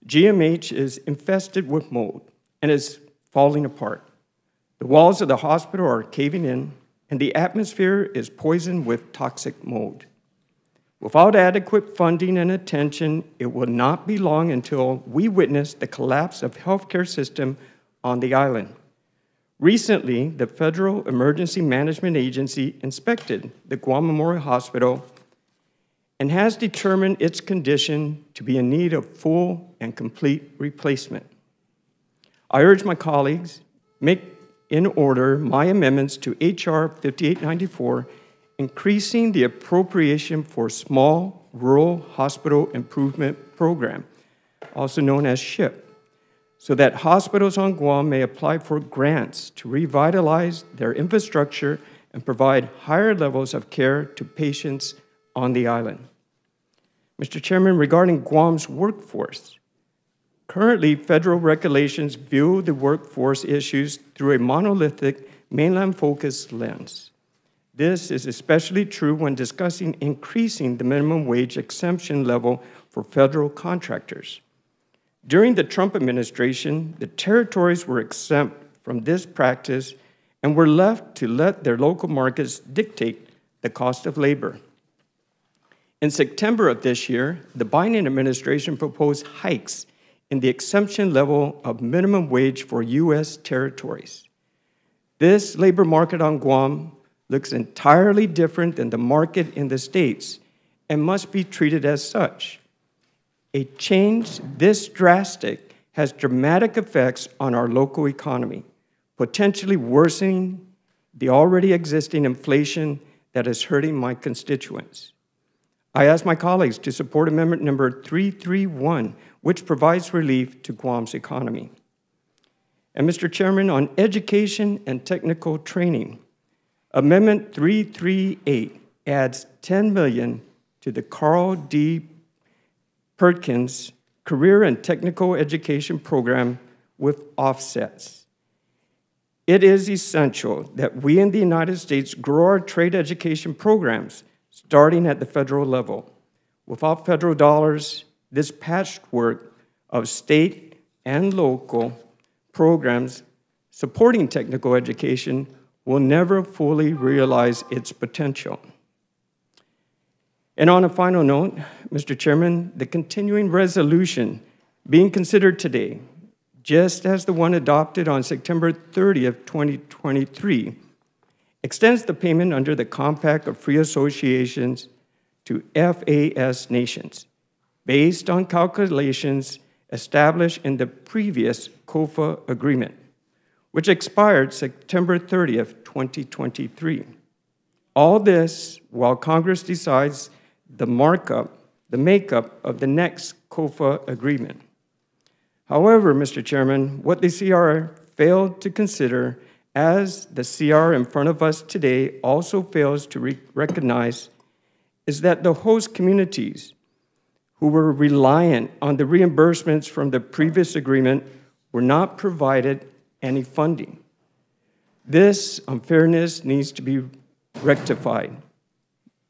GMH is infested with mold and is falling apart. The walls of the hospital are caving in, and the atmosphere is poisoned with toxic mold. Without adequate funding and attention, it will not be long until we witness the collapse of healthcare system on the island. Recently, the Federal Emergency Management Agency inspected the Guam Memorial Hospital and has determined its condition to be in need of full and complete replacement. I urge my colleagues make in order my amendments to H.R. 5894, increasing the appropriation for Small Rural Hospital Improvement Program, also known as SHIP, so that hospitals on Guam may apply for grants to revitalize their infrastructure and provide higher levels of care to patients on the island. Mr. Chairman, regarding Guam's workforce, currently federal regulations view the workforce issues through a monolithic, mainland focused lens. This is especially true when discussing increasing the minimum wage exemption level for federal contractors. During the Trump administration, the territories were exempt from this practice and were left to let their local markets dictate the cost of labor. In September of this year, the Biden administration proposed hikes in the exemption level of minimum wage for U.S. territories. This labor market on Guam looks entirely different than the market in the States and must be treated as such. A change this drastic has dramatic effects on our local economy, potentially worsening the already existing inflation that is hurting my constituents. I ask my colleagues to support Amendment number 331, which provides relief to Guam's economy. And Mr. Chairman, on education and technical training, Amendment 338 adds 10 million to the Carl D. Perkins Career and Technical Education Program with offsets. It is essential that we in the United States grow our trade education programs starting at the federal level. Without federal dollars, this patchwork of state and local programs supporting technical education will never fully realize its potential. And on a final note, Mr. Chairman, the continuing resolution being considered today, just as the one adopted on September 30th, 2023, extends the payment under the Compact of Free Associations to FAS nations based on calculations established in the previous COFA agreement, which expired September 30th, 2023. All this while Congress decides the markup, the makeup of the next COFA agreement. However, Mr. Chairman, what the CR failed to consider, as the CR in front of us today also fails to re recognize, is that the host communities who were reliant on the reimbursements from the previous agreement were not provided any funding. This unfairness needs to be rectified.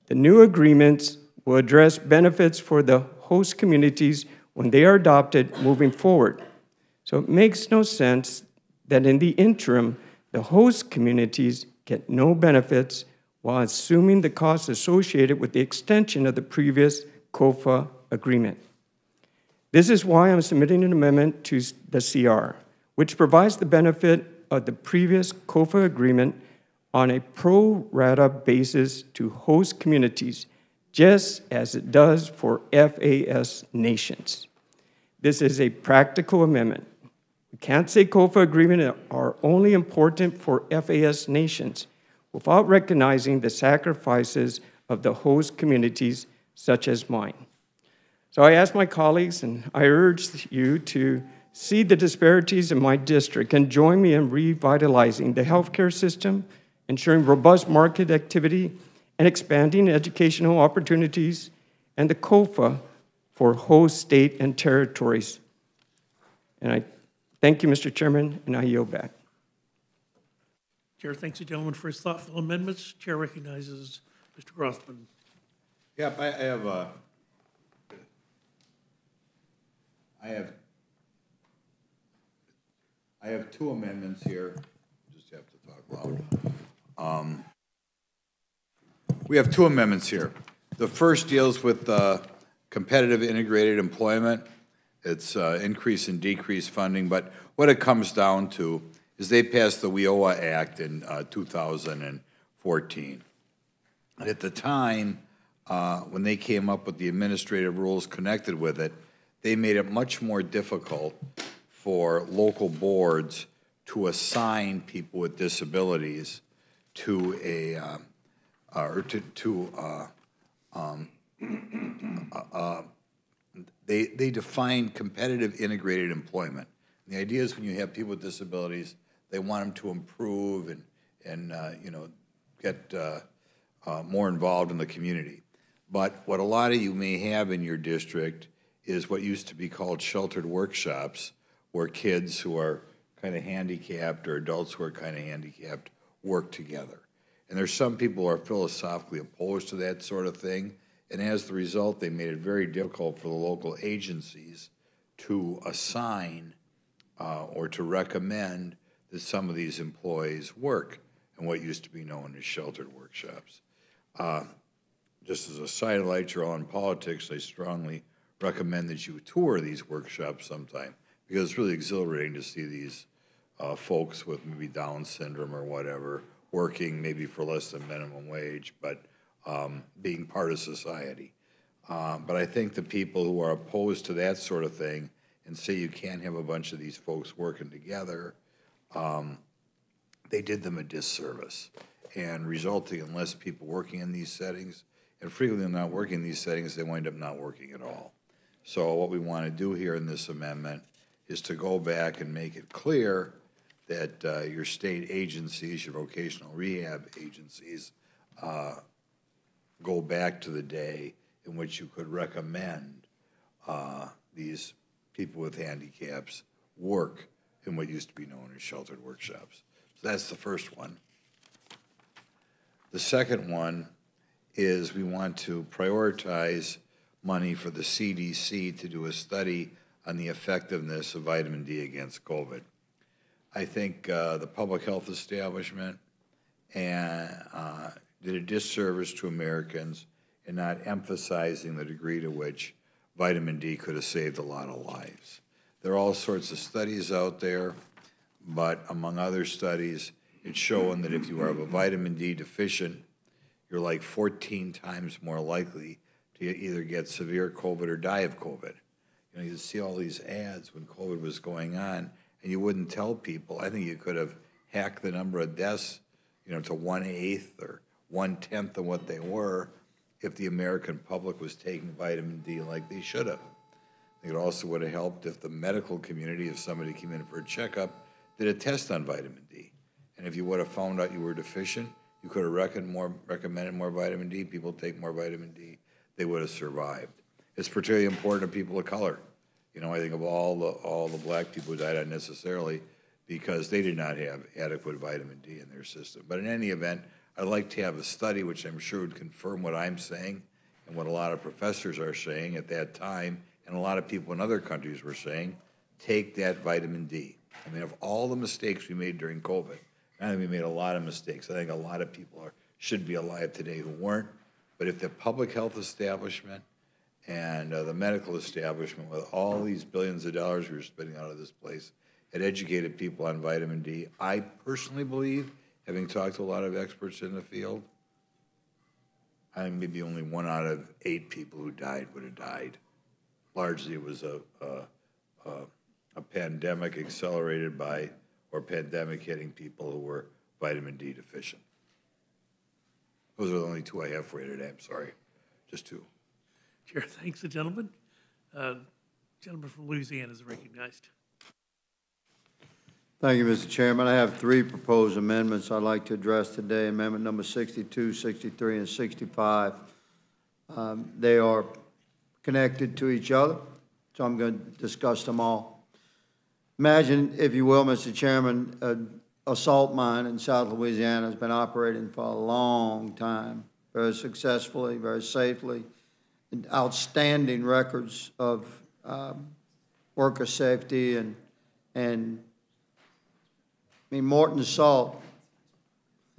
The new agreements will address benefits for the host communities when they are adopted moving forward. So it makes no sense that in the interim, the host communities get no benefits while assuming the costs associated with the extension of the previous COFA agreement. This is why I'm submitting an amendment to the CR, which provides the benefit of the previous COFA agreement on a pro rata basis to host communities just as it does for FAS nations. This is a practical amendment. We can't say COFA agreements are only important for FAS nations without recognizing the sacrifices of the host communities such as mine. So I ask my colleagues and I urge you to see the disparities in my district and join me in revitalizing the healthcare system, ensuring robust market activity, and expanding educational opportunities, and the COFA for host state and territories. And I thank you, Mr. Chairman, and I yield back. Chair thanks the gentleman for his thoughtful amendments. Chair recognizes Mr. Grothman. Yep, I I have, uh, I have, I have two amendments here, just have to talk loud. Um, We have two amendments here. The first deals with uh, competitive integrated employment. It's uh, increase and decrease funding, but what it comes down to is they passed the WIOA Act in uh, 2014. And at the time, uh, when they came up with the administrative rules connected with it, they made it much more difficult for local boards to assign people with disabilities to a, uh, uh, or to, to, uh, um, uh, uh, they, they define competitive integrated employment. And the idea is when you have people with disabilities, they want them to improve and, and, uh, you know, get, uh, uh, more involved in the community. But what a lot of you may have in your district is what used to be called sheltered workshops, where kids who are kind of handicapped or adults who are kind of handicapped work together. And there's some people who are philosophically opposed to that sort of thing, and as the result, they made it very difficult for the local agencies to assign uh, or to recommend that some of these employees work in what used to be known as sheltered workshops. Uh, just as a sidelight, you're all in politics, I strongly recommend that you tour these workshops sometime because it's really exhilarating to see these uh, folks with maybe Down syndrome or whatever working maybe for less than minimum wage, but um, being part of society. Uh, but I think the people who are opposed to that sort of thing and say you can't have a bunch of these folks working together, um, they did them a disservice and resulting in less people working in these settings. And frequently not working in these settings, they wind up not working at all. So what we want to do here in this amendment is to go back and make it clear that uh, your state agencies, your vocational rehab agencies, uh, go back to the day in which you could recommend uh, these people with handicaps work in what used to be known as sheltered workshops. So that's the first one. The second one is we want to prioritize money for the CDC to do a study on the effectiveness of vitamin D against COVID. I think uh, the public health establishment and uh, did a disservice to Americans in not emphasizing the degree to which vitamin D could have saved a lot of lives. There are all sorts of studies out there, but among other studies, it's showing that if you are a vitamin D deficient, you're like 14 times more likely to either get severe COVID or die of COVID. You know, you see all these ads when COVID was going on, and you wouldn't tell people. I think you could have hacked the number of deaths, you know, to one eighth or one tenth of what they were if the American public was taking vitamin D like they should have. It also would have helped if the medical community, if somebody came in for a checkup, did a test on vitamin D. And if you would have found out you were deficient, you could have more, recommended more vitamin D. People take more vitamin D, they would have survived. It's particularly important to people of color. You know, I think of all the all the black people who died unnecessarily because they did not have adequate vitamin D in their system. But in any event, I'd like to have a study which I'm sure would confirm what I'm saying and what a lot of professors are saying at that time, and a lot of people in other countries were saying, take that vitamin D. I mean, of all the mistakes we made during COVID, I think we made a lot of mistakes. I think a lot of people are, should be alive today who weren't. But if the public health establishment and uh, the medical establishment, with all these billions of dollars we are spending out of this place, had educated people on vitamin D, I personally believe having talked to a lot of experts in the field, I think maybe only one out of eight people who died would have died. Largely, it was a, a, a, a pandemic accelerated by, or pandemic hitting people who were vitamin D deficient. Those are the only two I have for you today, I'm sorry. Just two. Chair thanks the gentleman. Uh, Gentleman from Louisiana is recognized. Thank you, Mr. Chairman. I have three proposed amendments I'd like to address today, amendment number 62, 63, and 65. Um, They are connected to each other, so I'm going to discuss them all. Imagine, if you will, Mr. Chairman, an salt mine in South Louisiana has been operating for a long time, very successfully, very safely, and outstanding records of um, worker safety and, and I mean, Morton Salt,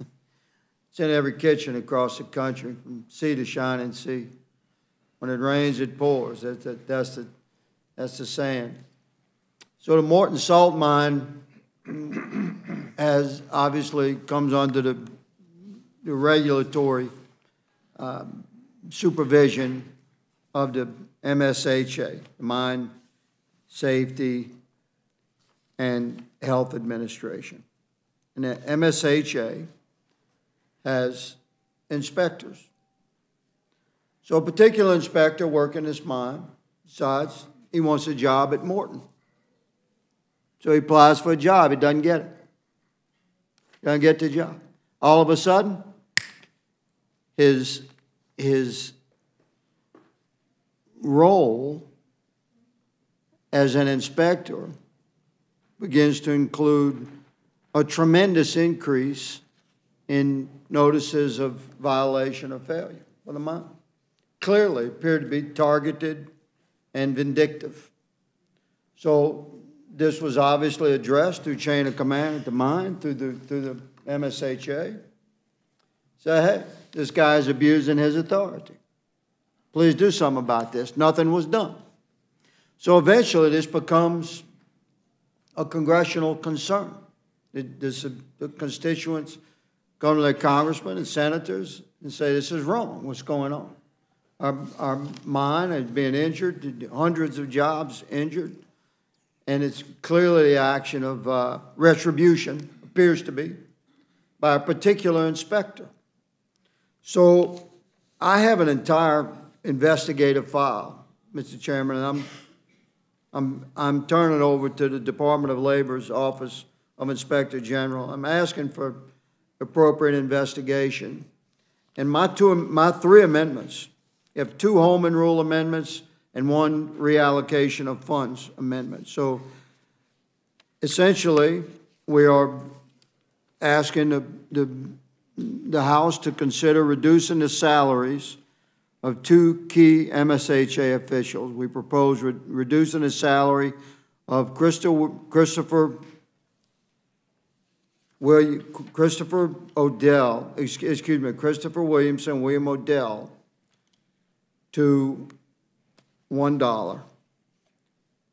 it's in every kitchen across the country, from sea to shining sea. When it rains, it pours. That's the, that's the, that's the saying. So the Morton Salt Mine has, obviously, comes under the, the regulatory um, supervision of the MSHA, the Mine Safety and Health Administration. And the MSHA has inspectors. So a particular inspector working this mine decides he wants a job at Morton. So he applies for a job. He doesn't get it. Doesn't get the job. All of a sudden, his, his role as an inspector begins to include a tremendous increase in notices of violation or failure for the mine. Clearly appeared to be targeted and vindictive. So this was obviously addressed through chain of command at the mine, through the, through the MSHA. Say, hey, this guy is abusing his authority. Please do something about this. Nothing was done. So eventually this becomes a congressional concern. This- the constituents go to their congressmen and senators and say, this is wrong, what's going on? Our, our mine is being injured, hundreds of jobs injured, and it's clearly the action of uh, retribution, appears to be, by a particular inspector. So I have an entire investigative file, Mr. Chairman, and I'm I'm, I'm turning over to the Department of Labor's Office of Inspector General. I'm asking for appropriate investigation. And my two, my three amendments, if two Holman Rule amendments and one reallocation of funds amendment. So essentially, we are asking the, the, the House to consider reducing the salaries of two key MSHA officials. We propose re- reducing the salary of Christo- Christopher William, Christopher Odell, excuse me, Christopher Williamson, and William Odell, to one dollar.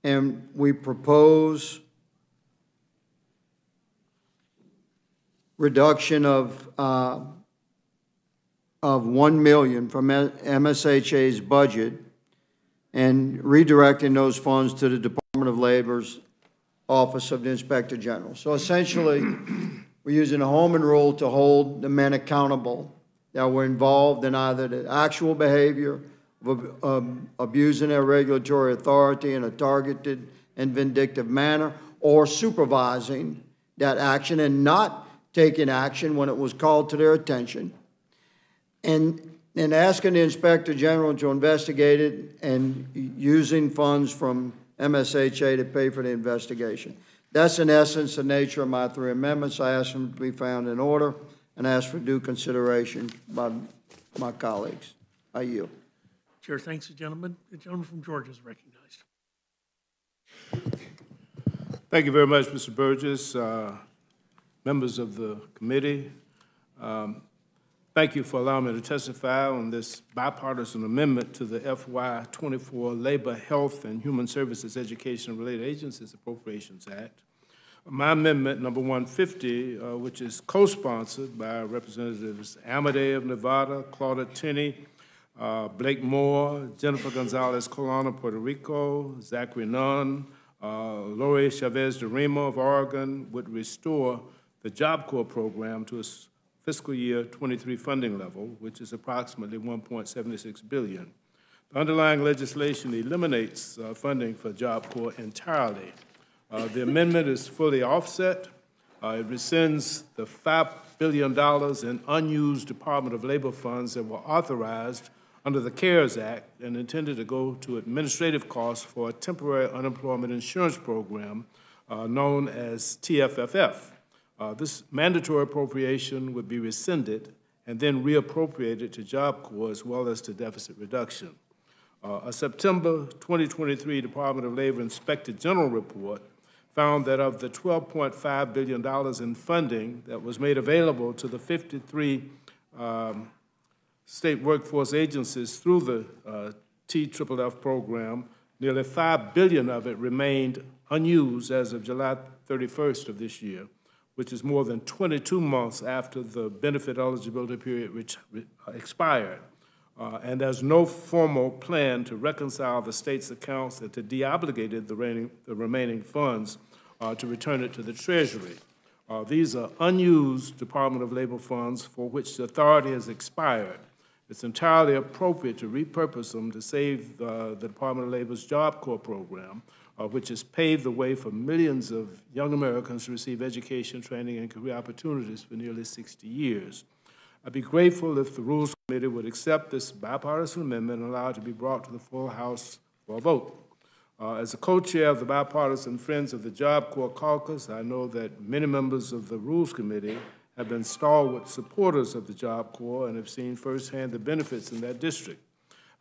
And we propose reduction of, uh, of 1 million from MSHA's budget and redirecting those funds to the Department of Labor's Office of the Inspector General. So essentially, we're using a Holman rule to hold the men accountable that were involved in either the actual behavior of um, abusing their regulatory authority in a targeted and vindictive manner, or supervising that action and not taking action when it was called to their attention, and, and asking the Inspector General to investigate it and using funds from MSHA to pay for the investigation. That's in essence the nature of my three amendments. I ask them to be found in order and ask for due consideration by my colleagues. I yield. Chair thanks the gentleman. The gentleman from Georgia is recognized. Thank you very much, Mr. Burgess, uh, members of the committee. Um, Thank you for allowing me to testify on this bipartisan amendment to the FY '24 Labor, Health, and Human Services Education Related Agencies Appropriations Act. My amendment, number 150, uh, which is co-sponsored by Representatives Amodei of Nevada, Claudia Tenney, uh, Blake Moore, Jennifer Gonzalez Colon Puerto Rico, Zachary Nunn, uh, Lori Chavez-DeRemer of Oregon, would restore the Job Corps program to its fiscal year 23 funding level, which is approximately 1.76 billion. The underlying legislation eliminates uh, funding for Job Corps entirely. Uh, The amendment is fully offset. Uh, It rescinds the $5 billion in unused Department of Labor funds that were authorized under the CARES Act and intended to go to administrative costs for a temporary unemployment insurance program uh, known as TFFF. Uh, This mandatory appropriation would be rescinded and then reappropriated to Job Corps as well as to deficit reduction. Uh, A September 2023 Department of Labor Inspector General report found that of the $12.5 billion in funding that was made available to the 53 um, state workforce agencies through the uh, TFFF program, nearly 5 billion of it remained unused as of July 31st of this year, which is more than 22 months after the benefit eligibility period which expired. Uh, and there's no formal plan to reconcile the state's accounts and to deobligate the remaining, the remaining funds uh, to return it to the Treasury. Uh, these are unused Department of Labor funds for which the authority has expired. It's entirely appropriate to repurpose them to save uh, the Department of Labor's Job Corps program, uh, which has paved the way for millions of young Americans to receive education, training, and career opportunities for nearly 60 years. I'd be grateful if the Rules Committee would accept this bipartisan amendment and allow it to be brought to the full House for a vote. Uh, as a co-chair of the bipartisan Friends of the Job Corps caucus, I know that many members of the Rules Committee have been stalwart supporters of the Job Corps and have seen firsthand the benefits in that district.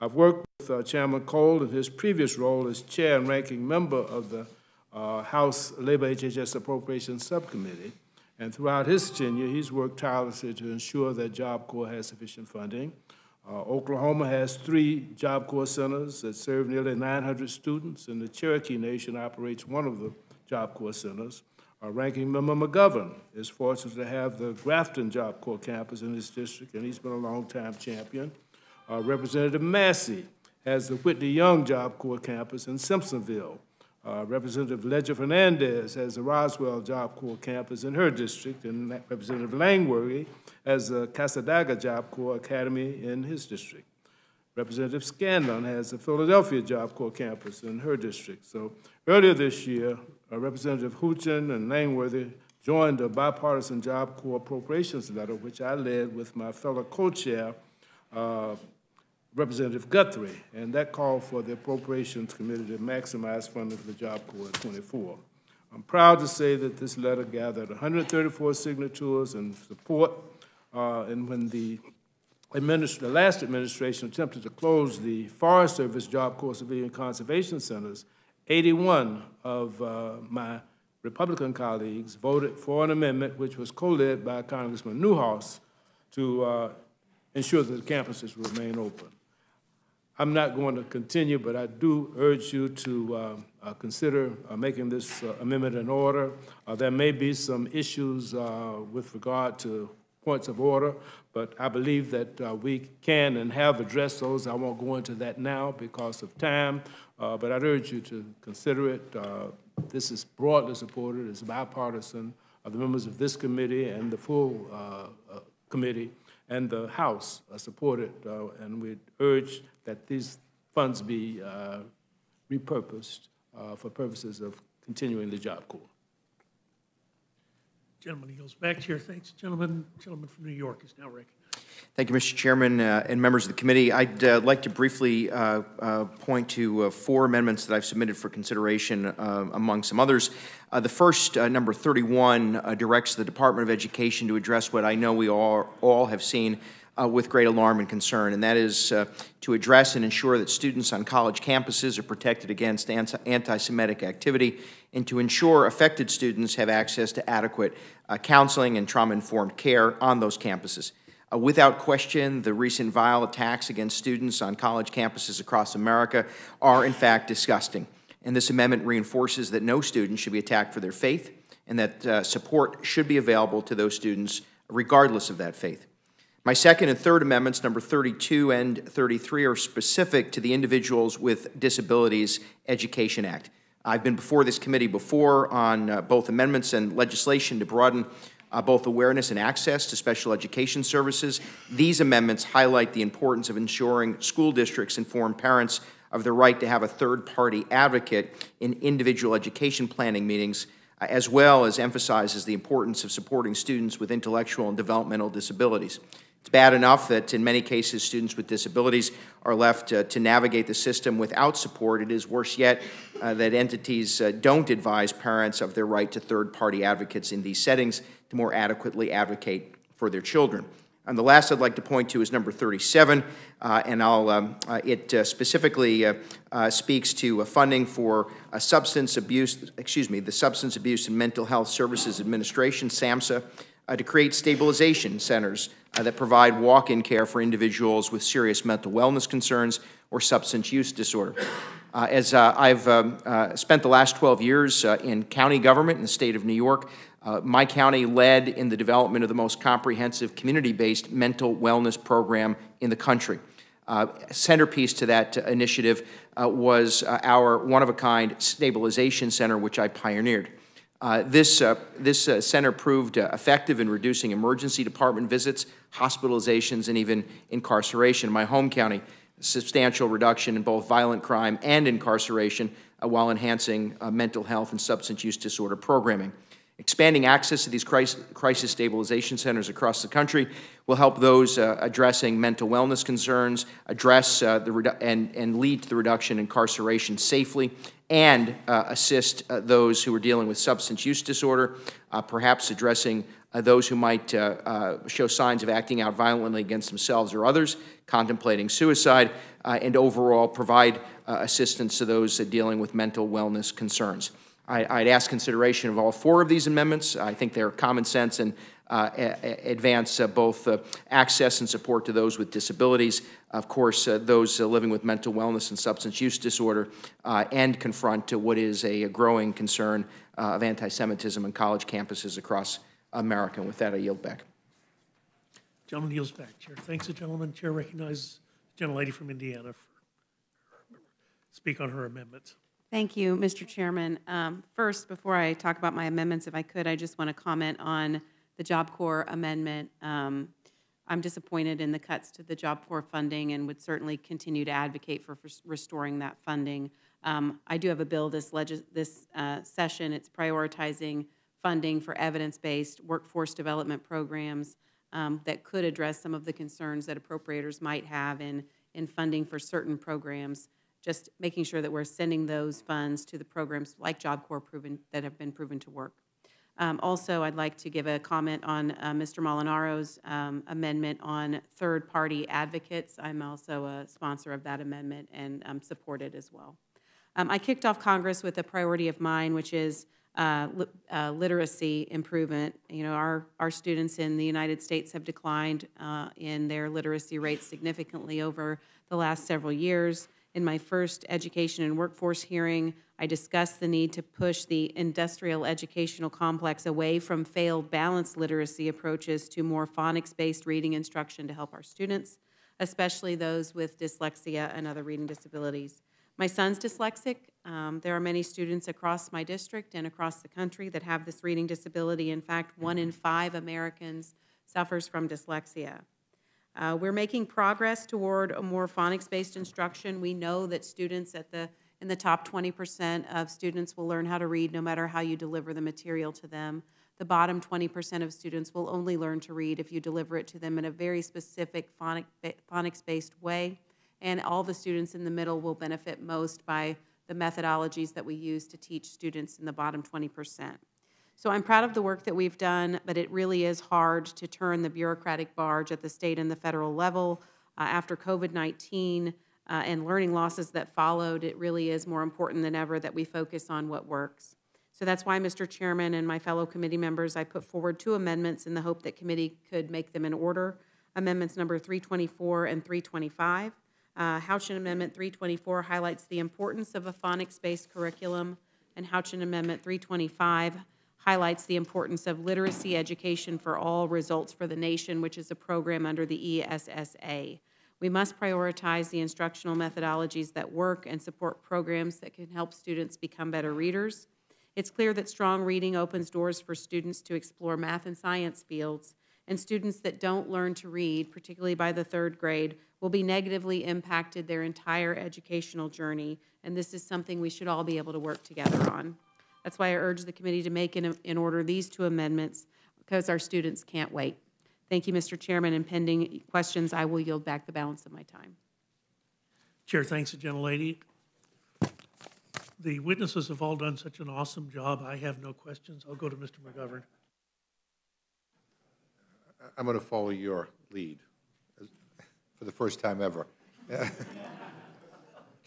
I've worked with uh, Chairman Cole in his previous role as chair and ranking member of the uh, House Labor HHS Appropriations Subcommittee. And throughout his tenure, he's worked tirelessly to ensure that Job Corps has sufficient funding. Uh, Oklahoma has three Job Corps centers that serve nearly 900 students, and the Cherokee Nation operates one of the Job Corps centers. Our ranking member McGovern is fortunate to have the Grafton Job Corps campus in his district, and he's been a long-time champion. Uh, Representative Massie has the Whitney Young Job Corps campus in Simpsonville. Uh, Representative Leger Fernandez has the Roswell Job Corps campus in her district, and Representative Langworthy has the Cassadaga Job Corps Academy in his district. Representative Scanlon has the Philadelphia Job Corps campus in her district. So earlier this year, Representative Houchin and Langworthy joined a bipartisan Job Corps appropriations letter, which I led with my fellow co-chair, uh, Representative Guthrie, and that called for the Appropriations Committee to maximize funding for the Job Corps at 24. I'm proud to say that this letter gathered 134 signatures and support, uh, and when the the last administration attempted to close the Forest Service Job Corps Civilian Conservation Centers, 81 of uh, my Republican colleagues voted for an amendment which was co-led by Congressman Newhouse to uh, ensure that the campuses remain open. I'm not going to continue, but I do urge you to uh, uh, consider uh, making this uh, amendment in order. Uh, there may be some issues with regard to points of order, but I believe that uh, we can and have addressed those. I won't go into that now because of time, uh, but I'd urge you to consider it. Uh, this is broadly supported, it's bipartisan. the members of this committee and the full uh, uh, committee and the House support it, uh, and we urge that these funds be repurposed for purposes of continuing the Job Corps. Gentleman yields back chair. Thanks, gentlemen. Gentleman from New York is now recognized. Thank you, Mr. Chairman uh, and members of the committee. I'd uh, like to briefly uh, uh point to uh, four amendments that I've submitted for consideration uh, among some others. the first, number 31, directs the Department of Education to address what I know we all, all have seen with great alarm and concern, and that is to address and ensure that students on college campuses are protected against anti-Semitic activity and to ensure affected students have access to adequate uh, counseling and trauma-informed care on those campuses. Uh, without question, the recent vile attacks against students on college campuses across America are, in fact, disgusting. And this amendment reinforces that no student should be attacked for their faith and that uh, support should be available to those students regardless of that faith. My second and third amendments, number 32 and 33, are specific to the Individuals with Disabilities Education Act. I've been before this committee before on uh, both amendments and legislation to broaden uh, both awareness and access to special education services. These amendments highlight the importance of ensuring school districts inform parents of the right to have a third-party advocate in individual education planning meetings, uh, as well as emphasizes the importance of supporting students with intellectual and developmental disabilities. It's bad enough that in many cases students with disabilities are left uh, to navigate the system without support. It is worse yet uh, that entities uh, don't advise parents of their right to third party advocates in these settings to more adequately advocate for their children. And the last I'd like to point to is number 37, uh, and I'll, um, uh, it uh, specifically speaks to funding for substance abuse, excuse me, the Substance Abuse and Mental Health Services Administration, SAMHSA, to create stabilization centers that provide walk-in care for individuals with serious mental wellness concerns or substance use disorder. Uh, as uh, I've um, uh, spent the last 12 years in county government in the state of New York, uh, my county led in the development of the most comprehensive community-based mental wellness program in the country. Uh, centerpiece to that uh, initiative uh, was uh, our one-of-a-kind stabilization center, which I pioneered. Uh, this uh, this uh, center proved uh, effective in reducing emergency department visits, hospitalizations, and even incarceration. In my home county, substantial reduction in both violent crime and incarceration while enhancing mental health and substance use disorder programming. Expanding access to these crisis, stabilization centers across the country will help those uh, addressing mental wellness concerns, address uh, the and, and lead to the reduction in incarceration safely, and uh, assist uh, those who are dealing with substance use disorder, uh, perhaps addressing uh, those who might show signs of acting out violently against themselves or others, contemplating suicide, and overall provide assistance to those dealing with mental wellness concerns. I, would ask consideration of all four of these amendments. I think they're common sense and uh, advance uh, both uh, access and support to those with disabilities, of course, uh, those uh, living with mental wellness and substance use disorder, uh, and confront to what is a, growing concern of anti-Semitism on college campuses across America. And with that, I yield back. Gentleman yields back. Chair thanks the gentleman. Chair recognizes the gentlelady from Indiana for speak on her amendments. Thank you, Mr. Chairman. Um, first, before I talk about my amendments, if I could, I just want to comment on the Job Corps amendment. Um, I'm disappointed in the cuts to the Job Corps funding and would certainly continue to advocate for, for restoring that funding. Um, I do have a bill this, this uh, session. It's prioritizing funding for evidence-based workforce development programs um, that could address some of the concerns that appropriators might have in, in funding for certain programs just making sure that we're sending those funds to the programs like Job Corps proven, that have been proven to work. Um, also, I'd like to give a comment on uh, Mr. Molinaro's um, amendment on third-party advocates. I'm also a sponsor of that amendment and um, support it as well. Um, I kicked off Congress with a priority of mine, which is uh, li uh, literacy improvement. You know, our, our students in the United States have declined uh, in their literacy rates significantly over the last several years. In my first education and workforce hearing, I discussed the need to push the industrial educational complex away from failed balanced literacy approaches to more phonics-based reading instruction to help our students, especially those with dyslexia and other reading disabilities. My son's dyslexic. Um, there are many students across my district and across the country that have this reading disability. In fact, one in five Americans suffers from dyslexia. Uh, we're making progress toward a more phonics-based instruction. We know that students at the in the top 20% of students will learn how to read no matter how you deliver the material to them. The bottom 20% of students will only learn to read if you deliver it to them in a very specific phonic, phonics-based way. And all the students in the middle will benefit most by the methodologies that we use to teach students in the bottom 20%. So I'm proud of the work that we've done, but it really is hard to turn the bureaucratic barge at the state and the federal level. Uh, after COVID 19 uh, and learning losses that followed, it really is more important than ever that we focus on what works. So that's why, Mr. Chairman and my fellow committee members, I put forward two amendments in the hope that committee could make them in order. Amendments number 324 and 325. Uh, Houchin Amendment 324 highlights the importance of a phonics-based curriculum, and Houchin Amendment 325 highlights the importance of literacy education for all results for the nation, which is a program under the ESSA. We must prioritize the instructional methodologies that work and support programs that can help students become better readers. It's clear that strong reading opens doors for students to explore math and science fields, and students that don't learn to read, particularly by the third grade, will be negatively impacted their entire educational journey, and this is something we should all be able to work together on. That's why I urge the committee to make in, in order these two amendments, because our students can't wait. Thank you, Mr. Chairman, and pending questions, I will yield back the balance of my time. Chair thanks the gentlelady. The witnesses have all done such an awesome job. I have no questions. I'll go to Mr. McGovern. I'm going to follow your lead for the first time ever.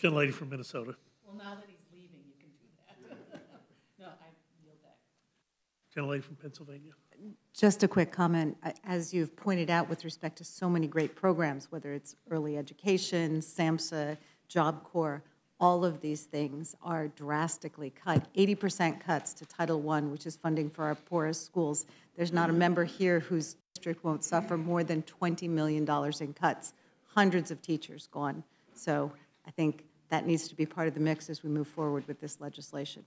Gentlelady from Minnesota. Well, now that he's leaving, you can do that. No, I yield back. From Pennsylvania. Just a quick comment. As you've pointed out with respect to so many great programs, whether it's early education, SAMHSA, Job Corps, all of these things are drastically cut. 80% cuts to Title I, which is funding for our poorest schools. There's not a member here whose district won't suffer more than $20 million in cuts. Hundreds of teachers gone. So I think that needs to be part of the mix as we move forward with this legislation.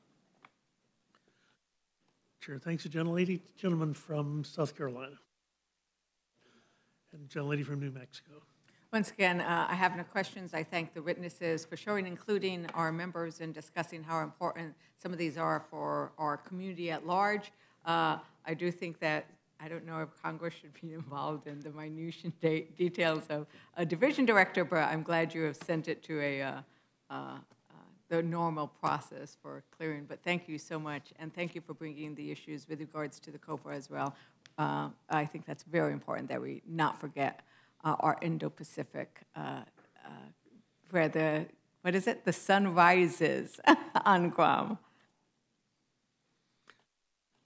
Chair thanks the gentlelady. Gentleman from South Carolina. And gentlelady from New Mexico. Once again, uh, I have no questions. I thank the witnesses for showing, including our members, in discussing how important some of these are for our community at large. Uh, I do think that, I don't know if Congress should be involved in the minutiae de- details of a division director, but I'm glad you have sent it to a, uh, uh, the normal process for clearing. But thank you so much, and thank you for bringing the issues with regards to the COFA as well. Uh, I think that's very important that we not forget uh, our Indo-Pacific, uh, uh, where the, what is it? The sun rises on Guam.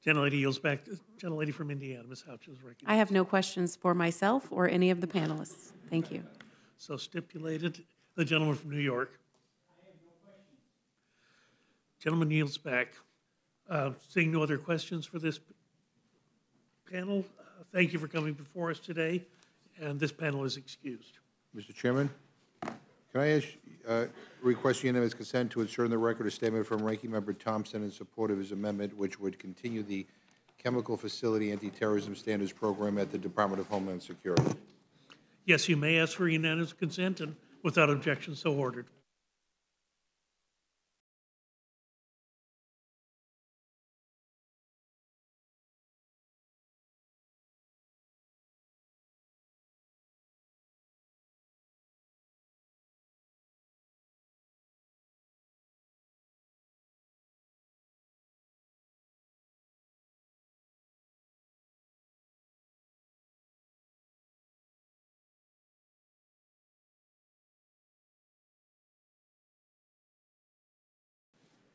Gentlelady yields back. Gentlelady from Indiana, Ms. Houch is recognized. I have no questions for myself or any of the panelists. Thank you. So stipulated. The gentleman from New York. Gentleman yields back. Uh, Seeing no other questions for this panel, uh, thank you for coming before us today, and this panel is excused. Mr. Chairman, can I ask, uh, request unanimous consent to insert in the record a statement from Ranking Member Thompson in support of his amendment, which would continue the Chemical Facility Anti-Terrorism Standards Program at the Department of Homeland Security? Yes, you may ask for unanimous consent, and without objection, so ordered.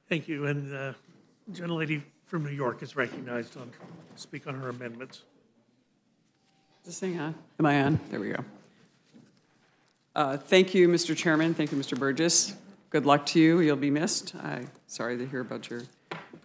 Thank you, and uh, gentlelady from New York is recognized on, to speak on her amendments. Is this thing on? Am I on? There we go. Uh, Thank you, Mr. Chairman. Thank you, Mr. Burgess. Good luck to you. You'll be missed. I, sorry to hear about your,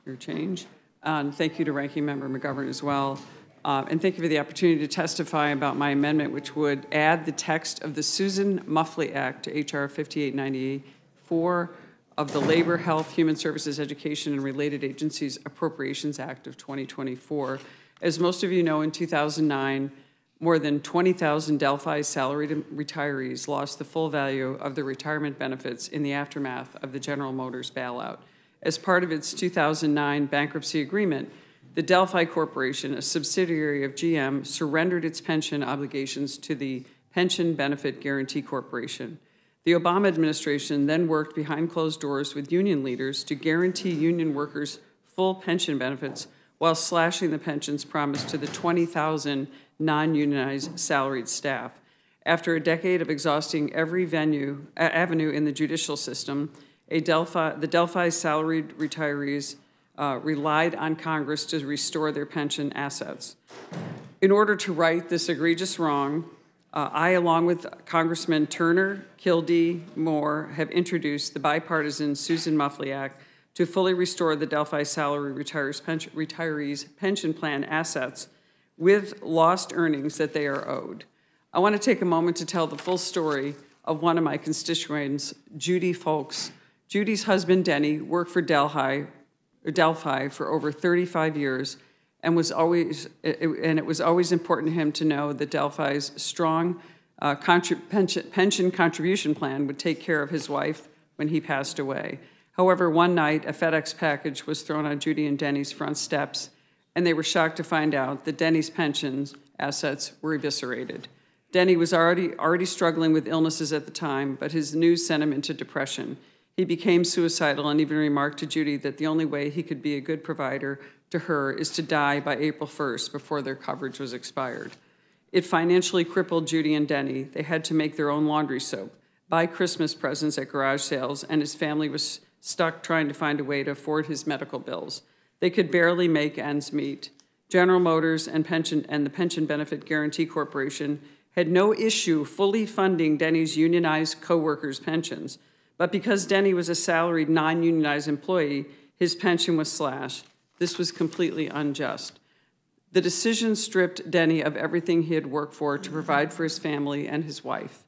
your change. And thank you to Ranking Member McGovern as well. Uh, And thank you for the opportunity to testify about my amendment, which would add the text of the Susan Muffley Act to H.R. 5894 of the Labor, Health, Human Services, Education, and Related Agencies Appropriations Act of 2024. As most of you know, in 2009, more than 20,000 Delphi salaried retirees lost the full value of their retirement benefits in the aftermath of the General Motors bailout. As part of its 2009 bankruptcy agreement, the Delphi Corporation, a subsidiary of GM, surrendered its pension obligations to the Pension Benefit Guaranty Corporation. The Obama administration then worked behind closed doors with union leaders to guarantee union workers full pension benefits while slashing the pensions promised to the 20,000 non-unionized salaried staff. After a decade of exhausting every venue, avenue in the judicial system, Delphi, the Delphi salaried retirees uh, relied on Congress to restore their pension assets. In order to right this egregious wrong, uh, I, along with Congressman Turner, Kildee, Moore, have introduced the bipartisan Susan Muffley Act to fully restore the Delphi salary retirees pension, plan assets with lost earnings that they are owed. I want to take a moment to tell the full story of one of my constituents, Judy Folks. Judy's husband, Denny, worked for Delphi Delphi for over 35 years and was always, and it was always important to him to know that Delphi's strong uh, pension, pension contribution plan would take care of his wife when he passed away. However, one night, a FedEx package was thrown on Judy and Denny's front steps, and they were shocked to find out that Denny's pensions assets were eviscerated. Denny was already, already struggling with illnesses at the time, but his news sent him into depression. He became suicidal and even remarked to Judy that the only way he could be a good provider to her is to die by April 1st before their coverage was expired. It financially crippled Judy and Denny. They had to make their own laundry soap, buy Christmas presents at garage sales, and his family was stuck trying to find a way to afford his medical bills. They could barely make ends meet. General Motors and pension and the Pension Benefit Guaranty Corporation had no issue fully funding Denny's unionized coworkers' pensions, but because Denny was a salaried non-unionized employee, his pension was slashed. This was completely unjust. The decision stripped Denny of everything he had worked for to provide for his family and his wife.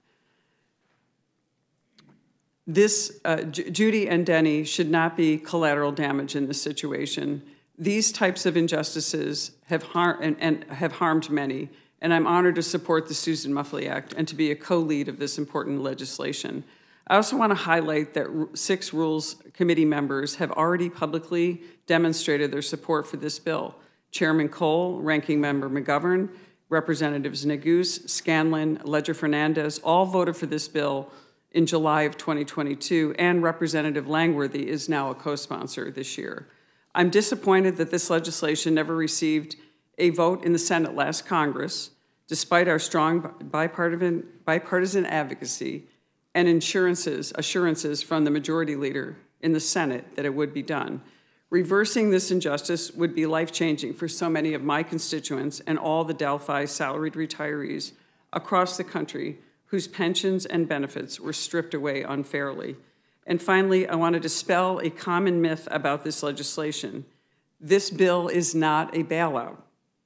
This, uh, Judy and Denny should not be collateral damage in this situation. These types of injustices have, har- and, and have harmed many, and I'm honored to support the Susan Muffley Act and to be a co-lead of this important legislation. I also want to highlight that six Rules Committee members have already publicly demonstrated their support for this bill. Chairman Cole, Ranking Member McGovern, Representatives Neguse, Scanlon, Leger Fernandez all voted for this bill in July of 2022, and Representative Langworthy is now a co-sponsor this year. I'm disappointed that this legislation never received a vote in the Senate last Congress, despite our strong bipartisan, bipartisan advocacy and assurances, assurances from the majority leader in the Senate that it would be done. Reversing this injustice would be life-changing for so many of my constituents and all the Delphi salaried retirees across the country whose pensions and benefits were stripped away unfairly. And finally, I want to dispel a common myth about this legislation. This bill is not a bailout.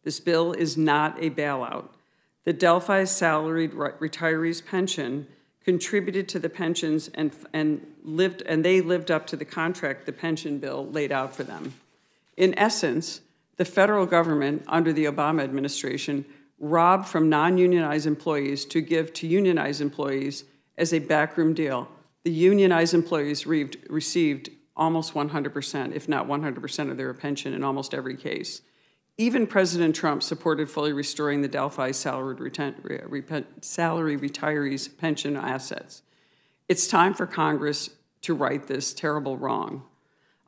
This bill is not a bailout. The Delphi salaried retirees pension contributed to the pensions and, and lived and they lived up to the contract the pension bill laid out for them. In essence, the federal government under the Obama administration robbed from non-unionized employees to give to unionized employees as a backroom deal. The unionized employees received almost 100%, if not 100% of their pension in almost every case. Even President Trump supported fully restoring the Delphi salaried salary retirees' pension assets. It's time for Congress to right this terrible wrong.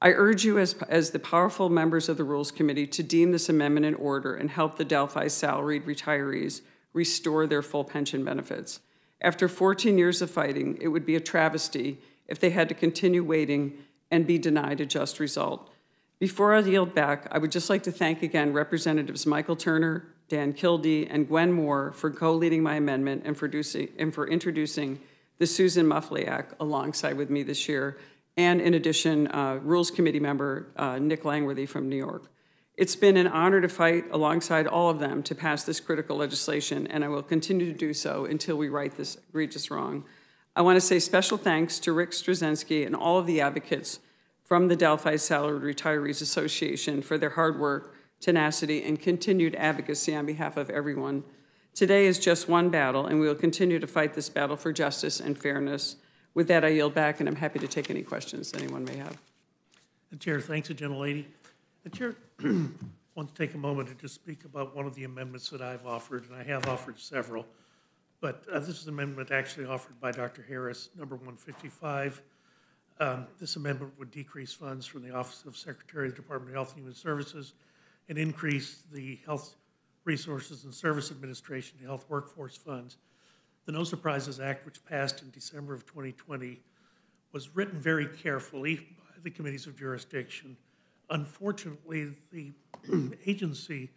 I urge you, as, as the powerful members of the Rules Committee, to deem this amendment in order and help the Delphi salaried retirees restore their full pension benefits. After 14 years of fighting, it would be a travesty if they had to continue waiting and be denied a just result. Before I yield back, I would just like to thank again Representatives Michael Turner, Dan Kildee, and Gwen Moore for co-leading my amendment and for, and for introducing the Susan Muffley Act alongside with me this year and in addition, uh, Rules Committee member uh, Nick Langworthy from New York. It's been an honor to fight alongside all of them to pass this critical legislation, and I will continue to do so until we right this egregious wrong. I want to say special thanks to Rick Straczynski and all of the advocates from the Delphi Salaried Retirees Association for their hard work, tenacity, and continued advocacy on behalf of everyone. Today is just one battle, and we will continue to fight this battle for justice and fairness. With that, I yield back, and I'm happy to take any questions anyone may have. The chair thanks the gentlelady. The chair wants to take a moment to just speak about one of the amendments that I've offered, and I have offered several. But uh, this is an amendment actually offered by Dr. Harris, number 155. Um, this amendment would decrease funds from the Office of Secretary of the Department of Health and Human Services and increase the Health Resources and Service Administration, Health Workforce Funds, the No Surprises Act, which passed in December of 2020, was written very carefully by the committees of jurisdiction. Unfortunately, the agency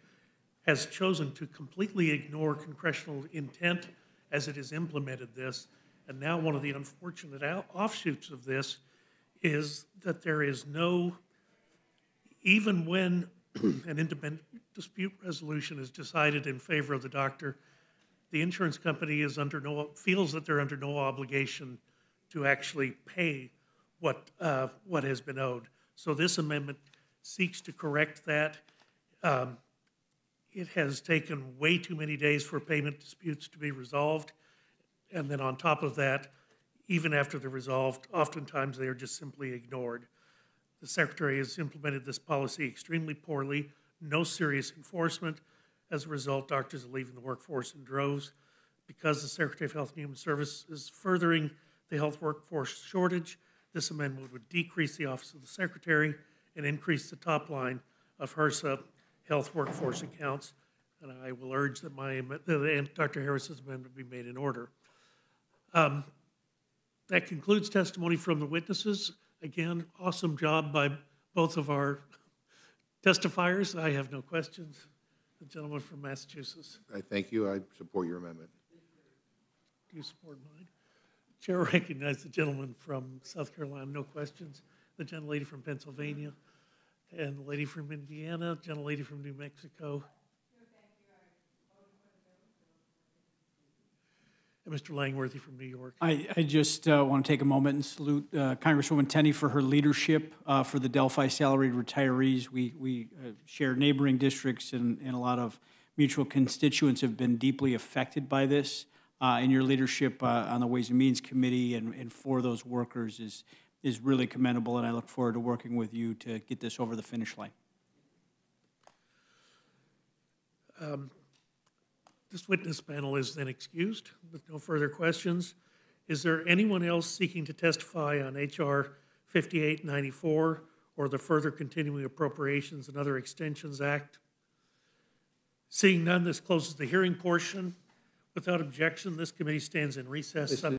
has chosen to completely ignore congressional intent as it has implemented this. And now, one of the unfortunate offshoots of this is that there is no, even when an independent dispute resolution is decided in favor of the doctor, the insurance company is under no, feels that they're under no obligation to actually pay what, uh, what has been owed. So this amendment seeks to correct that. Um, It has taken way too many days for payment disputes to be resolved. And then on top of that, even after they're resolved, oftentimes they are just simply ignored. The Secretary has implemented this policy extremely poorly, no serious enforcement. As a result, doctors are leaving the workforce in droves. Because the Secretary of Health and Human Services is furthering the health workforce shortage, this amendment would decrease the Office of the Secretary and increase the top line of HRSA health workforce accounts. And I will urge that my, that Dr. Harris's amendment be made in order. Um, That concludes testimony from the witnesses. Again, awesome job by both of our testifiers. I have no questions. The gentleman from Massachusetts, I thank you. I support your amendment. do you support mine? Chair will recognize the gentleman from South Carolina, no questions. The gentlelady from Pennsylvania, and the lady from Indiana, gentlelady from New Mexico. Mr. Langworthy from New York. I, I just uh, want to take a moment and salute uh, Congresswoman Tenney for her leadership uh, for the Delphi salaried retirees. We, we uh, share neighboring districts, and, and a lot of mutual constituents have been deeply affected by this. Uh, And your leadership uh, on the Ways and Means Committee and, and for those workers is, is really commendable, and I look forward to working with you to get this over the finish line. Um, This witness panel is then excused with no further questions. Is there anyone else seeking to testify on H.R. 5894 or the further continuing appropriations and other extensions act? Seeing none, this closes the hearing portion. Without objection, this committee stands in recess.